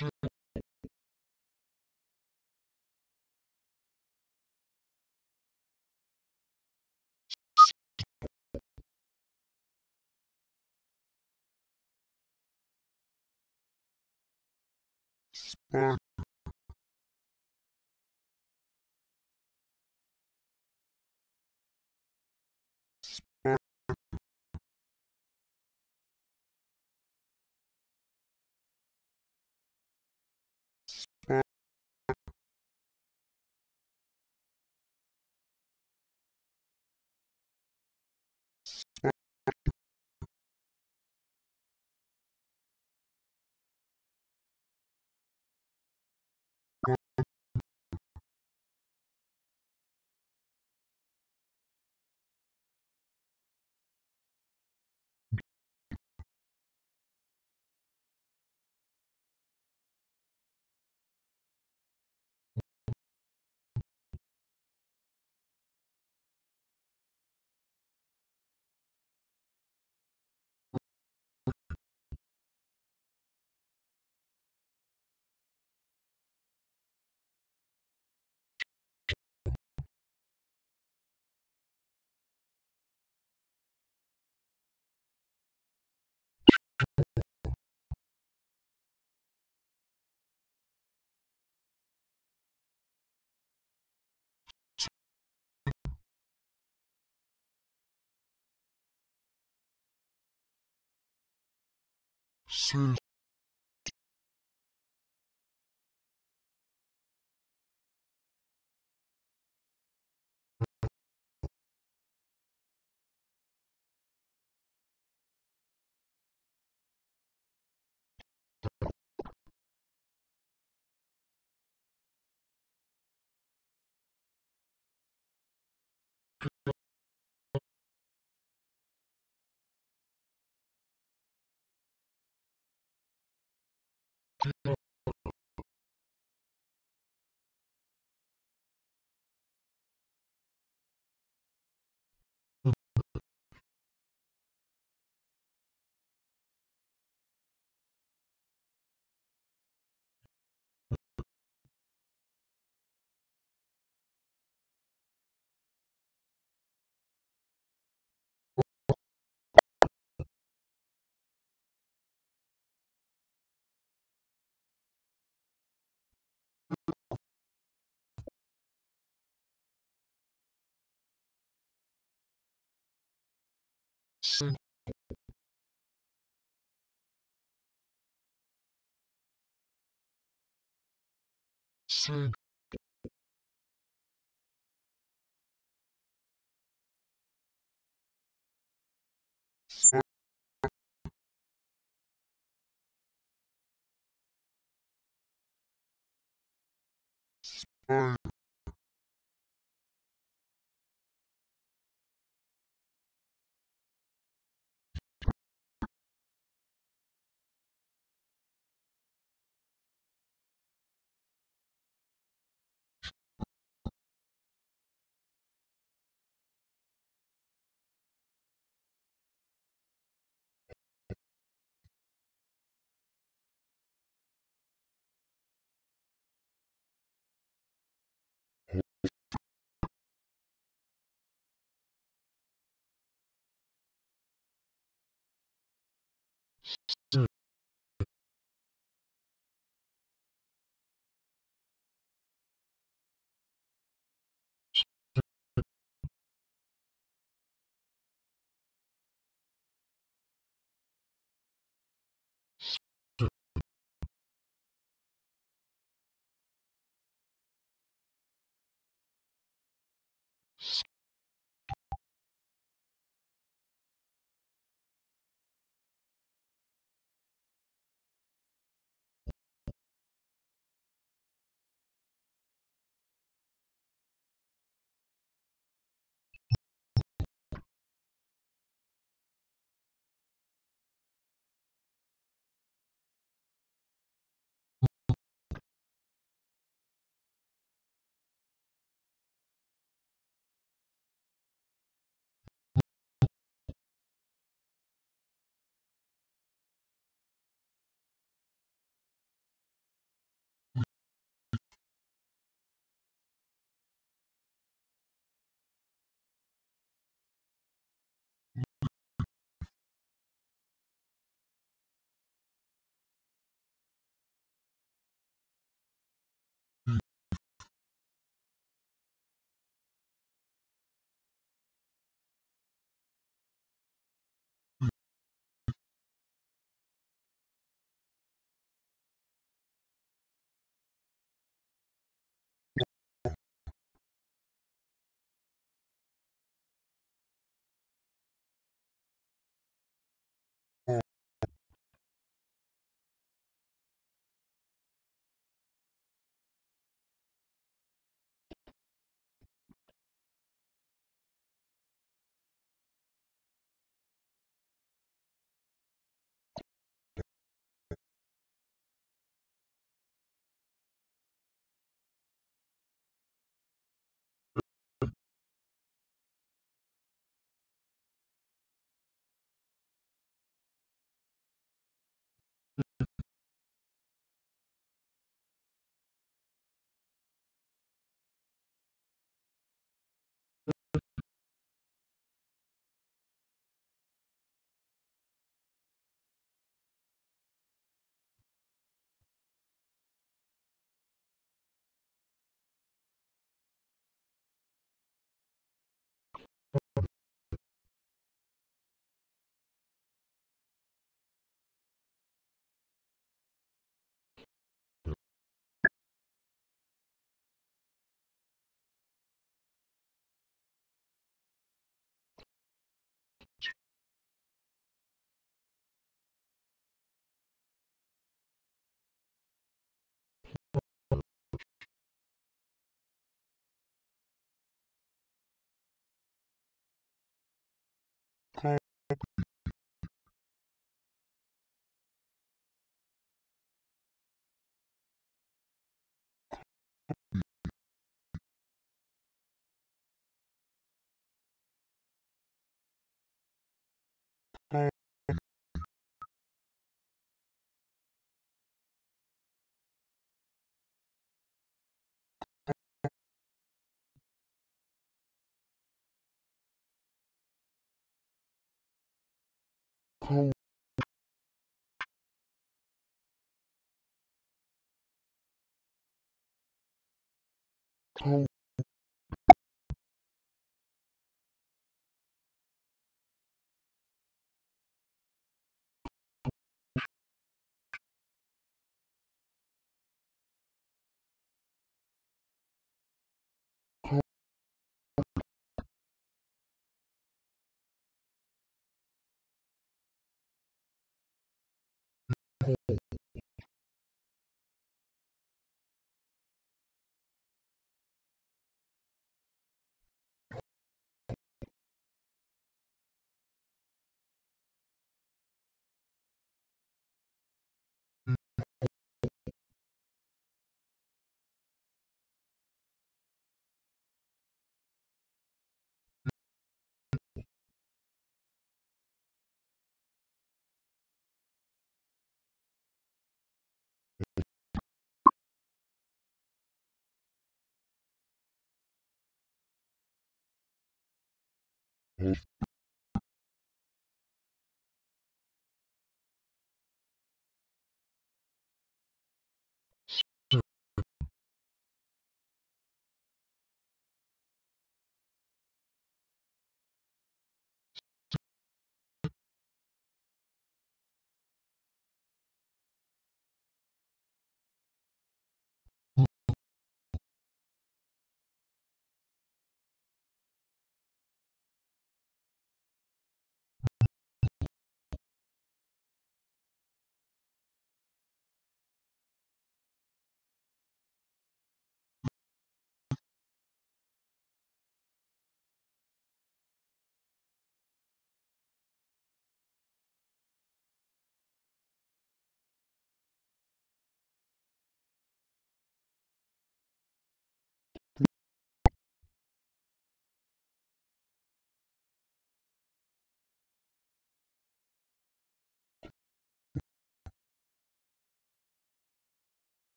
gather, spider, Celsius Mm. Sing. Sing. Spine host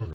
and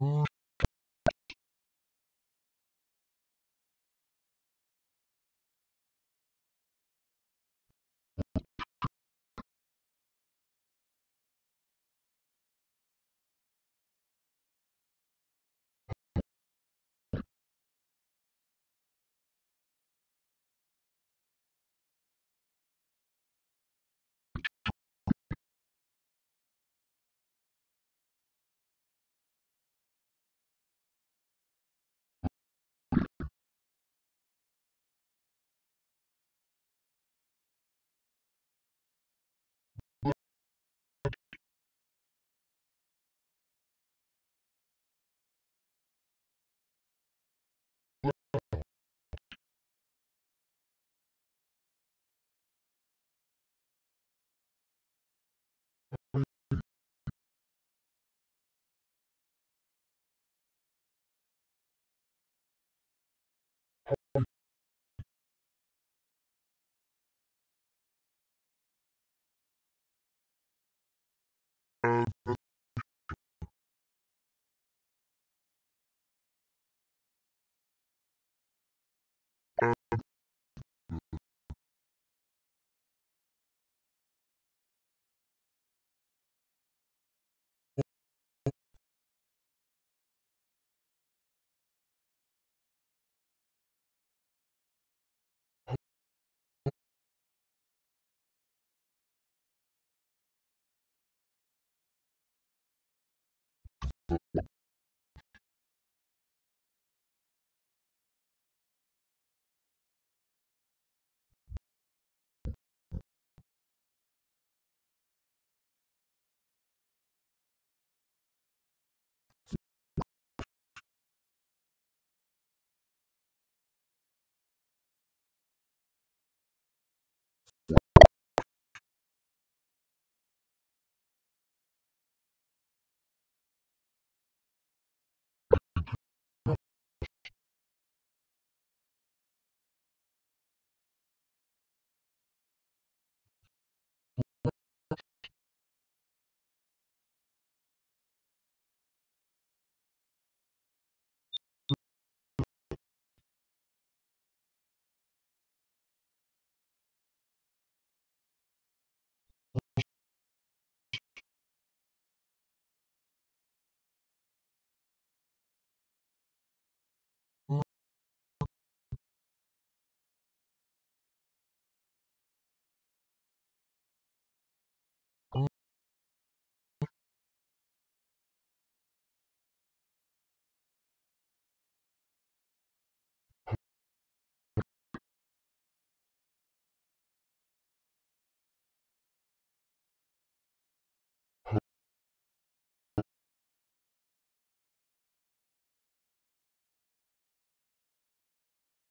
who Uh,